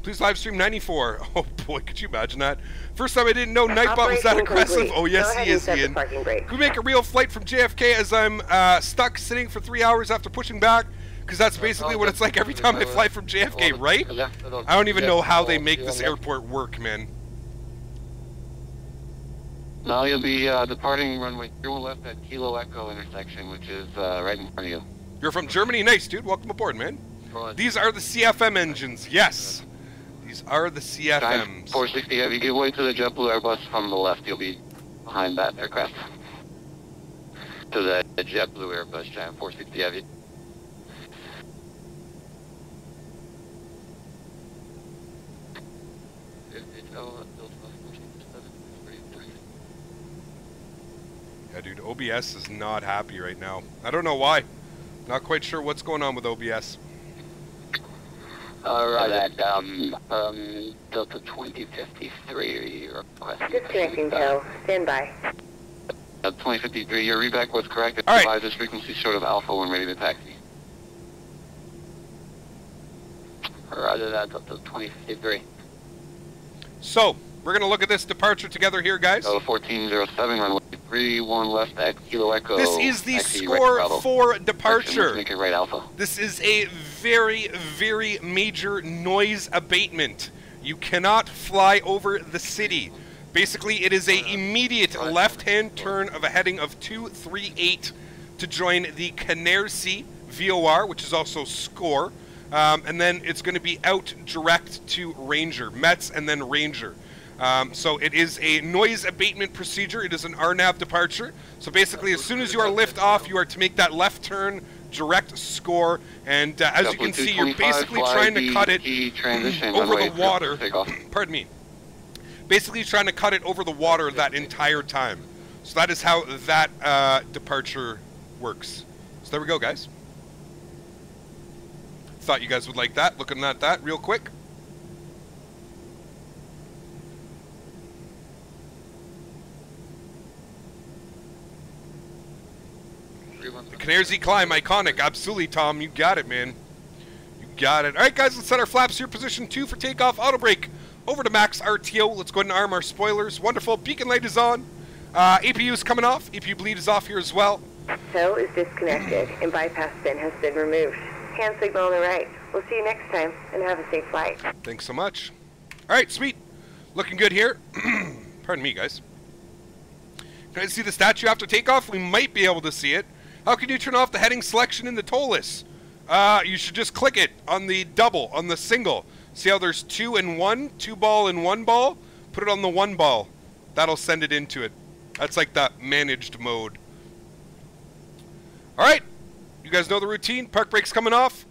Please live stream 94. Oh boy, could you imagine that? First time I didn't know Nightbot was that aggressive. Oh yes,
Go ahead
he is,
set the
Ian.
parking brake.
Can we make a real flight from JFK as I'm uh, stuck sitting for three hours after pushing back? Because that's basically what it's like every time I fly from JFK, right? I don't even know how they make this airport work, man.
Now you'll be uh, departing runway 01 left at Kilo Echo intersection, which is uh, right in front of you.
You're from Germany, nice, dude. Welcome aboard, man. These are the CFM engines, yes. These are the
Time
CFMs.
460 heavy, give way to the JetBlue Airbus from the left. You'll be behind that aircraft. To the, the JetBlue Airbus, Giant 460 heavy.
Yeah, dude, OBS is not happy right now. I don't know why. Not quite sure what's going on with OBS.
Alright, at um, um, Delta 2053, request.
Disconnecting tow. Stand by.
Uh, 2053, your reback was correct.
All right.
Advise this frequency short of Alpha when ready to taxi.
Roger that, Delta 2053.
So, we're going to look at this departure together here, guys.
Delta 1407, runway 31 left at Kilo Echo.
This is the score
Bravo.
for departure.
Make it right Alpha.
This is a very, very major noise abatement. You cannot fly over the city. Basically, it is a immediate left-hand turn of a heading of 238 to join the Canarsie VOR, which is also SCORE. Um, and then it's going to be out direct to Ranger, Mets, and then Ranger. Um, so it is a noise abatement procedure. It is an RNAV departure. So basically, as soon as you are lift off, you are to make that left turn, direct score, and uh, as you can see, you're basically trying to cut it over the water. Pardon me. Basically, trying to cut it over the water that entire time. So that is how that uh, departure works. So there we go, guys. Thought you guys would like that. Looking at that real quick. The Canarsie climb, iconic. Absolutely, Tom. You got it, man. You got it. All right, guys, let's set our flaps here. Position two for takeoff. Auto brake. Over to max RTO. Let's go ahead and arm our spoilers. Wonderful. Beacon light is on. Uh, APU is coming off. APU bleed is off here as well.
Tow is disconnected and bypass pin has been removed. Hand signal on the right. We'll see you next time and have a safe flight.
Thanks so much. All right, sweet. Looking good here. Pardon me, guys. Can I see the statue after takeoff? We might be able to see it. How can you turn off the heading selection in the ToLiSS? Uh, you should just click it on the double, on the single. See how there's two and one, two ball and one ball? Put it on the one ball. That'll send it into it. That's like that managed mode. All right. You guys know the routine. Park brakes coming off.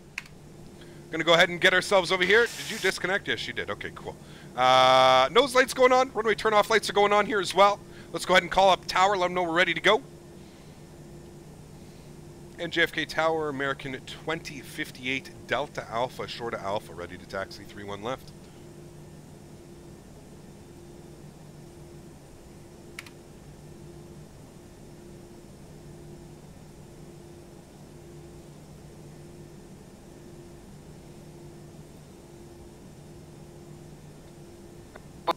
Gonna go ahead and get ourselves over here. Did you disconnect? Yes, you did. Okay, cool. Uh, nose lights going on. Runway turn off lights are going on here as well. Let's go ahead and call up Tower. Let them know we're ready to go. And JFK Tower, American 2058 Delta Alpha, short of Alpha, ready to taxi 3-1 left.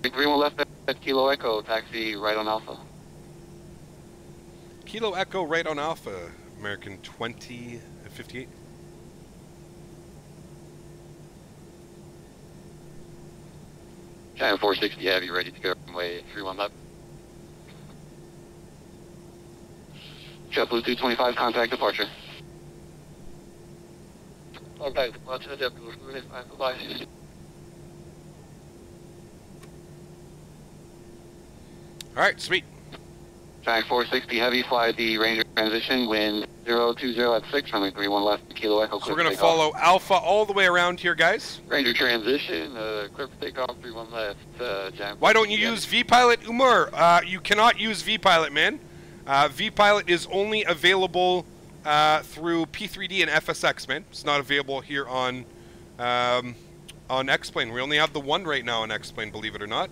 Three one left at Kilo Echo, taxi right on Alpha.
Kilo Echo right on Alpha, American 2058.
Giant 460 heavy, ready to go runway three one left. JetBlue 225, contact departure.
Contact departure, JetBlue 225, bye.
All right, sweet.
Giant 460 heavy, fly the Ranger transition, wind 020 at 6, runway 31 left, Kilo Echo.
So we're going to follow Alpha all the way around here, guys.
Ranger transition, uh, for takeoff, 31 left, uh, Giant
Why don't you
460
use V-Pilot, Umar? Uh, you cannot use V-Pilot, man. Uh, V-Pilot is only available uh, through P3D and FSX, man. It's not available here on um, on X-Plane. We only have the one right now on X-Plane, believe it or not.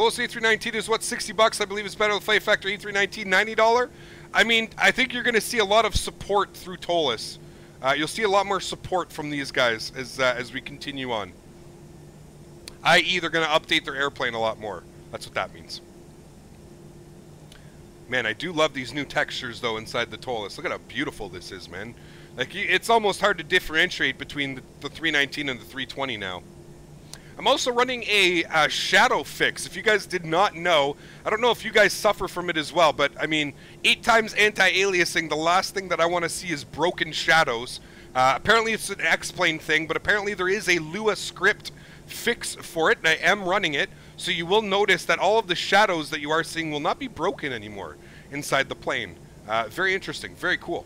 Close to E319 is what 60 bucks. I believe it's better with Flight Factor A319 $90. I mean, I think you're going to see a lot of support through ToLiSS. Uh, you'll see a lot more support from these guys as uh, as we continue on. I.e., they're going to update their airplane a lot more. That's what that means. Man, I do love these new textures though inside the ToLiSS. Look at how beautiful this is, man. Like it's almost hard to differentiate between the, the 319 and the 320 now. I'm also running a uh, shadow fix. If you guys did not know, I don't know if you guys suffer from it as well, but I mean, eight times anti-aliasing. The last thing that I want to see is broken shadows. Uh, apparently, it's an X-plane thing, but apparently there is a Lua script fix for it, and I am running it. So you will notice that all of the shadows that you are seeing will not be broken anymore inside the plane. Uh, very interesting, very cool.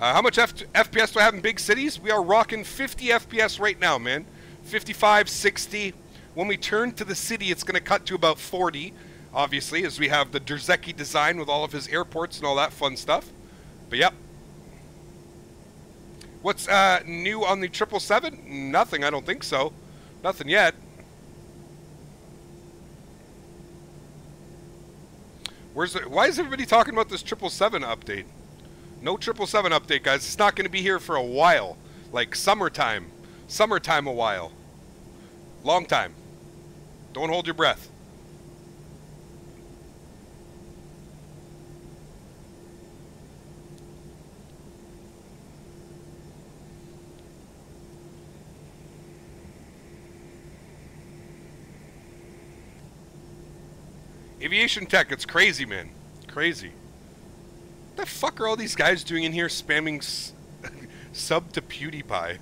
Uh, how much F- FPS do I have in big cities? We are rocking 50 FPS right now, man. 55, 60. When we turn to the city, it's going to cut to about 40, obviously, as we have the Drzewiecki design with all of his airports and all that fun stuff. But yep. What's uh, new on the 777? Nothing, I don't think so. Nothing yet. Where's the, why is everybody talking about this 777 update? No 777 update, guys. It's not going to be here for a while. Like summertime. Summertime a while. Long time. Don't hold your breath. Aviation tech, it's crazy, man. Crazy. What the fuck are all these guys doing in here spamming sub to PewDiePie?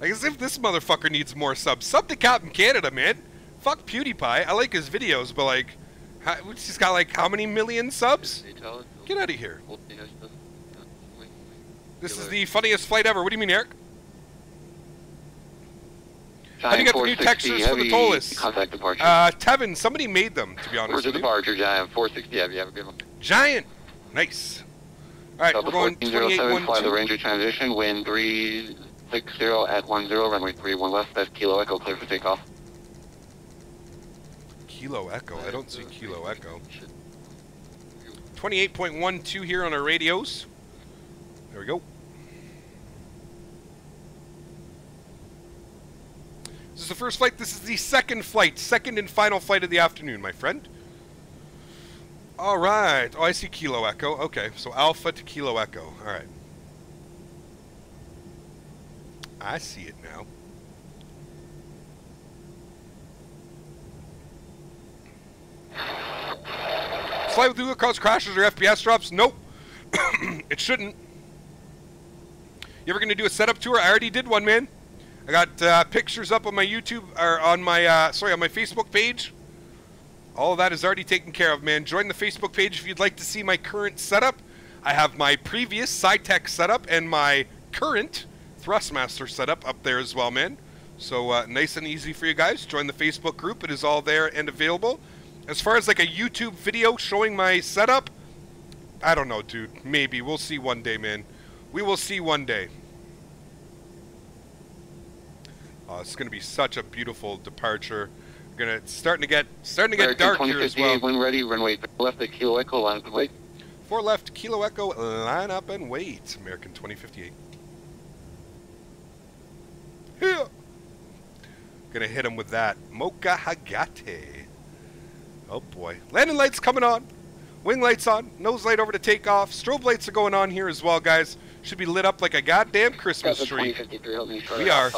Like as if this motherfucker needs more subs. Sub to Captain Canada, man. Fuck PewDiePie. I like his videos, but like, how, he's got like how many million subs? Get out of here. This is the funniest flight ever. What do you mean, Eric? How do you get the new
460
textures for the ToLiSS?
Contact departure.
Uh, Tevin, somebody made them, to be honest
Where's the
with you.
departure, Giant 460 heavy, have a good one.
Giant. Nice. All right, we're going
1407, fly the Ranger transition, wind 360 at 10, runway 31 left, that's Kilo Echo, clear for takeoff.
Kilo Echo. I don't see Kilo Echo. 28.12 here on our radios. There we go. This is the first flight. This is the second flight. Second and final flight of the afternoon, my friend. All right. Oh, I see Kilo Echo. Okay, so Alpha to Kilo Echo. All right. I see it now. With Lula cause crashes or FPS drops? Nope. it shouldn't. You ever gonna do a setup tour? I already did one, man. I got uh, pictures up on my YouTube or on my uh, sorry on my Facebook page. All that is already taken care of, man. Join the Facebook page if you'd like to see my current setup. I have my previous Saitek setup and my current Thrustmaster setup up there as well, man. So uh, nice and easy for you guys. Join the Facebook group. It is all there and available. As far as like a YouTube video showing my setup, I don't know, dude. Maybe we'll see one day, man. We will see one day. Oh, it's gonna be such a beautiful departure. We're gonna it's starting to get starting to get dark here as well.
2058, when ready, runway left at Kilo Echo, line up and wait.
Four left, Kilo Echo, line up and wait. American 2058. Yeah. Gonna hit him with that. Mocha Hagate. Oh boy. Landing lights coming on. Wing lights on. Nose light over to takeoff. Strobe lights are going on here as well, guys. Should be lit up like a goddamn Christmas tree.
2053, holding short
We are.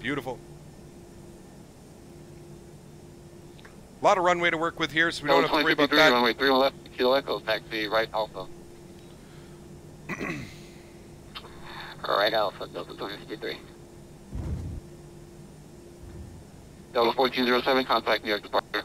Beautiful. A lot of runway to work with here, so we don't have to worry about
2053,
that.
runway 31 left at Kilo Echo, taxi right Alpha.
Right Alpha, Delta 2053.
Delta 1407, contact New York departure.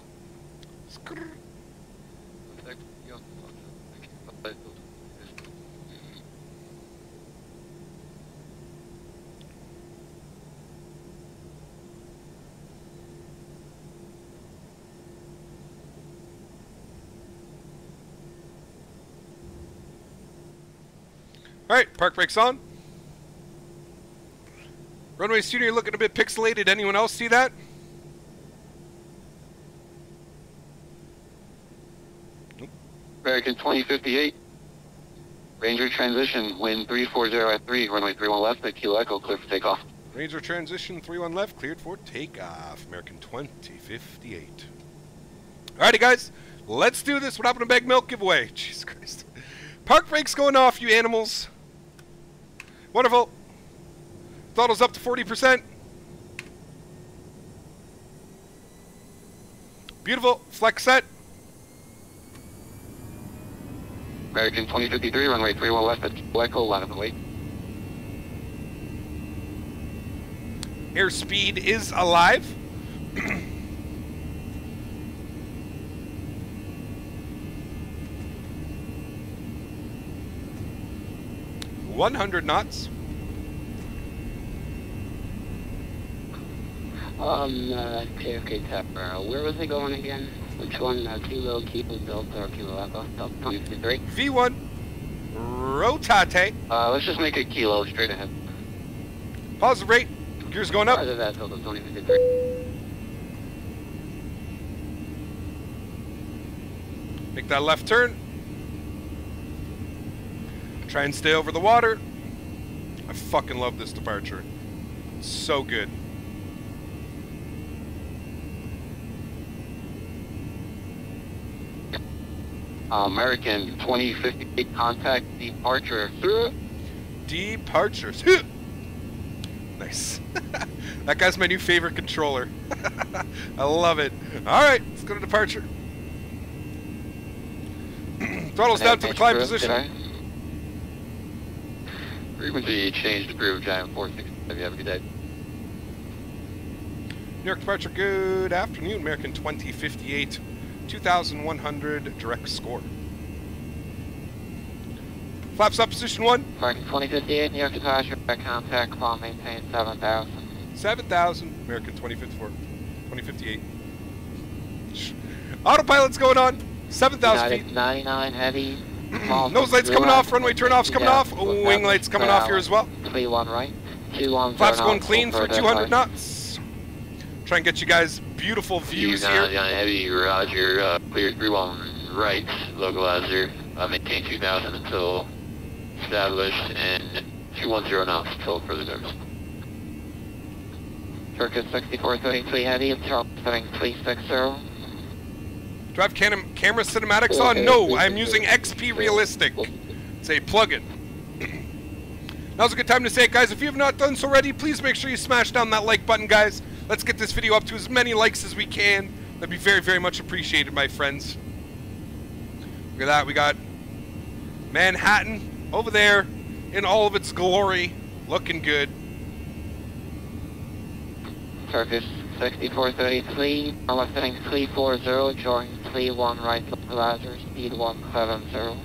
All right, park brakes on. Runway studio looking a bit pixelated. Anyone else see that?
American 2058. Ranger transition, wind 340 at 3, runway 31 left at Kilo Echo, clear for takeoff.
Ranger transition, 3-1 left, cleared for takeoff. American 2058. Alrighty, guys, let's do this. What happened to Bag Milk giveaway? Jesus Christ. Park brakes going off, you animals. Wonderful. Throttle's up to 40%. Beautiful. Flex set.
American 2053, runway 31 left at Kilo Echo, line up and wait.
Airspeed is alive. One hundred knots.
Um, uh, Tapper, uh, where was it going again? Which one? Uh, Kilo, Kilo Delta, or Kilo Echo? Delta 2053?
V one. Rotate.
Uh, let's just make it Kilo, straight ahead.
Positive rate. Gears going up.
That, Delta 2053.
Make that left turn. Try and stay over the water. I fucking love this departure. It's so good.
Uh, American 2058, contact departure.
Departures. nice. that guy's my new favorite controller. I love it. All right, let's go to departure. Throttles down to the climb position.
Frequency change to groove, Giant 465. You have a good day.
New York departure, good afternoon, American 2058, 2100 direct score. Flaps up, position one,
American 2058, New York departure, contact, call maintain 7000.
7000, American 2054, 2058. Autopilot's going on, 7000 feet.
United 99 heavy.
Nose lights coming off, runway turnoff's coming off, wing lights coming off here as well.
3 1 right. 2 1
Flaps going clean for 200 knots. Try and get you guys beautiful views here.
heavy, Roger. Uh, clear 31 right, localizer. Uh, maintain 2000 until established and 210 knots until further notice.
Turkish 6433 heavy, Charles setting 360.
Drive cam camera cinematics on? No, I'm using XP Realistic. It's a plugin. Now's a good time to say it, guys. If you have not done so already, please make sure you smash down that like button, guys. Let's get this video up to as many likes as we can. That'd be very, very much appreciated, my friends. Look at that. We got Manhattan over there in all of its glory. Looking good.
Turkish 6433, Normal setting 340, join 31 right localizer, speed 170.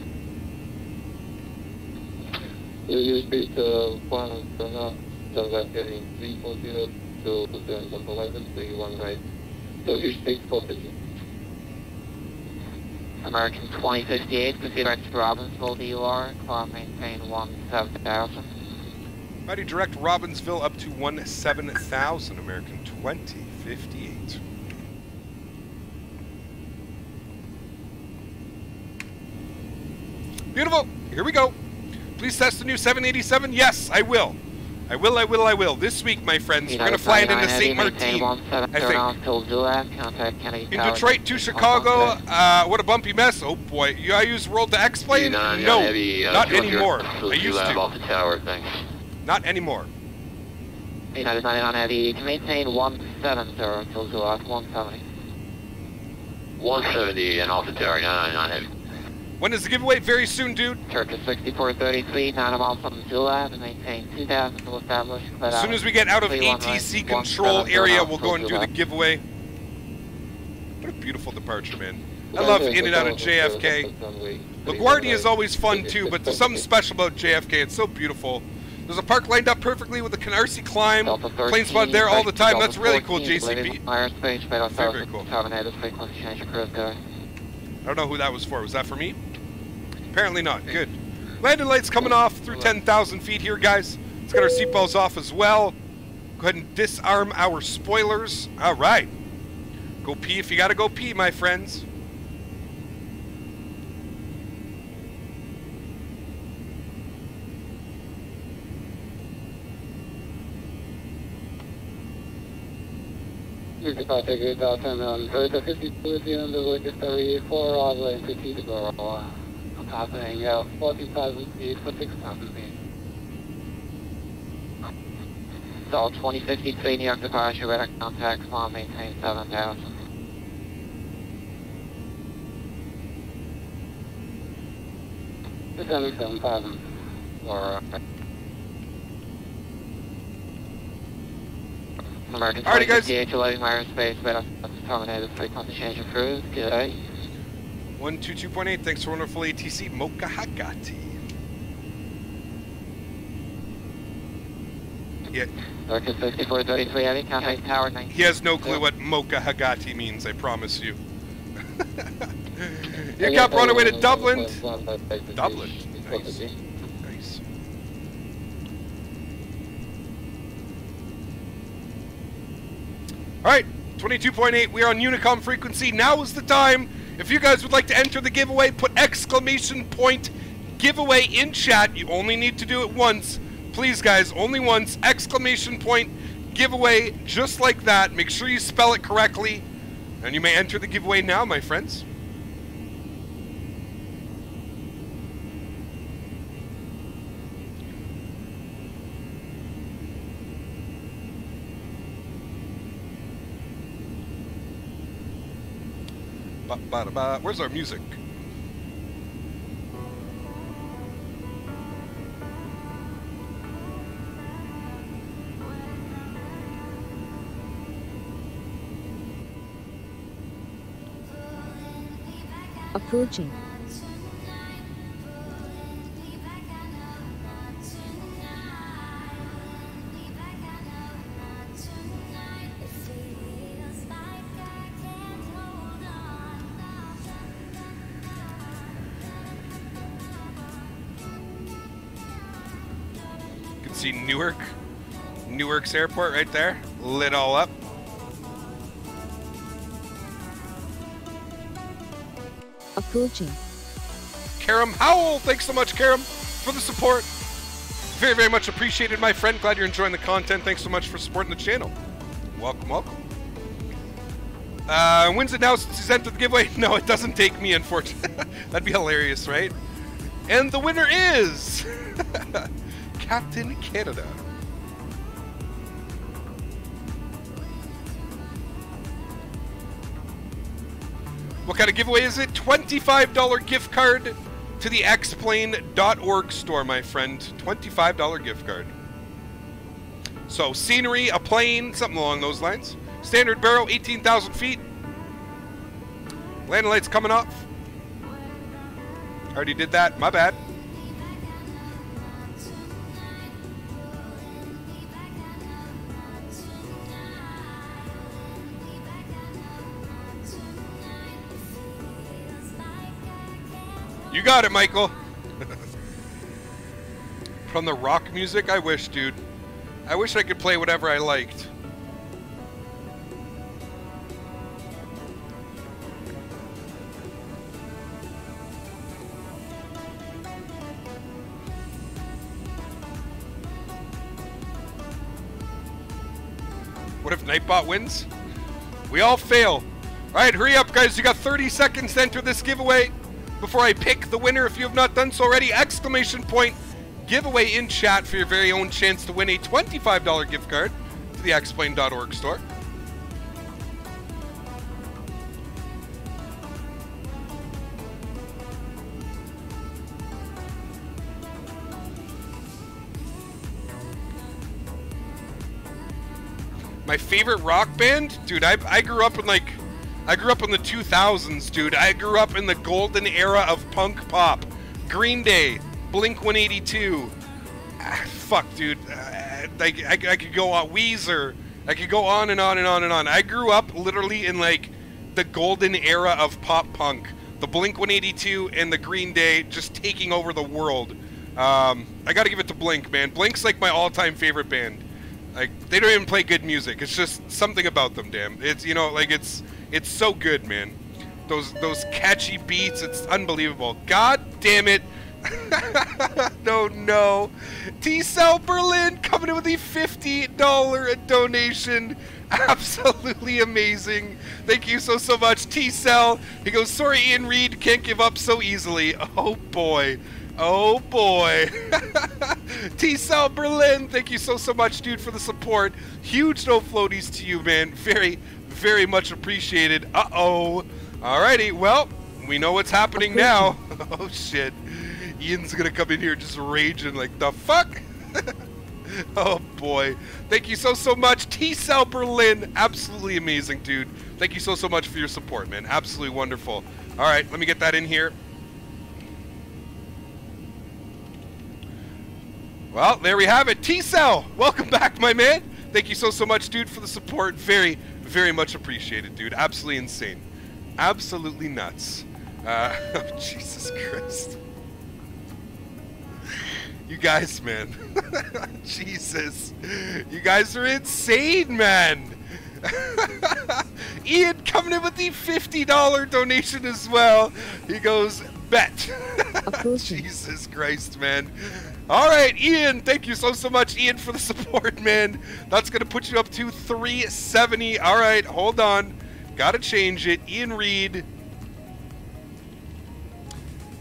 You speed to 1 knots.
Sunrise getting 340 to the 111, 31 right. So you stay positive.
American 2058, proceed right to Robbinsville DUR, climb maintain 17000.
Mighty Direct Robbinsville up to 17,000, American 2058. Beautiful. Here we go. Please test the new 787. Yes, I will. I will, I will, I will. This week, my friends, we're going to fly it into St. Martin. I think. In Detroit to Chicago, uh, what a bumpy mess. Oh boy, you I use rolled to X-Plane? No,
heavy, uh,
not anymore. I used to.
off the tower.
Not anymore.
United 99 Heavy, can maintain 170 till Zulu 170.
170 and off the tower, 999 heavy.
When is the giveaway? Very soon, dude.
Turkish 6433, 9 miles from Zulu and maintain 2000 to establish.
As soon as we get out of ATC control area, we'll go and do the giveaway. What a beautiful departure, man. I love in and out of JFK. LaGuardia is always fun too, but there's something special about JFK. It's so beautiful. There's a park lined up perfectly with the Canarsie climb. Plane spot there all the time. That's really cool, JCP. Very, very cool.
Terminated frequency change of cruise guy.
I don't know who that was for. Was that for me? Apparently not. Good. Landing lights coming off through uh, 10,000 feet here, guys. Let's get our seatbelts off as well. Go ahead and disarm our spoilers. All right. Go pee if you gotta go pee, my friends.
Good the end of the 50 to go. Uh, 40,000 and you have 40,000 paid for 6,000 paid.
So 2053 New York departure with contact small maintain 7,000.
Seventy-seven thousand
uh, emergency.
Alrighty, guys.
DH 11 Space, but I'm terminated frequency change. Good day.
122.8. Thanks for wonderful ATC. Mocha Hagati. Yeah,
Turkish 6433 Heavy, contact tower 19.
he has no clue what Mocha Hagati means, I promise you. Aircraft on our way to Dublin. Dublin. Nice. Nice. All right, 22.8. We are on Unicom frequency. Now is the time. If you guys would like to enter the giveaway, put exclamation point giveaway in chat. You only need to do it once. Please, guys, only once. Exclamation point giveaway, just like that. Make sure you spell it correctly. And you may enter the giveaway now, my friends. Ba, ba, da, ba. Where's our music?
Approaching.
Airport right there, lit all up.
Approaching.
Karam Howell, thanks so much, Karam, for the support. Very, very much appreciated, my friend. Glad you're enjoying the content. Thanks so much for supporting the channel. Welcome, welcome. Uh, wins it now since he's entered the giveaway? No, it doesn't take me, unfortunately. That'd be hilarious, right? And the winner is Captain Canada. What kind of giveaway is it? $25 gift card to the xplane.org store, my friend. $25 gift card. So, scenery, a plane, something along those lines. Standard barrel, 18,000 feet. Landing lights coming off. Already did that. My bad. You got it, Michael. From the rock music, I wish, dude. I wish I could play whatever I liked. What if Nightbot wins? We all fail. Alright, hurry up, guys. You got 30 seconds to enter this giveaway before I pick the winner. If you have not done so already, exclamation point giveaway in chat for your very own chance to win a $25 gift card to the X-Plane.org store. My favorite rock band? Dude, I, I grew up in like I grew up in the 2000s, dude. I grew up in the golden era of punk pop. Green Day, Blink 182. Ah, fuck, dude. Uh, like I, I could go on Weezer. I could go on and on and on and on. I grew up literally in like the golden era of pop punk. The Blink 182 and the Green Day just taking over the world. Um, I gotta give it to Blink, man. Blink's like my all-time favorite band. Like they don't even play good music. It's just something about them, damn. It's you know like it's it's so good, man. Those those catchy beats, it's unbelievable. God damn it. no, no. T Cell Berlin coming in with a $50 donation. Absolutely amazing. Thank you so, so much, T Cell. He goes, Sorry, Ian Reed, can't give up so easily. Oh, boy. Oh, boy. T Cell Berlin, thank you so, so much, dude, for the support. Huge no floaties to you, man. Very, very much appreciated. Uh oh. Alrighty, well, we know what's happening now. oh shit. Ian's gonna come in here just raging like the fuck? oh boy. Thank you so so much. T Cell Berlin. Absolutely amazing, dude. Thank you so so much for your support, man. Absolutely wonderful. Alright, let me get that in here. Well, there we have it. T Cell, welcome back, my man. Thank you so so much, dude, for the support. Very, very much appreciated, dude. Absolutely insane. Absolutely nuts. Uh, oh, Jesus Christ. You guys, man. Jesus. You guys are insane, man. Ian coming in with the $50 donation as well. He goes, bet. Jesus Christ, man. All right, Ian, thank you so, so much, Ian, for the support, man. That's going to put you up to 370. All right, hold on. Got to change it. Ian Reed,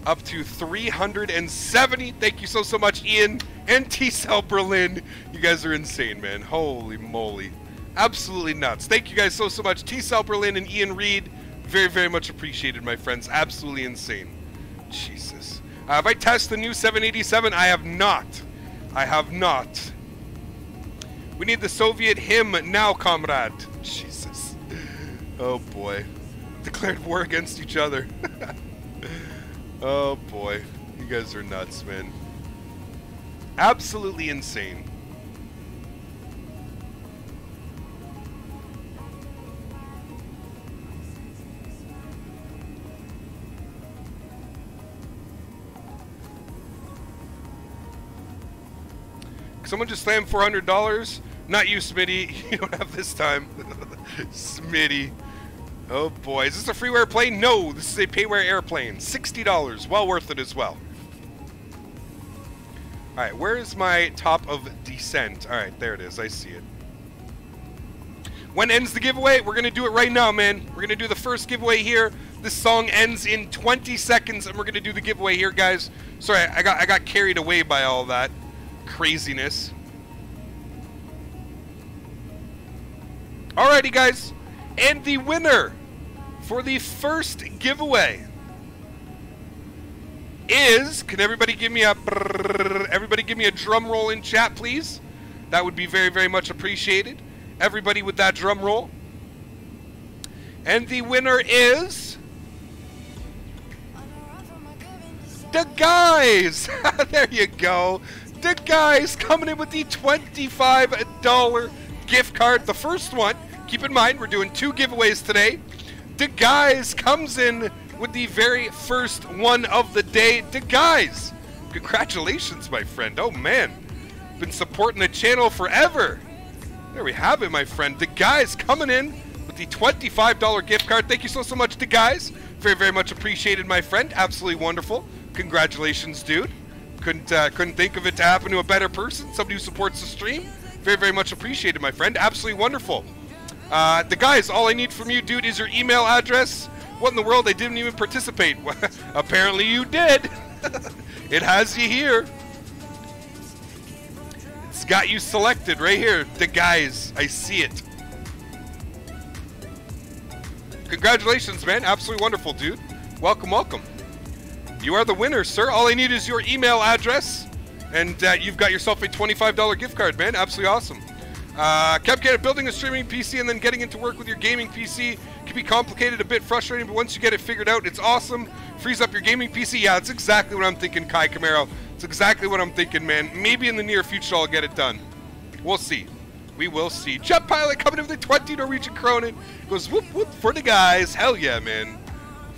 up to 370. Thank you so, so much, Ian and T Cell Berlin. You guys are insane, man. Holy moly. Absolutely nuts. Thank you guys so, so much. T Cell Berlin and Ian Reed. Very, very much appreciated, my friends. Absolutely insane. Jesus. Have I tested the new 787? I have not. I have not. We need the Soviet hymn now, comrade. Jesus. Oh boy. Declared war against each other. oh boy. You guys are nuts, man. Absolutely insane. Someone just slammed $400. Not you, Smitty. You don't have this time. Smitty. Oh boy. Is this a freeware plane? No, this is a payware airplane. $60. Well worth it as well. Alright, where is my top of descent? Alright, there it is. I see it. When ends the giveaway? We're going to do it right now, man. We're going to do the first giveaway here. This song ends in 20 seconds, and we're going to do the giveaway here, guys. Sorry, I got I got carried away by all that craziness. Alrighty, guys. And the winner for the first giveaway is. Can everybody give me a. Everybody give me a drum roll in chat, please? That would be very, very much appreciated. Everybody with that drum roll. And the winner is. The guys! there you go. The guys coming in with the $25 gift card. The first one, keep in mind, we're doing two giveaways today. The guys comes in with the very first one of the day. The guys, congratulations, my friend. Oh man, been supporting the channel forever. There we have it, my friend. The guys coming in with the $25 gift card. Thank you so, so much, the guys. Very, very much appreciated, my friend. Absolutely wonderful. Congratulations, dude. Couldn't uh, couldn't think of it to happen to a better person. Somebody who supports the stream. Very, very much appreciated, my friend. Absolutely wonderful. Uh, the guys, all I need from you, dude, is your email address. What in the world? I didn't even participate. Apparently you did. it has you here. It's got you selected right here. The guys, I see it. Congratulations, man. Absolutely wonderful, dude. Welcome, welcome. You are the winner, sir. All I need is your email address, and uh, you've got yourself a $25 gift card, man. Absolutely awesome. Uh, Capcat, building a streaming PC and then getting into work with your gaming PC can be complicated, a bit frustrating, but once you get it figured out, it's awesome. Frees up your gaming PC. Yeah, that's exactly what I'm thinking, Kai Camaro. It's exactly what I'm thinking, man. Maybe in the near future I'll get it done. We'll see. We will see. Jet Pilot coming in with the 20 Norwegian kroner. Goes whoop whoop for the guys. Hell yeah, man.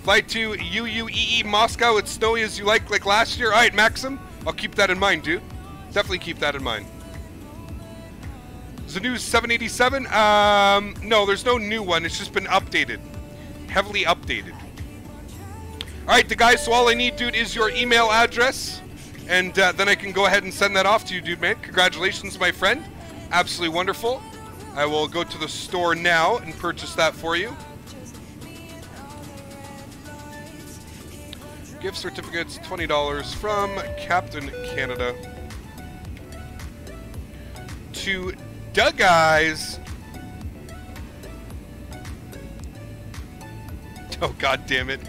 Flight to UUEE Moscow. It's snowy as you like, like last year. All right, Maxim. I'll keep that in mind, dude. Definitely keep that in mind. The new 787? Um, no, there's no new one. It's just been updated. Heavily updated. Alright, the guys, so all I need, dude, is your email address. And uh, then I can go ahead and send that off to you, dude, man. Congratulations, my friend. Absolutely wonderful. I will go to the store now and purchase that for you. Gift certificates, $20 from Captain Canada. To Doug Guys. Oh, god damn it.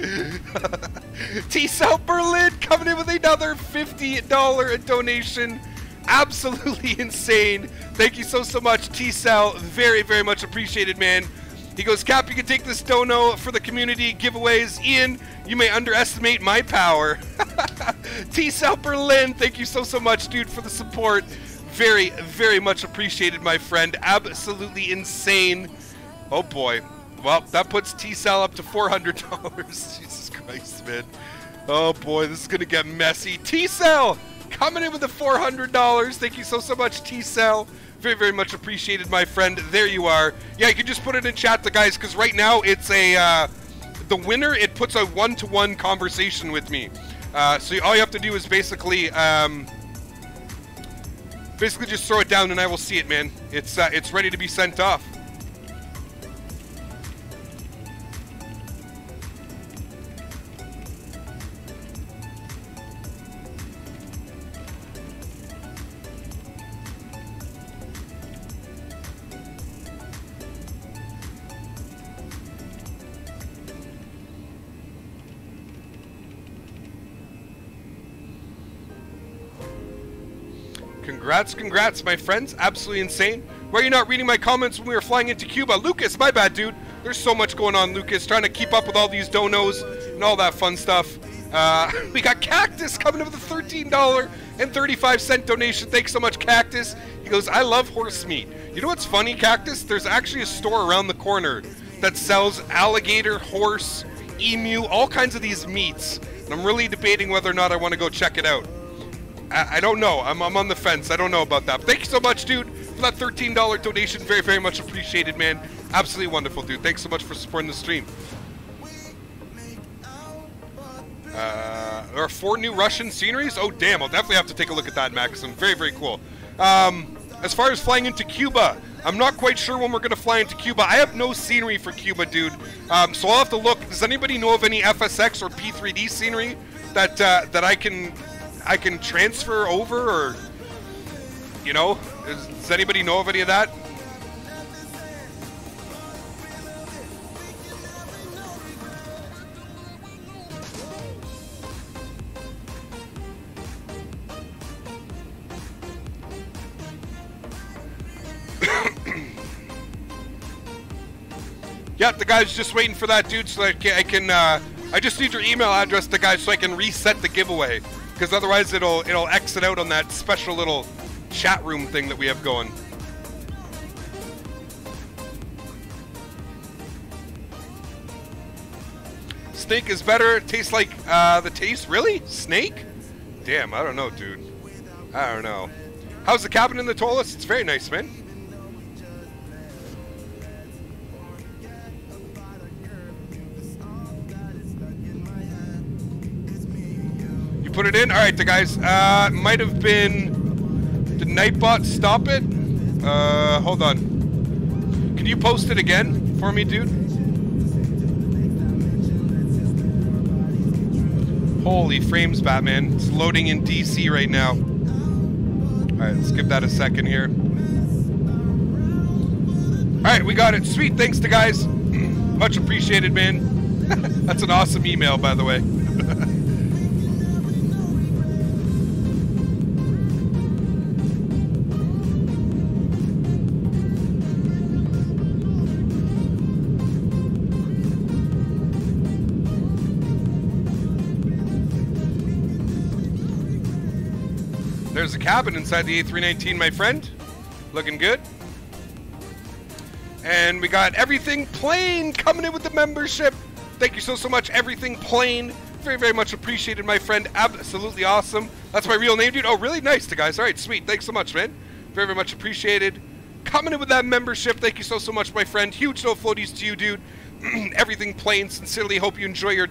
T Cell Berlin coming in with another $50 donation. Absolutely insane. Thank you so, so much, T Cell. Very, very much appreciated, man. He goes, Cap, you can take this dono for the community giveaways. Ian, you may underestimate my power. T Cell Berlin, thank you so, so much, dude, for the support. Very, very much appreciated, my friend. Absolutely insane. Oh boy. Well, that puts T-Cell up to $400. Jesus Christ, man. Oh boy, this is going to get messy. T-Cell coming in with the $400. Thank you so, so much, T-Cell. Very, very much appreciated, my friend. There you are. Yeah, you can just put it in chat, the guys, because right now it's a, uh, the winner, it puts a one-to-one conversation with me. Uh, so all you have to do is basically, um, basically just throw it down and I will see it, man. It's, uh, it's ready to be sent off. Congrats, congrats, my friends. Absolutely insane. Why are you not reading my comments when we were flying into Cuba? Lucas, my bad, dude. There's so much going on, Lucas. Trying to keep up with all these donos and all that fun stuff. Uh, we got Cactus coming up with a $13.35 donation. Thanks so much, Cactus. He goes, I love horse meat. You know what's funny, Cactus? There's actually a store around the corner that sells alligator, horse, emu, all kinds of these meats. And I'm really debating whether or not I want to go check it out. I, I don't know. I'm, I'm on the fence. I don't know about that. But thank you so much, dude, for that $13 donation. Very, very much appreciated, man. Absolutely wonderful, dude. Thanks so much for supporting the stream. Uh, there are four new Russian sceneries. Oh, damn. I'll definitely have to take a look at that, Maxim. Very, very cool. Um, as far as flying into Cuba, I'm not quite sure when we're going to fly into Cuba. I have no scenery for Cuba, dude. Um, so I'll have to look. Does anybody know of any FSX or P3D scenery that uh, that I can I can transfer over, or you know, is, does anybody know of any of that? Yeah, the guy's just waiting for that dude so I can, I can uh, I just need your email address, the guy, so I can reset the giveaway. Because otherwise it'll it'll exit out on that special little chat room thing that we have going. snake is better. It tastes like uh, the taste. Really? Snake? Damn, I don't know, dude. I don't know. How's the cabin in the ToLiSS? It's very nice, man. You put it in? Alright, the guys. Uh, might have been. Did Nightbot stop it? Uh, hold on. Can you post it again for me, dude? Holy frames, Batman. It's loading in DC right now. Alright, let's give that a second here. Alright, we got it. Sweet, thanks to guys. Much appreciated, man. That's an awesome email, by the way. There's a cabin inside the A319, my friend. Looking good. And we got Everything Plain coming in with the membership. Thank you so, so much, Everything Plain. Very, very much appreciated, my friend. Absolutely awesome. That's my real name, dude. Oh, really nice to guys. All right, sweet. Thanks so much, man. Very, very much appreciated. Coming in with that membership. Thank you so, so much, my friend. Huge no floaties to you, dude. Everything Plain. Sincerely hope you enjoy your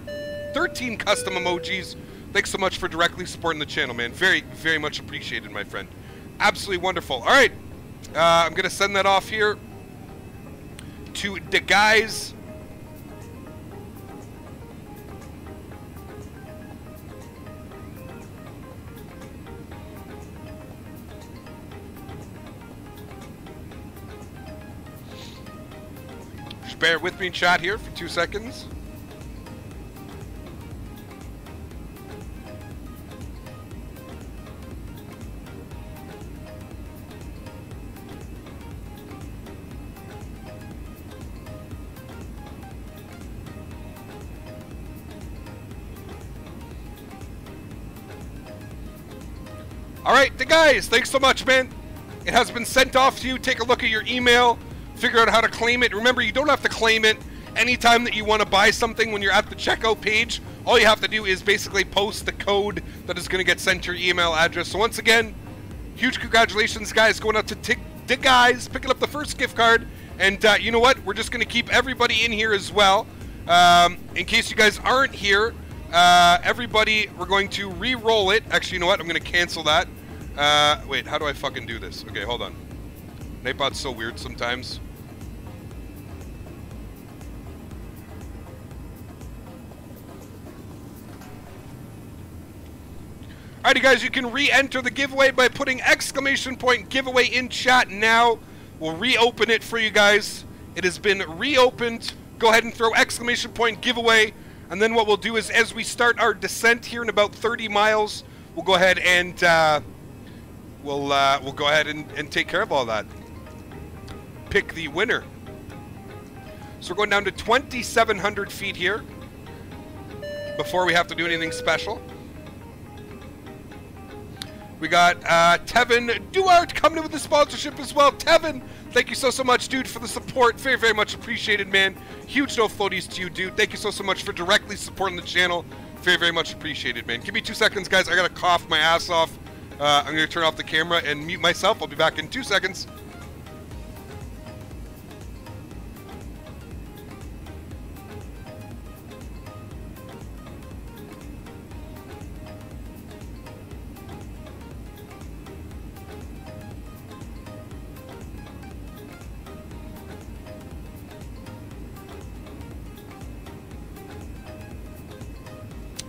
13 custom emojis. Thanks so much for directly supporting the channel, man. Very, very much appreciated, my friend. Absolutely wonderful. All right. Uh, I'm going to send that off here to the guys. Just bear with me in chat here for two seconds. All right, the guys, thanks so much, man. It has been sent off to you. Take a look at your email, figure out how to claim it. Remember, you don't have to claim it anytime that you want to buy something when you're at the checkout page. All you have to do is basically post the code that is going to get sent to your email address. So once again, huge congratulations, guys, going out to the guys, picking up the first gift card. And uh, you know what? We're just going to keep everybody in here as well. Um, in case you guys aren't here, uh, everybody, we're going to re-roll it. Actually, you know what? I'm going to cancel that. Uh, wait, how do I fucking do this? Okay, hold on. Nightbot's so weird sometimes. Alrighty guys, you can re-enter the giveaway by putting exclamation point giveaway in chat now. We'll reopen it for you guys. It has been reopened. Go ahead and throw exclamation point giveaway. And then what we'll do is as we start our descent here in about 30 miles, we'll go ahead and uh, we'll uh, we'll go ahead and, and take care of all that. Pick the winner. So we're going down to 2,700 feet here before we have to do anything special. We got uh, Tevin Duart coming in with the sponsorship as well. Tevin, thank you so, so much, dude, for the support. Very, very much appreciated, man. Huge no floaties to you, dude. Thank you so, so much for directly supporting the channel. Very, very much appreciated, man. Give me two seconds, guys. I got to cough my ass off. Uh, I'm going to turn off the camera and mute myself. I'll be back in two seconds.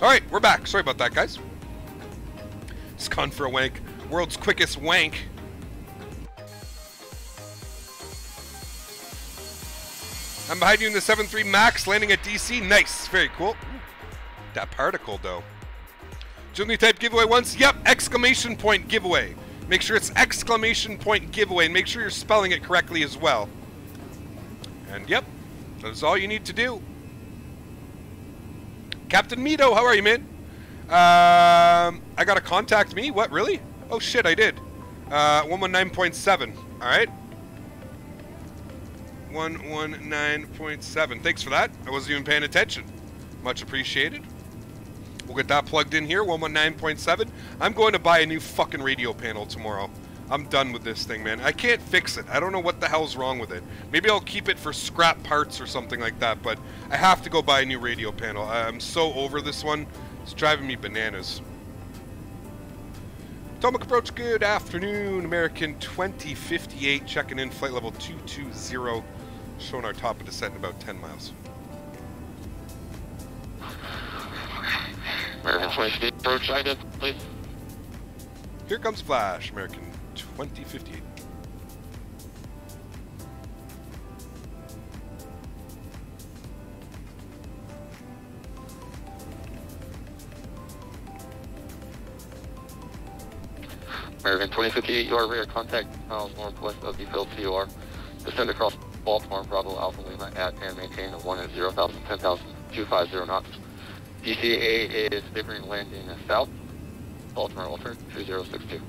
All right, we're back. Sorry about that, guys. It's for a wank. World's quickest wank. I'm behind you in the 7.3 Max, landing at DC. Nice. Very cool. That particle, though. Only type giveaway once? Yep, exclamation point giveaway. Make sure it's exclamation point giveaway, and make sure you're spelling it correctly as well. And yep, that's all you need to do. Captain Mito, how are you, man? Um, I gotta contact me? What, really? Oh shit, I did. Uh, 119.7, alright. 119.7, thanks for that. I wasn't even paying attention. Much appreciated. We'll get that plugged in here, 119.7. I'm going to buy a new fucking radio panel tomorrow. I'm done with this thing, man. I can't fix it. I don't know what the hell's wrong with it. Maybe I'll keep it for scrap parts or something like that, but I have to go buy a new radio panel. I'm so over this one. It's driving me bananas. Potomac Approach, good afternoon. American 2058, checking in flight level 220, showing our top of descent in about 10 miles.
American 2058 approach please.
Here comes Flash, American 2058.
American 2058, you are rear contact miles northwest of the field COR. Descend across Baltimore, Bravo, Alpha Lima at and maintain a 1 at 0,000, 10,000, 250 knots. DCA is favoring landing south. Baltimore Ultra 2062.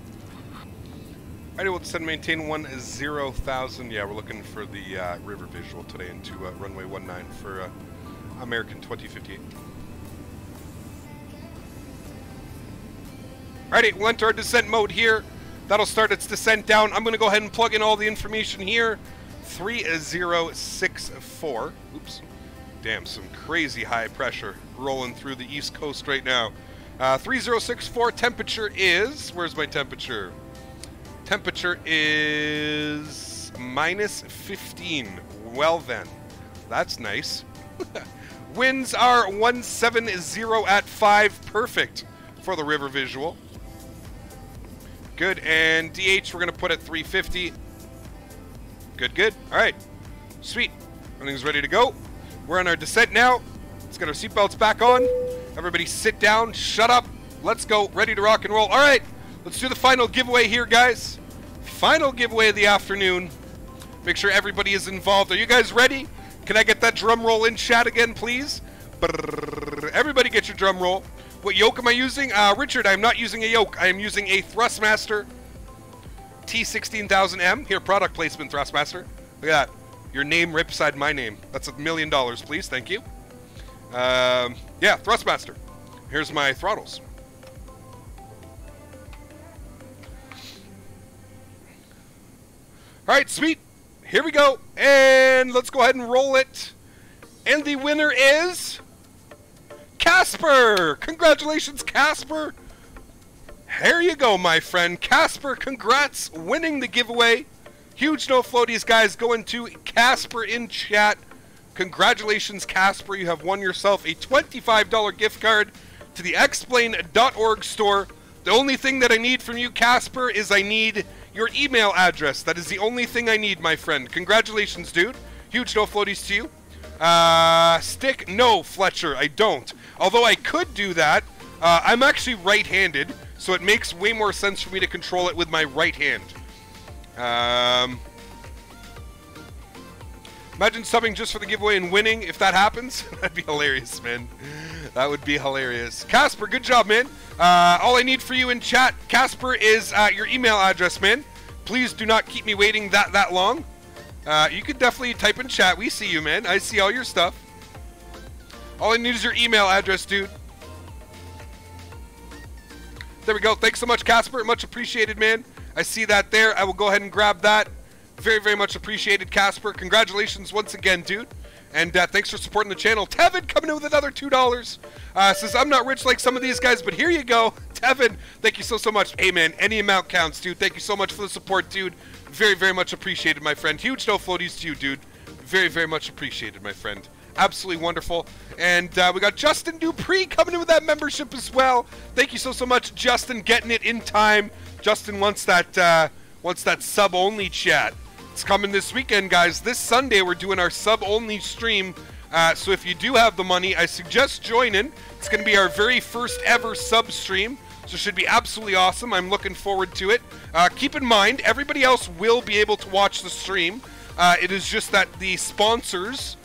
Alrighty, we'll descend maintain 10,000. Yeah, we're looking for the uh, river visual today into uh, runway 19 for uh, American 2058. Alrighty, we'll enter our descent mode here. That'll start its descent down. I'm going to go ahead and plug in all the information here. 3064. Oops. Damn, some crazy high pressure rolling through the east coast right now. Uh, 3064 temperature is. Where's my temperature? Temperature is minus 15. Well then, that's nice. Winds are 170 at 5. Perfect for the river visual. Good. And DH, we're going to put at 350. Good, good. All right. Sweet. Everything's ready to go. We're on our descent now. Let's get our seatbelts back on. Everybody sit down, shut up. Let's go. Ready to rock and roll. All right. Let's do the final giveaway here, guys. Final giveaway of the afternoon. Make sure everybody is involved. Are you guys ready? Can I get that drum roll in chat again, please? Everybody get your drum roll. What yoke am I using? Uh, Richard, I'm not using a yoke. I am using a Thrustmaster T16000M. Here, product placement, Thrustmaster. Look at that. Your name right beside my name. That's a million dollars, please. Thank you. Um, yeah, Thrustmaster. Here's my throttles. All right, sweet. Here we go. And let's go ahead and roll it. And the winner is Casper. Congratulations, Casper. Here you go, my friend. Casper, congrats winning the giveaway. Huge no floaties, guys, going to Casper in chat. Congratulations, Casper. You have won yourself a $25 gift card to the X-Plane.org store. The only thing that I need from you, Casper, is I need your email address. That is the only thing I need, my friend. Congratulations, dude. Huge no floaties to you. Uh, stick? No, Fletcher, I don't. Although I could do that. Uh, I'm actually right-handed, so it makes way more sense for me to control it with my right hand. Um, imagine subbing just for the giveaway and winning if that happens. That'd be hilarious, man. That would be hilarious. Casper, good job, man. Uh, all I need for you in chat, Casper, is uh, your email address, man. Please do not keep me waiting that that long. Uh, you can definitely type in chat. We see you, man. I see all your stuff. All I need is your email address, dude. There we go. Thanks so much, Casper. Much appreciated, man. I see that there. I will go ahead and grab that. Very, very much appreciated, Casper. Congratulations once again, dude. And uh, thanks for supporting the channel. Tevin coming in with another $2. Uh, says, I'm not rich like some of these guys, but here you go. Tevin, thank you so, so much. Hey, man, any amount counts, dude. Thank you so much for the support, dude. Very, very much appreciated, my friend. Huge no floaties to you, dude. Very, very much appreciated, my friend. Absolutely wonderful. And uh, we got Justin Dupree coming in with that membership as well. Thank you so, so much, Justin, getting it in time. Justin wants that, uh, wants that sub-only chat. It's coming this weekend, guys. This Sunday, we're doing our sub-only stream. Uh, so if you do have the money, I suggest joining. It's going to be our very first ever sub stream. So should be absolutely awesome. I'm looking forward to it. Uh, keep in mind, everybody else will be able to watch the stream. Uh, it is just that the sponsors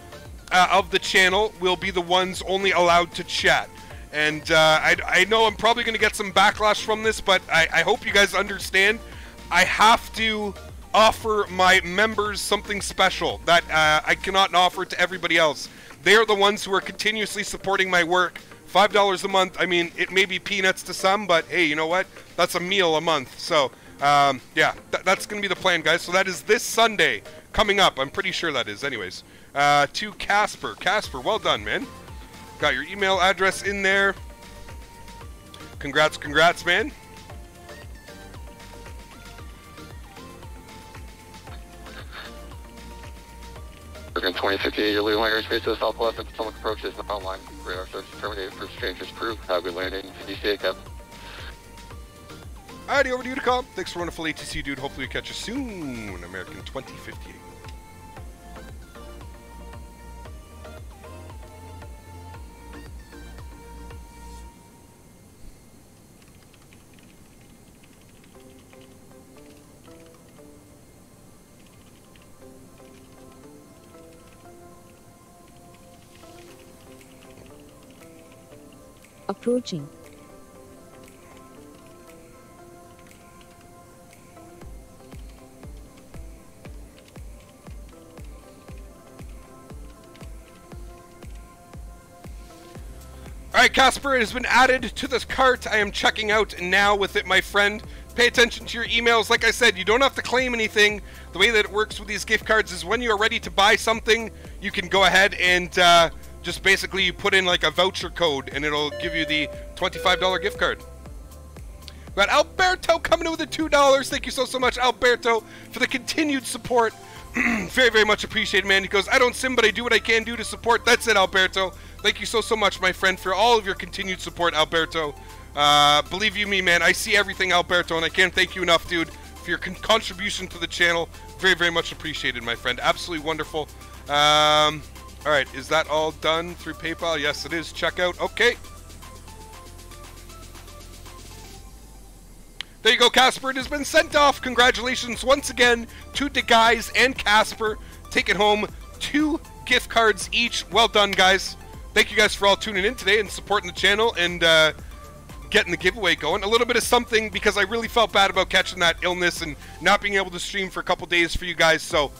uh, of the channel will be the ones only allowed to chat. And uh, I, I know I'm probably going to get some backlash from this, but I, I hope you guys understand. I have to offer my members something special that uh, I cannot offer to everybody else. they are the ones who are continuously supporting my work. Five dollars a month. I mean, it may be peanuts to some, but hey, you know what? That's a meal a month. So, um, yeah, th- that's gonna be the plan, guys. So that is this Sunday coming up. I'm pretty sure that is. Anyways, uh, to Casper. Casper, well done, man. Got your email address in there. Congrats, congrats, man.
American 2058, your legal airspace to the southwest of Potomac approach is not online. Radar search terminated for strangers crew. Have a good landing. CDCA, Captain.
Alrighty, over to you to come. Thanks for wonderful ATC, dude. Hopefully we catch you soon. American 2058.
Approaching.
Alright, Casper, it has been added to this cart. I am checking out now with it, my friend. Pay attention to your emails. Like I said, you don't have to claim anything. The way that it works with these gift cards is when you're ready to buy something, you can go ahead and uh, just basically you put in like a voucher code and it'll give you the $25 gift card. We got Alberto coming in with the $2. Thank you so, so much, Alberto, for the continued support. very, very much appreciated, man. He goes, I don't sim, but I do what I can do to support. That's it, Alberto. Thank you so, so much, my friend, for all of your continued support, Alberto. Uh, believe you me, man, I see everything, Alberto, and I can't thank you enough, dude, for your con- contribution to the channel. Very, very much appreciated, my friend. Absolutely wonderful. Um, all right, is that all done through PayPal? Yes, it is. Checkout. Okay. There you go, Casper. It has been sent off. Congratulations once again to the guys and Casper. Take it home two gift cards each. Well done, guys. Thank you guys for all tuning in today and supporting the channel and uh, getting the giveaway going. A little bit of something because I really felt bad about catching that illness and not being able to stream for a couple days for you guys. So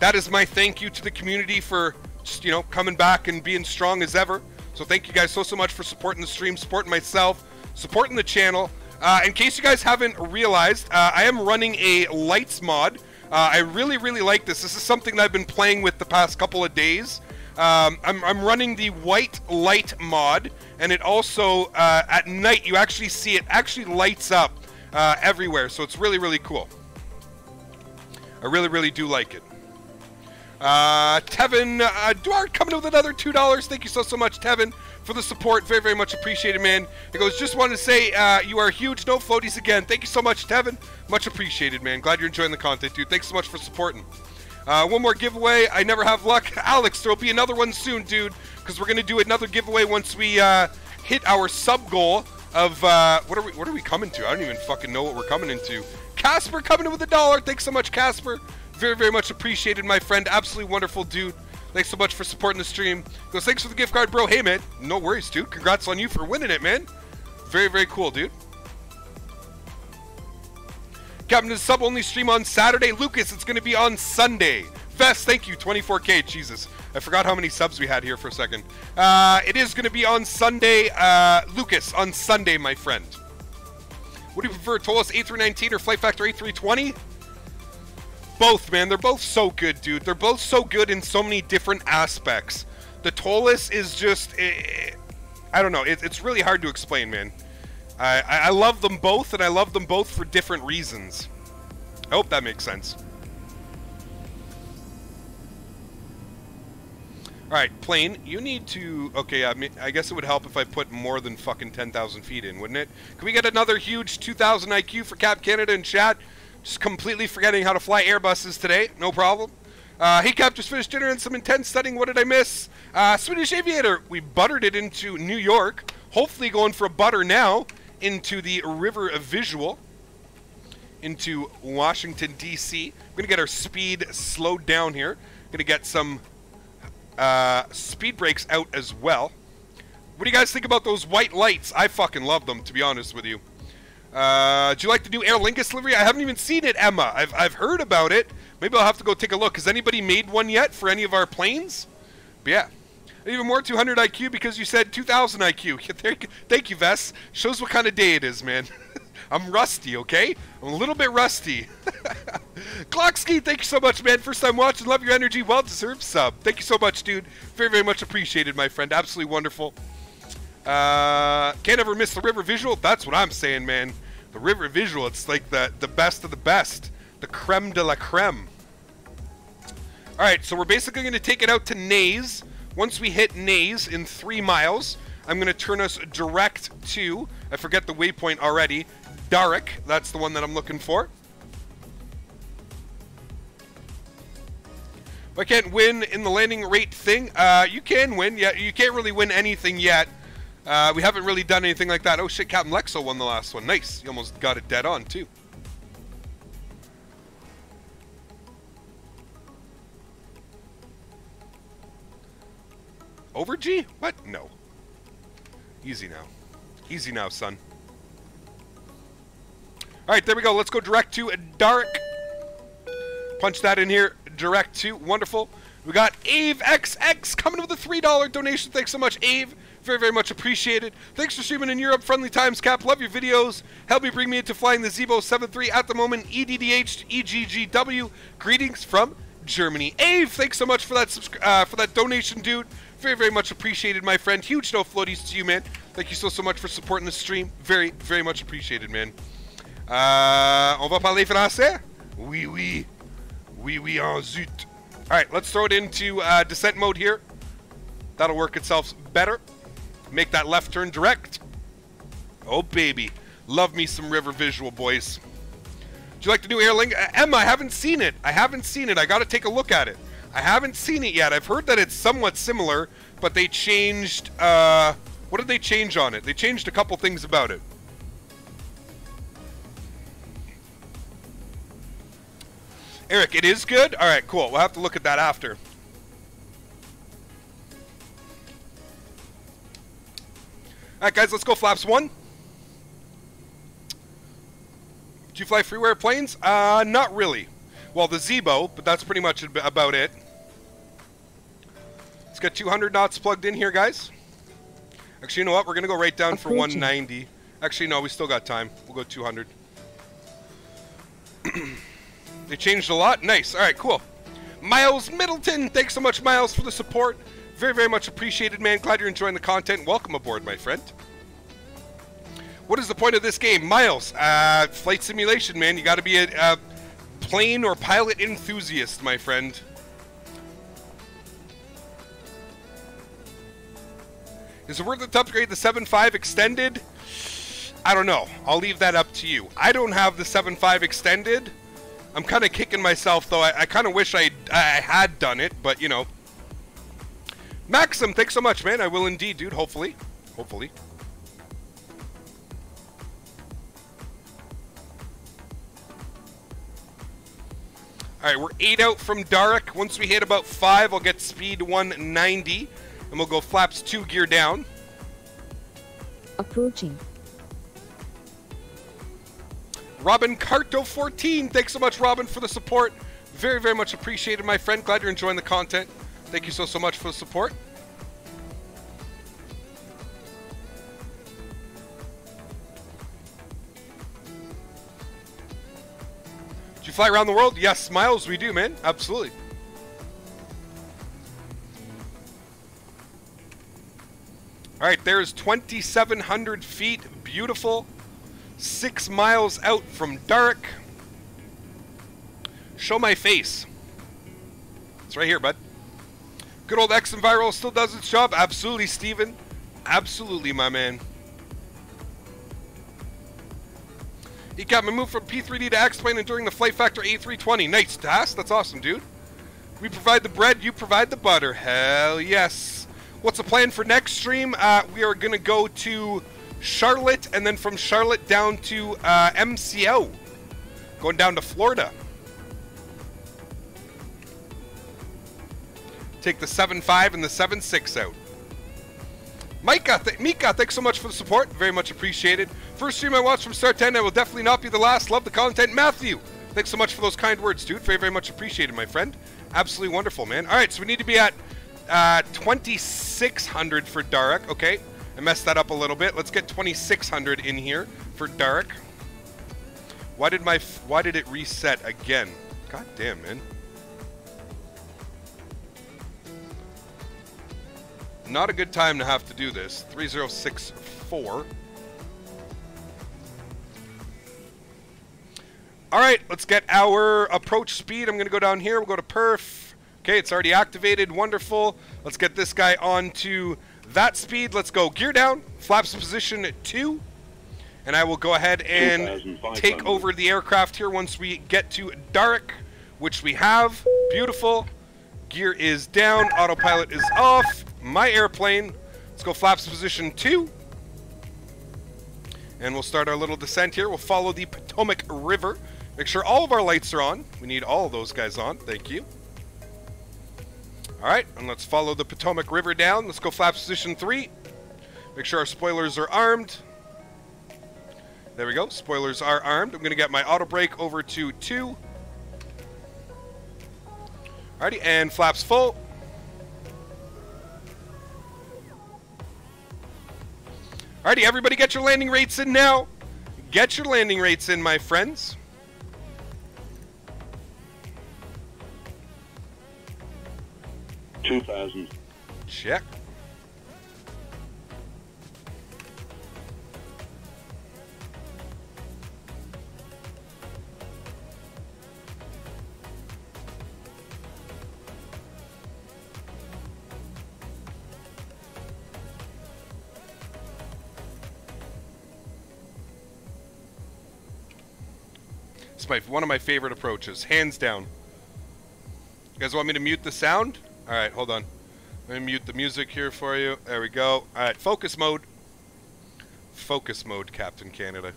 that is my thank you to the community for you know coming back and being strong as ever. So thank you guys so so much for supporting the stream, supporting myself, supporting the channel. Uh, in case you guys haven't realized, uh, I am running a lights mod. Uh, I really really like this. This is something that I've been playing with the past couple of days. Um, I'm, I'm running the white light mod, and it also uh, at night you actually see it actually lights up uh, everywhere. So it's really really cool. I really really do like it. Uh, Tevin uh, Duarte coming in with another two dollars. Thank you so so much, Tevin, for the support. Very very much appreciated, man. He goes, just wanted to say uh, you are huge. No floaties again. Thank you so much, Tevin. Much appreciated, man. Glad you're enjoying the content, dude. Thanks so much for supporting. Uh, one more giveaway. I never have luck. Alex, there'll be another one soon, dude, because we're gonna do another giveaway once we uh, hit our sub goal of uh, what are we what are we coming to? I don't even fucking know what we're coming into. Casper coming in with a dollar. Thanks so much, Casper. Very, very much appreciated, my friend. Absolutely wonderful dude. Thanks so much for supporting the stream. Goes, thanks for the gift card, bro. Hey, man. No worries, dude. Congrats on you for winning it, man. Very, very cool, dude. Captain to sub only stream on Saturday. Lucas, it's going to be on Sunday. Vest, thank you. 24K. Jesus. I forgot how many subs we had here for a second. Uh, it is going to be on Sunday. Uh, Lucas, on Sunday, my friend. Would you prefer ToLiSS A319 or Flight Factor A320? Both, man. They're both so good, dude. They're both so good in so many different aspects. The ToLiSS is just. eh, I don't know. It, it's really hard to explain, man. I, I I love them both, and I love them both for different reasons. I hope that makes sense. Alright, plane, you need to... Okay, I, mean, I guess it would help if I put more than fucking 10,000 feet in, wouldn't it? Can we get another huge 2,000 IQ for Cap Canada in chat? Just completely forgetting how to fly Airbuses today. No problem. Uh, hey, Cap, just finished dinner and some intense studying. What did I miss? Uh, Swedish Aviator, we buttered it into New York. Hopefully going for a butter now into the River of Visual into Washington, D.C. We're going to get our speed slowed down here. Going to get some uh, speed brakes out as well. What do you guys think about those white lights? I fucking love them, to be honest with you. Uh, do you like the new Aer Lingus livery? I haven't even seen it, Emma. I've, I've heard about it. Maybe I'll have to go take a look. Has anybody made one yet for any of our planes? But yeah, Even more 200 IQ because you said 2000 IQ. Thank you- Vess. Shows what kind of day it is, man. I'm rusty, okay? I'm a little bit rusty. Clockski, thank you so much, man. First time watching. Love your energy. Well deserved sub. Thank you so much, dude. Very, very much appreciated, my friend. Absolutely wonderful. Uh, can't ever miss the river visual. That's what I'm saying, man. The river visual, it's like the, the best of the best. The creme de la creme. Alright, so we're basically going to take it out to Nays. Once we hit Nays in three miles, I'm going to turn us direct to, I forget the waypoint already, Darik. That's the one that I'm looking for. If I can't win in the landing rate thing, uh, you can win. Yeah, you can't really win anything yet. Uh, we haven't really done anything like that. Oh shit, Captain Lexo won the last one. Nice. You almost got it dead on too. Over G? What? No. Easy now. Easy now, son. Alright, there we go. Let's go direct to Dark. Punch that in here. Direct to. Wonderful. We got Ave XX coming with a $3 donation. Thanks so much, Ave. Very, very much appreciated. Thanks for streaming in Europe. Friendly times, Cap. Love your videos. Help me bring me into flying the Zibo 73 at the moment. EDDH EGGW. Greetings from Germany. Ave, thanks so much for that uh, for that donation, dude. Very, very much appreciated, my friend. Huge no floaties to you, man. Thank you so, so much for supporting the stream. Very, very much appreciated, man. Euh, on va parler français? Oui, oui. Oui, oui, en zut. Alright, let's throw it into uh, descent mode here. That'll work itself better. Make that left turn direct. Oh, baby. Love me some river visual, boys. Do you like the new Airlink? Uh, Emma, I haven't seen it. I haven't seen it. I got to take a look at it. I haven't seen it yet. I've heard that it's somewhat similar, but they changed. Uh, what did they change on it? They changed a couple things about it. Eric, it is good? All right, cool. We'll have to look at that after. All right, guys, let's go flaps one. Do you fly freeware planes? Uh, not really. Well, the Zibo, but that's pretty much about it. Let's get 200 knots plugged in here, guys. Actually, you know what? We're going to go right down for 190. Actually, no, we still got time. We'll go 200. they changed a lot? Nice. All right, cool. Miles Middleton, thanks so much, Miles, for the support. Very, very much appreciated, man. Glad you're enjoying the content. Welcome aboard, my friend. What is the point of this game? Miles, uh, flight simulation, man. You got to be a, a plane or pilot enthusiast, my friend. Is it worth it to upgrade the 7.5 extended? I don't know. I'll leave that up to you. I don't have the 7.5 extended. I'm kind of kicking myself, though. I, I kind of wish I, I had done it, but, you know. Maxim, thanks so much, man. I will indeed, dude. Hopefully. Hopefully. Alright, we're 8 out from Darik. Once we hit about 5, I'll get speed 190. And we'll go flaps 2 gear down.
Approaching.
Robin Carto 14. Thanks so much, Robin, for the support. Very, very much appreciated, my friend. Glad you're enjoying the content. Thank you so, so much for the support. Do you fly around the world? Yes, Miles, we do, man. Absolutely. All right, there's 2,700 feet. Beautiful. Six miles out from dark. Show my face. It's right here, bud. Good old xEnviro still does its job. Absolutely, Steven. Absolutely, my man. He got me moved from P3D to X-Plane and during the Flight Factor A320. Nice, Das. That's awesome, dude. We provide the bread, you provide the butter. Hell yes. What's the plan for next stream? Uh, we are going to go to Charlotte and then from Charlotte down to uh, MCO. Going down to Florida. Take the 7-5 and the 7-6 out. Micah, th- Mika, thanks so much for the support. Very much appreciated. First stream I watched from Start 10, I will definitely not be the last. Love the content. Matthew, thanks so much for those kind words, dude. Very, very much appreciated, my friend. Absolutely wonderful, man. All right, so we need to be at Uh, 2600 for Darek. Okay, I messed that up a little bit. Let's get 2600 in here for Darek. Why did my why did it reset again? God damn, man. Not a good time to have to do this. 3064. All right, let's get our approach speed. I'm going to go down here. We'll go to perf. Okay, it's already activated. Wonderful. Let's get this guy onto that speed. Let's go gear down. Flaps position 2. And I will go ahead and take over the aircraft here once we get to Darek, which we have. Beautiful. Gear is down. Autopilot is off. My airplane. Let's go flaps position 2. And we'll start our little descent here. We'll follow the Potomac River. Make sure all of our lights are on. We need all of those guys on. Thank you. All right, and let's follow the Potomac River down. Let's go flaps position 3. Make sure our spoilers are armed. There we go. Spoilers are armed. I'm going to get my auto brake over to 2. Alrighty, and flaps full. Alrighty, everybody get your landing rates in now. Get your landing rates in, my friends.
Two thousand.
Check. It's my one of my favorite approaches, hands down. You guys want me to mute the sound? All right, hold on. Let me mute the music here for you. There we go. All right, focus mode. Focus mode, Captain Canada.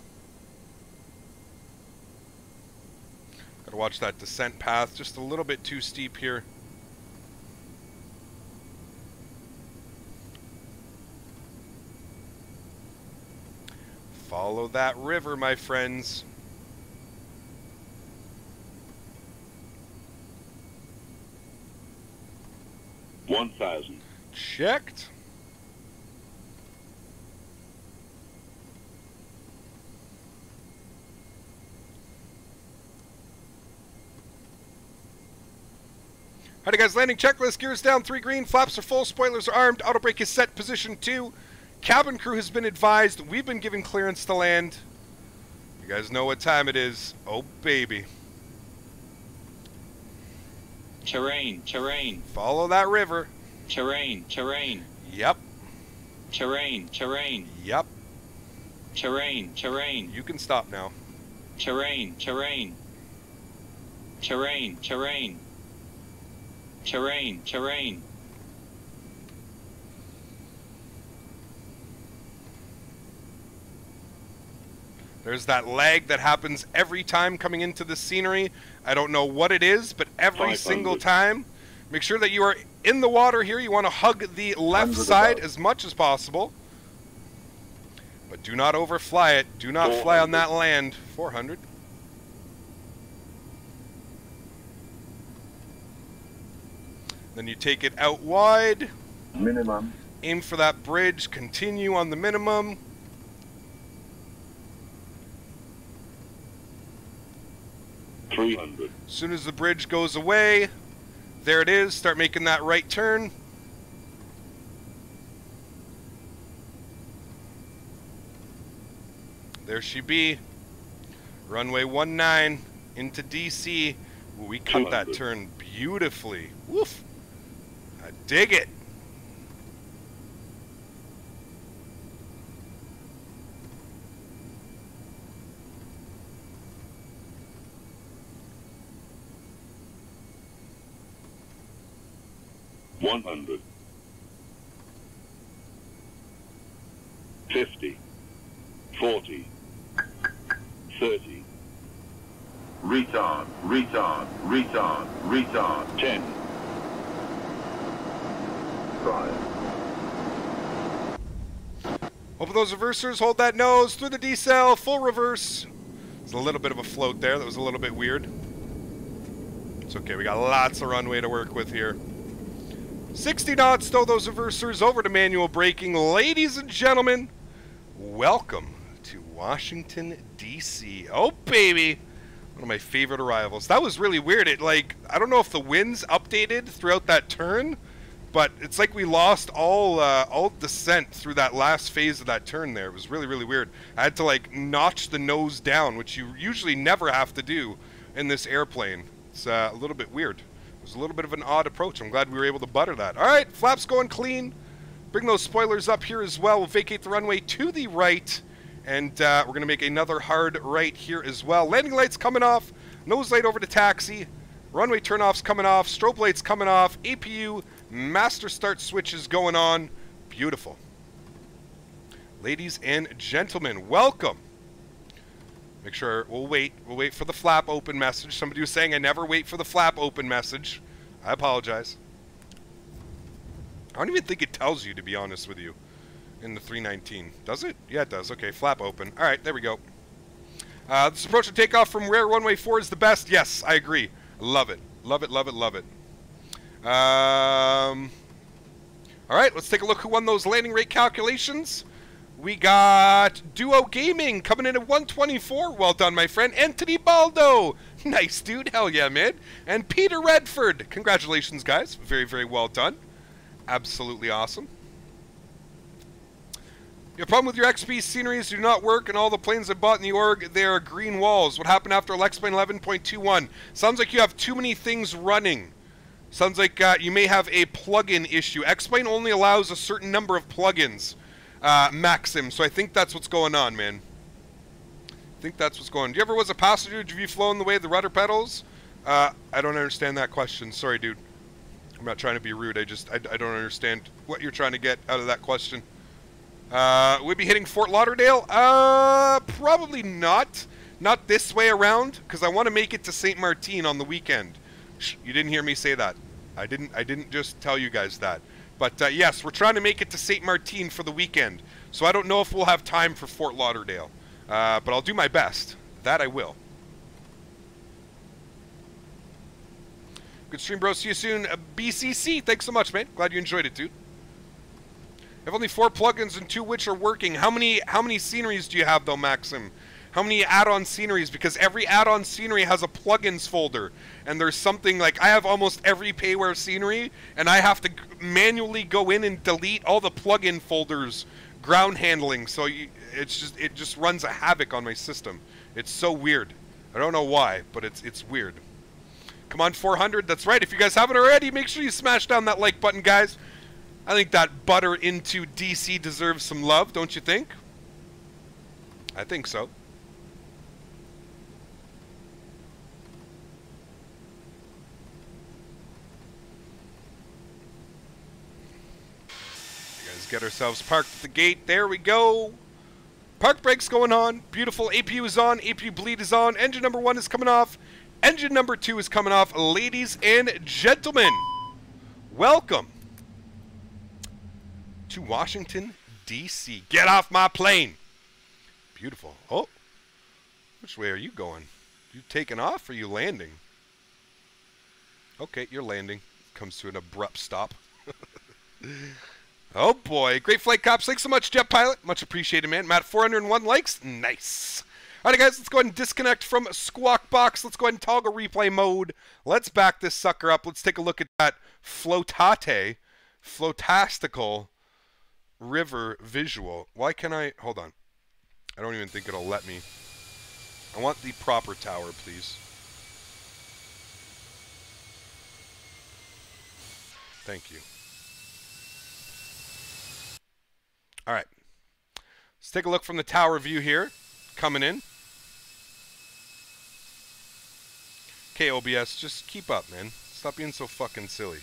Gotta watch that descent path, just a little bit too steep here. Follow that river, my friends.
One thousand.
Checked. Alrighty guys, landing checklist, gears down, three green, flaps are full, spoilers are armed, auto brake is set, position two. Cabin crew has been advised, we've been given clearance to land. You guys know what time it is. Oh baby.
Terrain, terrain,
Follow that river.
terrain, terrain,
Yep,
terrain, terrain,
yep.
terrain, terrain,
You can stop now.
terrain, terrain, terrain, terrain, terrain, terrain.
There's that lag that happens every time coming into the scenery. I don't know what it is, but every single time. Make sure that you are in the water here. You want to hug the left side as much as possible. But do not overfly it. Do not fly on that land. 400. Then you take it out wide.
Minimum.
Aim for that bridge. Continue on the minimum.
Three hundred.
As soon as the bridge goes away, there it is. Start making that right turn. There she be. Runway 19 into DC. We cut that turn beautifully. Woof. I dig it.
One hundred. Fifty. Forty. Thirty. Retard, retard, retard, retard. Ten. Five.
Open those reversers, hold that nose, through the decel, full reverse. There's a little bit of a float there, that was a little bit weird. It's okay, we got lots of runway to work with here. 60 knots, stow those reversers over to manual braking. Ladies and gentlemen, welcome to Washington, D.C. Oh, baby! One of my favorite arrivals. That was really weird. It, like, I don't know if the winds updated throughout that turn, but it's like we lost all uh, all descent through that last phase of that turn there. It was really, really weird. I had to, like, notch the nose down, which you usually never have to do in this airplane. It's uh, a little bit weird. Was a little bit of an odd approach. I'm glad we were able to butter that. All right, flaps going clean. Bring those spoilers up here as well. We'll vacate the runway to the right. And uh, we're going to make another hard right here as well. Landing lights coming off. Nose light over to taxi. Runway turnoffs coming off. Strobe lights coming off. APU master start switches going on. Beautiful. Ladies and gentlemen, welcome. Make sure we'll wait. We'll wait for the flap open message. Somebody was saying I never wait for the flap open message. I apologize. I don't even think it tells you, to be honest with you, in the 319. Does it? Yeah, it does. Okay, flap open. All right, there we go. Uh, this approach to takeoff from rare runway 4 is the best. Yes, I agree. Love it. Love it, love it, love it. Um, all right, let's take a look who won those landing rate calculations. We got Duo Gaming coming in at 124. Well done, my friend. Anthony Baldo. Nice, dude. Hell yeah, man. And Peter Redford. Congratulations, guys. Very, very well done. Absolutely awesome. Your problem with your XP sceneries do not work, and all the planes I bought in the org, they are green walls. What happened after X-Plane 11.21? Sounds like you have too many things running. Sounds like uh, you may have a plug-in issue. X-Plane only allows a certain number of plugins, uh, Maxim, so I think that's what's going on, man. I think that's what's going on. Do you ever was a passenger? Have you flown the way the rudder pedals? Uh, I don't understand that question. Sorry, dude. I'm not trying to be rude. I just, I, I don't understand what you're trying to get out of that question. Uh, we'd be hitting Fort Lauderdale? Uh, probably not. Not this way around, because I want to make it to St. Martin on the weekend. Shh, you didn't hear me say that. I didn't. I didn't just tell you guys that. But uh, yes, we're trying to make it to St. Martin for the weekend. So I don't know if we'll have time for Fort Lauderdale. Uh, but I'll do my best. That I will. Good stream, bro. See you soon. Uh, BCC, thanks so much, man. Glad you enjoyed it, dude. I have only four plugins and two which are working. How many how many sceneries do you have though, Maxim? How many add-on sceneries? Because every add-on scenery has a plugins folder, and there's something like I have almost every payware scenery, and I have to manually go in and delete all the plugin folders, ground handling. So you, it's just it just runs a havoc on my system. It's so weird. I don't know why, but it's it's weird. Come on, 400. That's right. If you guys haven't already, make sure you smash down that like button, guys. I think that butter into DC deserves some love, don't you think? I think so. Get ourselves parked at the gate. There we go. Park brakes going on. Beautiful. APU is on. APU bleed is on. Engine number one is coming off. Engine number two is coming off. Ladies and gentlemen, welcome to Washington, D.C. Get off my plane. Beautiful. Oh, which way are you going? You taking off or you landing? Okay, you're landing. Comes to an abrupt stop. oh boy, great flight cops. Thanks so much, Jet Pilot. Much appreciated, man. Matt, 401 likes. Nice. All right, guys, let's go ahead and disconnect from Squawk Box. Let's go ahead and toggle replay mode. Let's back this sucker up. Let's take a look at that flotate, flotastical river visual. Why can I? Hold on. I don't even think it'll let me. I want the proper tower, please. Thank you. All right. Let's take a look from the tower view here. Coming in. Okay, OBS, just keep up, man. Stop being so fucking silly.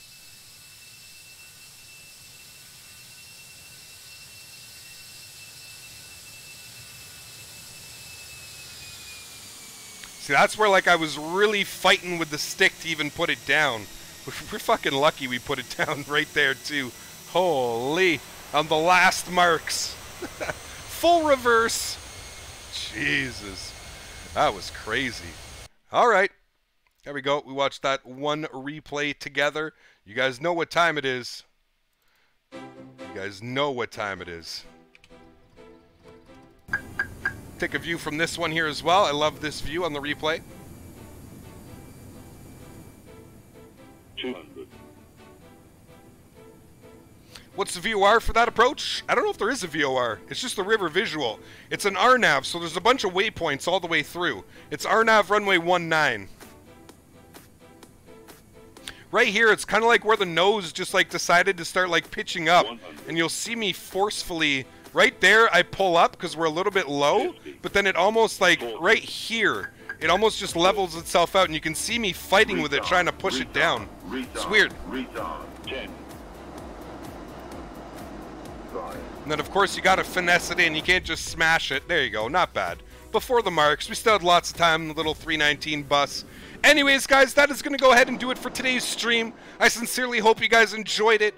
See, that's where, like, I was really fighting with the stick to even put it down. We're fucking lucky we put it down right there, too. Holy. On the last marks. Full reverse. Jesus. That was crazy. All right. There we go. We watched that one replay together. You guys know what time it is. You guys know what time it is. Take a view from this one here as well. I love this view on the replay.
200.
What's the VOR for that approach? I don't know if there is a VOR. It's just the river visual. It's an RNAV, so there's a bunch of waypoints all the way through. It's RNAV runway 19. Right here, it's kind of like where the nose just like decided to start like pitching up.
100.
And you'll see me forcefully, right there, I pull up because we're a little bit low. But then it almost like right here, it almost just levels itself out. And you can see me fighting with it, trying to push it down.
Retard,
It's weird.
Retard. 10. 5.
And then, of course, you got to finesse it in. You can't just smash it. There you go. Not bad. Before the marks, we still had lots of time in the little 319 bus. Anyways, guys, that is going to go ahead and do it for today's stream. I sincerely hope you guys enjoyed it.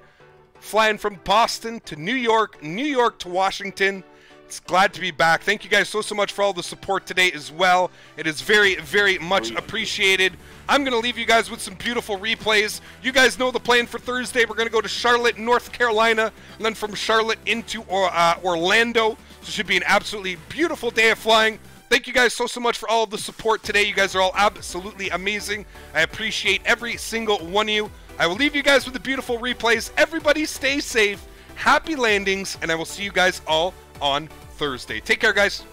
Flying from Boston to New York, New York to Washington. It's glad to be back. Thank you guys so, so much for all the support today as well. It is very, very much appreciated. I'm going to leave you guys with some beautiful replays. You guys know the plan for Thursday. We're going to go to Charlotte, North Carolina, and then from Charlotte into or, uh, Orlando. So it should be an absolutely beautiful day of flying. Thank you guys so, so much for all of the support today. You guys are all absolutely amazing. I appreciate every single one of you. I will leave you guys with the beautiful replays. Everybody stay safe. Happy landings, and I will see you guys all on Thursday. Take care, guys.